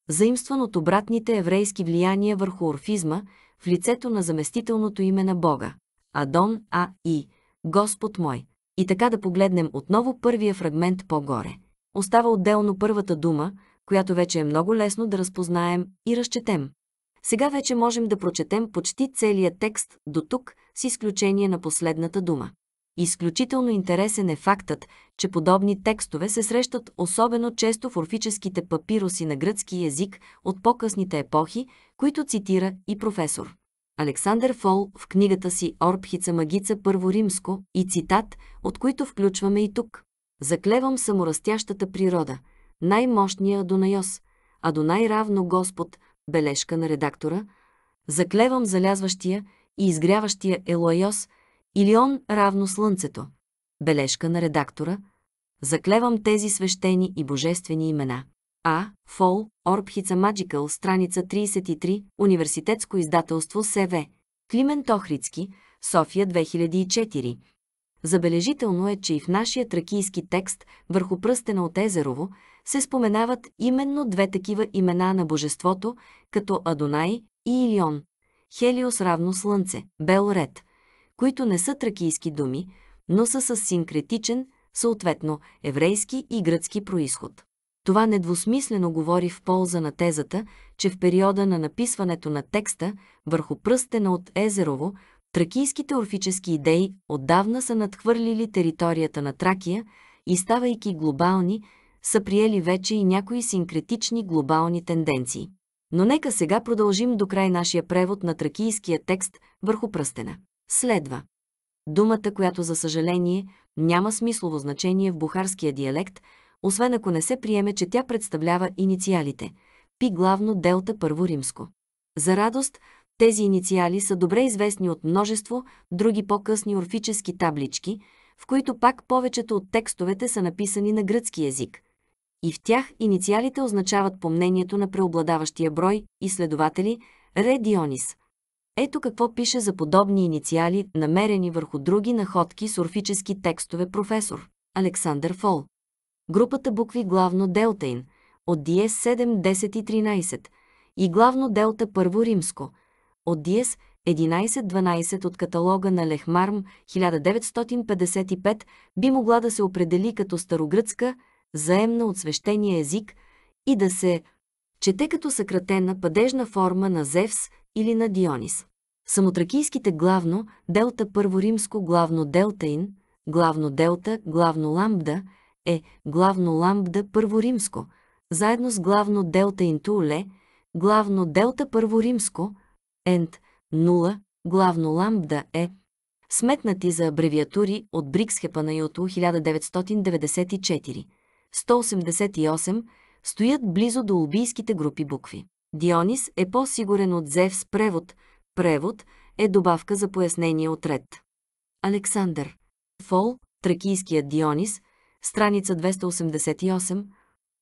заимстван от обратните еврейски влияния върху орфизма в лицето на заместителното име на Бога. Адон А. И. Господ мой. И така да погледнем отново първия фрагмент по-горе. Остава отделно първата дума, която вече е много лесно да разпознаем и разчетем. Сега вече можем да прочетем почти целият текст до тук, с изключение на последната дума. Изключително интересен е фактът, че подобни текстове се срещат особено често в орфическите папироси на гръцки език от по-късните епохи, които цитира и професор. Александър Фол в книгата си Орбхица Магица Първо Римско и цитат, от които включваме и тук. Заклевам саморастящата природа, най-мощния Адонайос, Адонай равно Господ, бележка на редактора, заклевам залязващия и изгряващия Елойос, или он равно слънцето. Бележка на редактора. Заклевам тези свещени и божествени имена. А. Фол, Орбхица Маджикъл, страница 33, Университетско издателство СВ. Климен Тохрицки, София 2004. Забележително е, че и в нашия тракийски текст върху пръстена от Езерово се споменават именно две такива имена на божеството, като Адонай и Илион. Хелиос равно Слънце, Бел Ред, които не са тракийски думи, но са с синкретичен, съответно еврейски и гръцки происход. Това недвусмислено говори в полза на тезата, че в периода на написването на текста върху пръстена от Езерово, тракийските орфически идеи отдавна са надхвърлили територията на Тракия и ставайки глобални, са приели вече и някои синкретични глобални тенденции. Но нека сега продължим до край нашия превод на тракийския текст върху пръстена. Следва. Думата, която за съжаление няма смислово значение в бухарския диалект, освен ако не се приеме, че тя представлява инициалите. Пи главно делта първо римско. За радост, тези инициали са добре известни от множество други по-късни орфически таблички, в които пак повечето от текстовете са написани на гръцки език. И в тях инициалите означават по мнението на преобладаващия брой изследователи Ре Дионис – ето какво пише за подобни инициали, намерени върху други находки с орфически текстове професор Александър Фол. Групата букви главно Делтейн от Диес 7, 10 и 13 и главно Делта първо римско от Диес 11-12 от каталога на Лехмарм 1955 би могла да се определи като старогръцка, заемна от свещения език и да се чете като съкратена падежна форма на Зевс или на Дионис. Самотракийските главно, делта първо римско главно делтаин, главно делта, главно ламбда е главно ламбда първо римско, заедно с главно делтаин туле, главно делта първо римско, ент, нула, главно ламбда е сметнати за абревиатури от Бриксхепанайото 1994. 188 стоят близо до убийските групи букви. Дионис е по-сигурен от Зевс превод. Превод е добавка за пояснение от ред. Александър. Фол, тракийският Дионис, страница 288.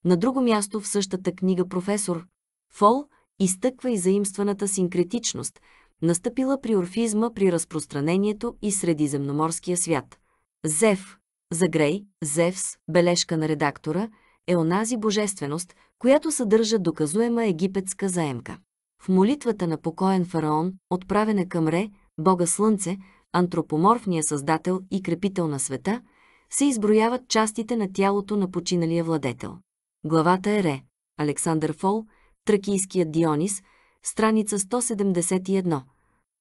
На друго място в същата книга професор Фол изтъква и заимстваната синкретичност, настъпила при орфизма при разпространението и средиземноморския свят. Зев, Загрей, Зевс, бележка на редактора, е онази божественост, която съдържа доказуема египетска заемка. В молитвата на покоен фараон, отправена към Ре, бога Слънце, антропоморфния създател и крепител на света, се изброяват частите на тялото на починалия владетел. Главата е Ре. Александър Фол, Тракийският Дионис, страница 171.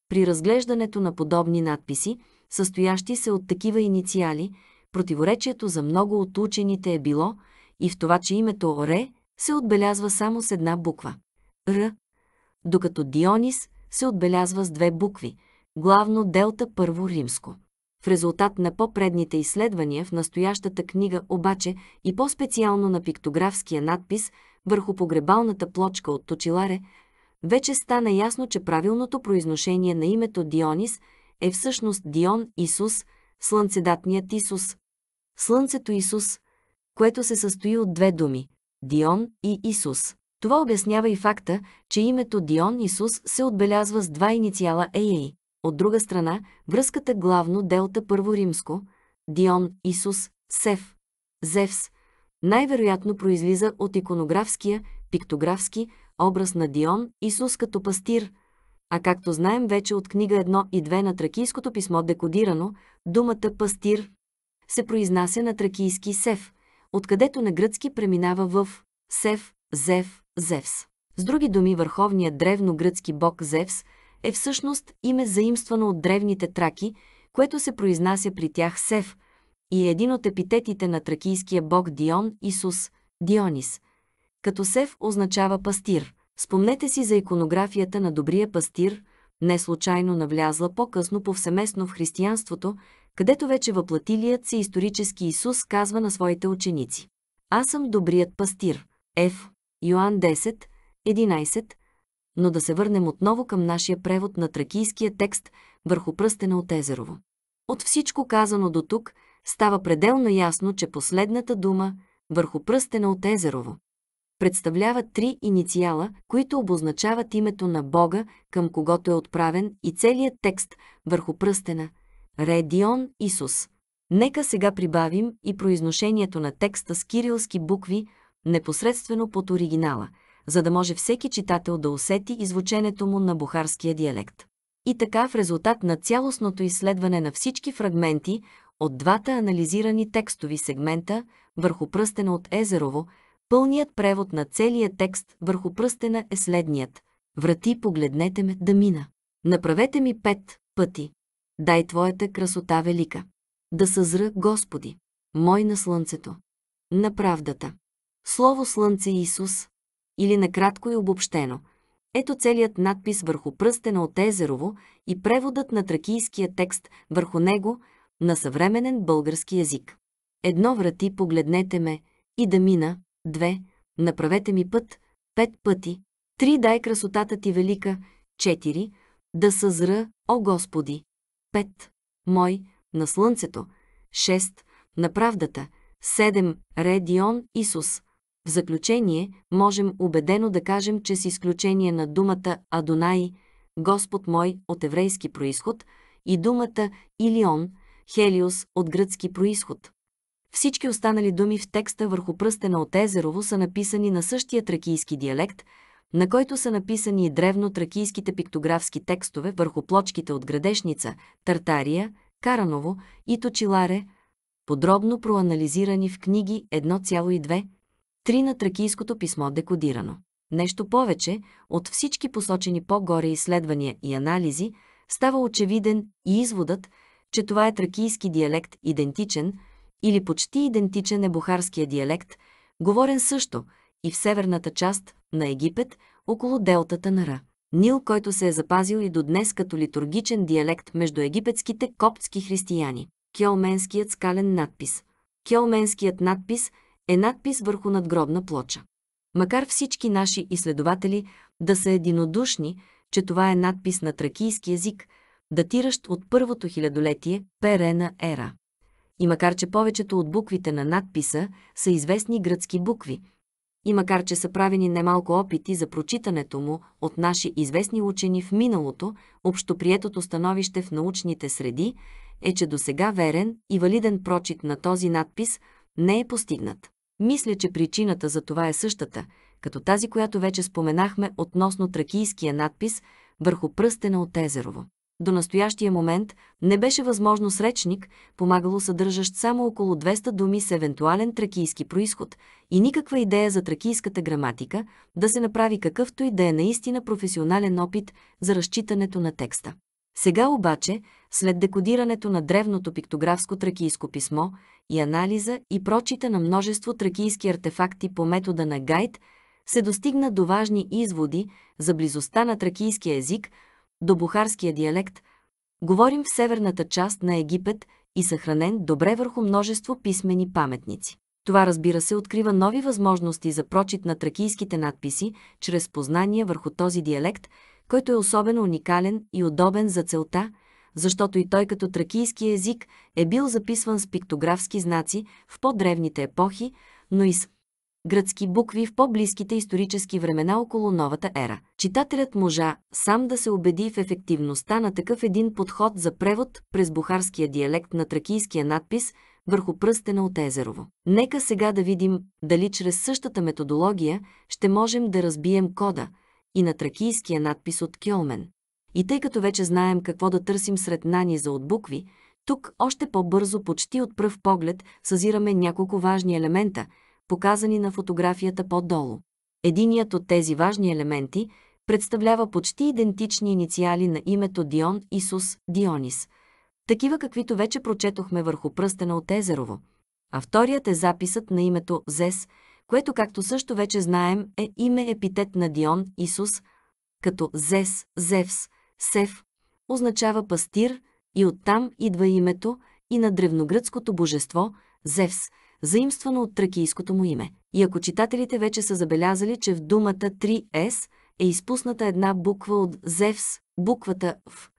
При разглеждането на подобни надписи, състоящи се от такива инициали, противоречието за много от учените е било и в това, че името Ре се отбелязва само с една буква – Р, докато Дионис се отбелязва с две букви, главно Делта Първо Римско. В резултат на по-предните изследвания в настоящата книга обаче и по-специално на пиктографския надпис върху погребалната плочка от Точиларе, вече стана ясно, че правилното произношение на името Дионис е всъщност Дион Исус, слънцедатният Исус. Слънцето Исус, което се състои от две думи Дион и Исус. Това обяснява и факта, че името Дион Исус се отбелязва с два инициала ЕЕ. От друга страна, връзката главно делта първо римско, Дион Исус, Сев, Зевс, най-вероятно произлиза от иконографския пиктографски образ на Дион, Исус като пастир, а както знаем вече от книга 1 и 2 на тракийското писмо декодирано, думата пастир се произнася на тракийски сев, откъдето на гръцки преминава в сев, зев, зевс. С други думи, върховният древно гръцки бог Зевс е всъщност име заимствано от древните траки, което се произнася при тях Сев и е един от епитетите на тракийския бог Дион Исус, Дионис. Като Сев означава пастир. Спомнете си за иконографията на добрия пастир, не случайно навлязла по-късно повсеместно в християнството, където вече въплатилият се исторически Исус казва на своите ученици. Аз съм добрият пастир. Ф. Йоан 10, 11, но да се върнем отново към нашия превод на тракийския текст върху пръстена от Езерово. От всичко казано до тук става пределно ясно, че последната дума върху пръстена от Езерово представлява три инициала, които обозначават името на Бога, към когото е отправен и целият текст върху пръстена – Редион Исус. Нека сега прибавим и произношението на текста с кирилски букви непосредствено под оригинала – за да може всеки читател да усети извученето му на бухарския диалект. И така в резултат на цялостното изследване на всички фрагменти от двата анализирани текстови сегмента върху пръстена от Езерово, пълният превод на целия текст върху пръстена е следният. Врати, погледнете ме да мина. Направете ми пет пъти. Дай Твоята красота велика. Да съзра Господи, мой на слънцето, на правдата. Слово Слънце Исус, или накратко и обобщено. Ето целият надпис върху пръстена от Езерово и преводът на тракийския текст върху него на съвременен български язик. Едно врати, погледнете ме, и да мина, две, направете ми път, пет пъти, три, дай красотата ти велика, четири, да съзра, о Господи, пет, мой, на слънцето, шест, на правдата, седем, Редион Исус, в заключение, можем убедено да кажем, че с изключение на думата Адонай, Господ мой от еврейски происход, и думата Илион, Хелиос от гръцки происход. Всички останали думи в текста върху пръстена от Езерово са написани на същия тракийски диалект, на който са написани и древно тракийските пиктографски текстове върху плочките от Градешница, Тартария, Караново и Точиларе, подробно проанализирани в книги 1,2 Три на тракийското писмо декодирано. Нещо повече, от всички посочени по-горе изследвания и анализи, става очевиден и изводът, че това е тракийски диалект идентичен или почти идентичен е бухарския диалект, говорен също и в северната част на Египет, около делтата на Ра. Нил, който се е запазил и до днес като литургичен диалект между египетските коптски християни. Кьолменският скален надпис. Кьолменският надпис е надпис върху надгробна плоча. Макар всички наши изследователи да са единодушни, че това е надпис на тракийски език, датиращ от първото хилядолетие Перена ера. И макар че повечето от буквите на надписа са известни гръцки букви, и макар че са правени немалко опити за прочитането му от наши известни учени в миналото, общоприетото становище в научните среди е, че до сега верен и валиден прочит на този надпис не е постигнат. Мисля, че причината за това е същата, като тази, която вече споменахме относно тракийския надпис върху пръстена от Езерово. До настоящия момент не беше възможно сречник, помагало съдържащ само около 200 думи с евентуален тракийски происход и никаква идея за тракийската граматика, да се направи какъвто и да е наистина професионален опит за разчитането на текста. Сега обаче, след декодирането на древното пиктографско тракийско писмо и анализа и прочита на множество тракийски артефакти по метода на Гайд, се достигна до важни изводи за близостта на тракийския език до бухарския диалект, говорим в северната част на Египет и съхранен добре върху множество писмени паметници. Това разбира се открива нови възможности за прочит на тракийските надписи чрез познание върху този диалект – който е особено уникален и удобен за целта, защото и той като тракийски език е бил записван с пиктографски знаци в по-древните епохи, но и с гръцки букви в по-близките исторически времена около новата ера. Читателят можа сам да се убеди в ефективността на такъв един подход за превод през бухарския диалект на тракийския надпис върху пръстена от Езерово. Нека сега да видим дали чрез същата методология ще можем да разбием кода и на тракийския надпис от Кьолмен. И тъй като вече знаем какво да търсим сред нани за от букви, тук още по-бързо, почти от пръв поглед, съзираме няколко важни елемента, показани на фотографията по-долу. Единият от тези важни елементи представлява почти идентични инициали на името Дион Исус Дионис, такива каквито вече прочетохме върху пръстена от Езерово. А вторият е записът на името Зес, което, както също вече знаем, е име епитет на Дион Исус, като Зес, Зевс, Сев, означава пастир и оттам идва името и на древногръцкото божество Зевс, заимствано от тракийското му име. И ако читателите вече са забелязали, че в думата 3S е изпусната една буква от Зевс, буквата В,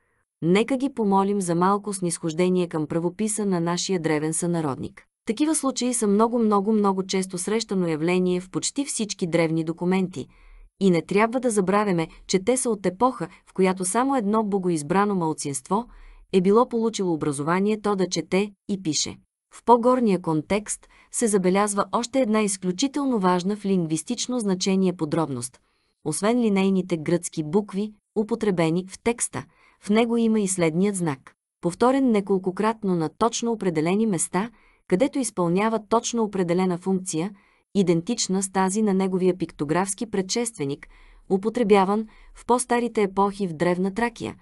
нека ги помолим за малко снисхождение към правописа на нашия древен сънародник. Такива случаи са много-много-много често срещано явление в почти всички древни документи – и не трябва да забравяме, че те са от епоха, в която само едно богоизбрано малцинство е било получило образование то да чете и пише. В по-горния контекст се забелязва още една изключително важна в лингвистично значение подробност. Освен линейните гръцки букви, употребени в текста, в него има и следният знак. Повторен неколкократно на точно определени места, където изпълнява точно определена функция – идентична с тази на неговия пиктографски предшественик, употребяван в по-старите епохи в Древна Тракия.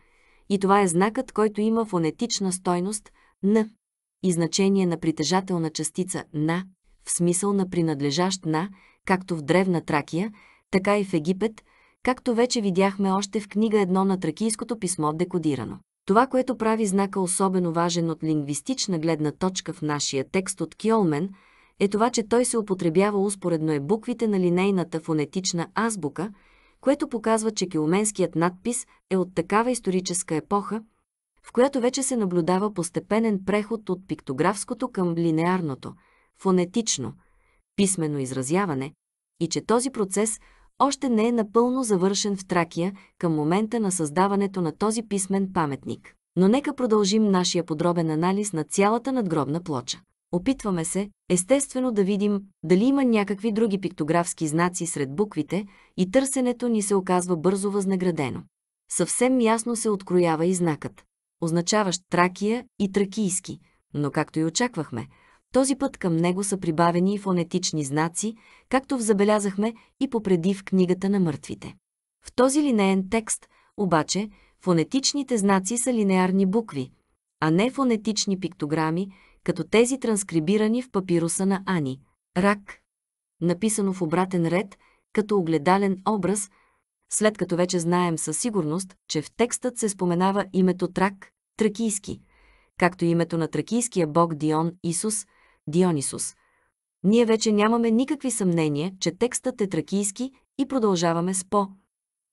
И това е знакът, който има фонетична стойност «н» и значение на притежателна частица «на», в смисъл на принадлежащ на, както в Древна Тракия, така и в Египет, както вече видяхме още в книга едно на тракийското писмо декодирано. Това, което прави знака особено важен от лингвистична гледна точка в нашия текст от Кьолмен – е това, че той се употребява успоредно е буквите на линейната фонетична азбука, което показва, че килменският надпис е от такава историческа епоха, в която вече се наблюдава постепенен преход от пиктографското към линеарното, фонетично, писмено изразяване и че този процес още не е напълно завършен в Тракия към момента на създаването на този писмен паметник. Но нека продължим нашия подробен анализ на цялата надгробна плоча. Опитваме се, естествено, да видим дали има някакви други пиктографски знаци сред буквите и търсенето ни се оказва бързо възнаградено. Съвсем ясно се откроява и знакът, означаващ Тракия и Тракийски, но както и очаквахме, този път към него са прибавени и фонетични знаци, както забелязахме и попреди в книгата на мъртвите. В този линеен текст, обаче, фонетичните знаци са линеарни букви, а не фонетични пиктограми, като тези транскрибирани в папируса на Ани. Рак, написано в обратен ред, като огледален образ, след като вече знаем със сигурност, че в текстът се споменава името Трак, тракийски, както името на тракийския бог Дион Исус, Дионисус. Ние вече нямаме никакви съмнения, че текстът е тракийски и продължаваме с по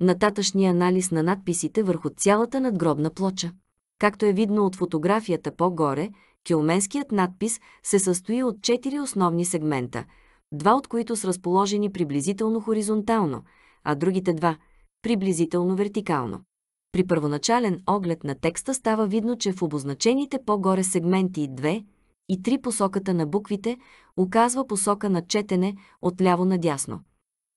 нататъчния анализ на надписите върху цялата надгробна плоча. Както е видно от фотографията по-горе, Килменският надпис се състои от четири основни сегмента, два от които са разположени приблизително хоризонтално, а другите два – приблизително вертикално. При първоначален оглед на текста става видно, че в обозначените по-горе сегменти 2 и 3 посоката на буквите оказва посока на четене от ляво надясно,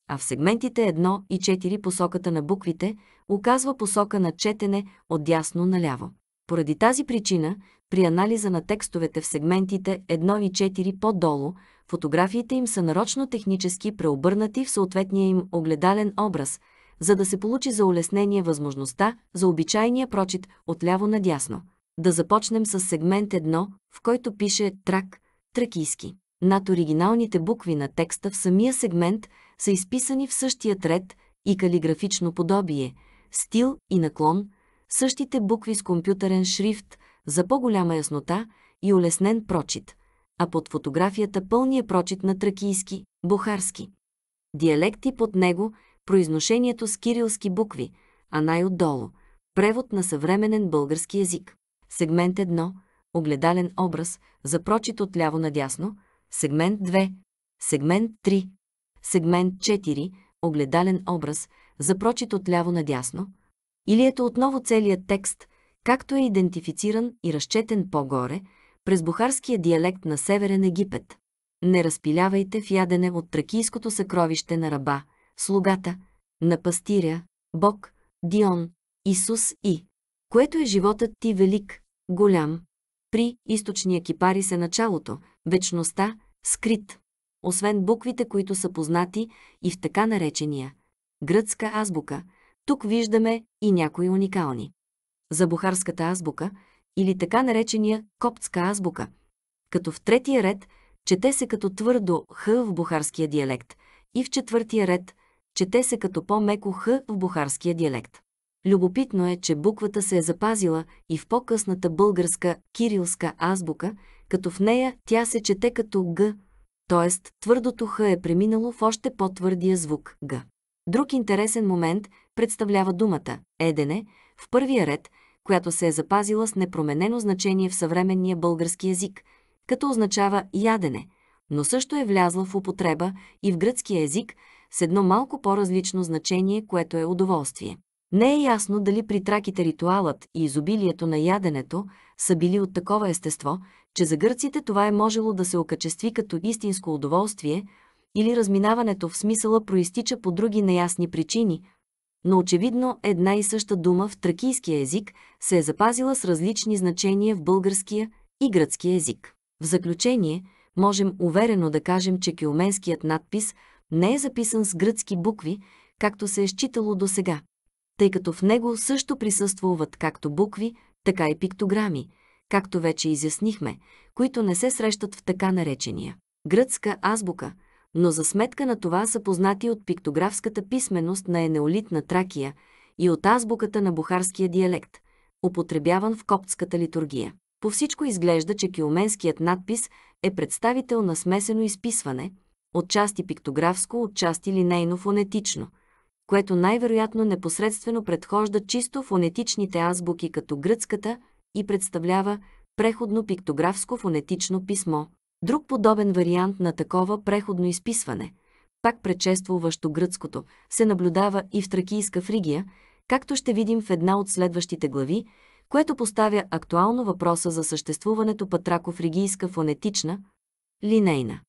а в сегментите 1 и 4 посоката на буквите оказва посока на четене от дясно наляво. Поради тази причина, при анализа на текстовете в сегментите 1 и 4 по-долу, фотографиите им са нарочно технически преобърнати в съответния им огледален образ, за да се получи за улеснение възможността за обичайния прочит от ляво надясно. Да започнем с сегмент 1, в който пише трак, тракийски. Над оригиналните букви на текста в самия сегмент са изписани в същия ред и калиграфично подобие, стил и наклон – същите букви с компютърен шрифт за по-голяма яснота и улеснен прочит, а под фотографията пълния прочит на тракийски, бухарски. Диалекти под него произношението с кирилски букви, а най-отдолу – превод на съвременен български язик. Сегмент 1 – огледален образ за прочит от ляво надясно, сегмент 2 – сегмент 3 – сегмент 4 – огледален образ за прочит от ляво надясно – или ето отново целият текст, както е идентифициран и разчетен по-горе, през бухарския диалект на Северен Египет. Не разпилявайте в ядене от тракийското съкровище на раба, слугата, на пастиря, Бог, Дион, Исус и, което е животът ти велик, голям. При източния кипарис е началото, вечността, скрит. Освен буквите, които са познати и в така наречения гръцка азбука, тук виждаме и някои уникални. За бухарската азбука или така наречения коптска азбука, като в третия ред чете се като твърдо х в бухарския диалект и в четвъртия ред чете се като по-меко х в бухарския диалект. Любопитно е, че буквата се е запазила и в по-късната българска кирилска азбука, като в нея тя се чете като г, т.е. твърдото х е преминало в още по-твърдия звук г. Друг интересен момент представлява думата «едене» в първия ред, която се е запазила с непроменено значение в съвременния български език, като означава ядене, но също е влязла в употреба и в гръцкия език с едно малко по-различно значение, което е удоволствие. Не е ясно дали при траките ритуалът и изобилието на яденето са били от такова естество, че за гърците това е можело да се окачестви като истинско удоволствие, или разминаването в смисъла проистича по други неясни причини, но очевидно една и съща дума в тракийския език се е запазила с различни значения в българския и гръцкия език. В заключение, можем уверено да кажем, че килменският надпис не е записан с гръцки букви, както се е считало до сега, тъй като в него също присъствуват както букви, така и пиктограми, както вече изяснихме, които не се срещат в така наречения гръцка азбука, но за сметка на това са познати от пиктографската писменост на енеолитна Тракия и от азбуката на бухарския диалект, употребяван в коптската литургия. По всичко изглежда, че килменският надпис е представител на смесено изписване, отчасти пиктографско, отчасти линейно-фонетично, което най-вероятно непосредствено предхожда чисто фонетичните азбуки като гръцката и представлява преходно пиктографско фонетично писмо. Друг подобен вариант на такова преходно изписване, пак предшествуващо гръцкото, се наблюдава и в Тракийска Фригия, както ще видим в една от следващите глави, което поставя актуално въпроса за съществуването патрако-фригийска фонетична, линейна.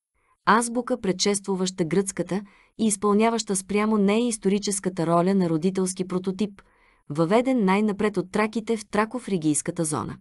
Азбука, предшествуваща гръцката и изпълняваща спрямо нея историческата роля на родителски прототип, въведен най-напред от траките в трако-фригийската зона.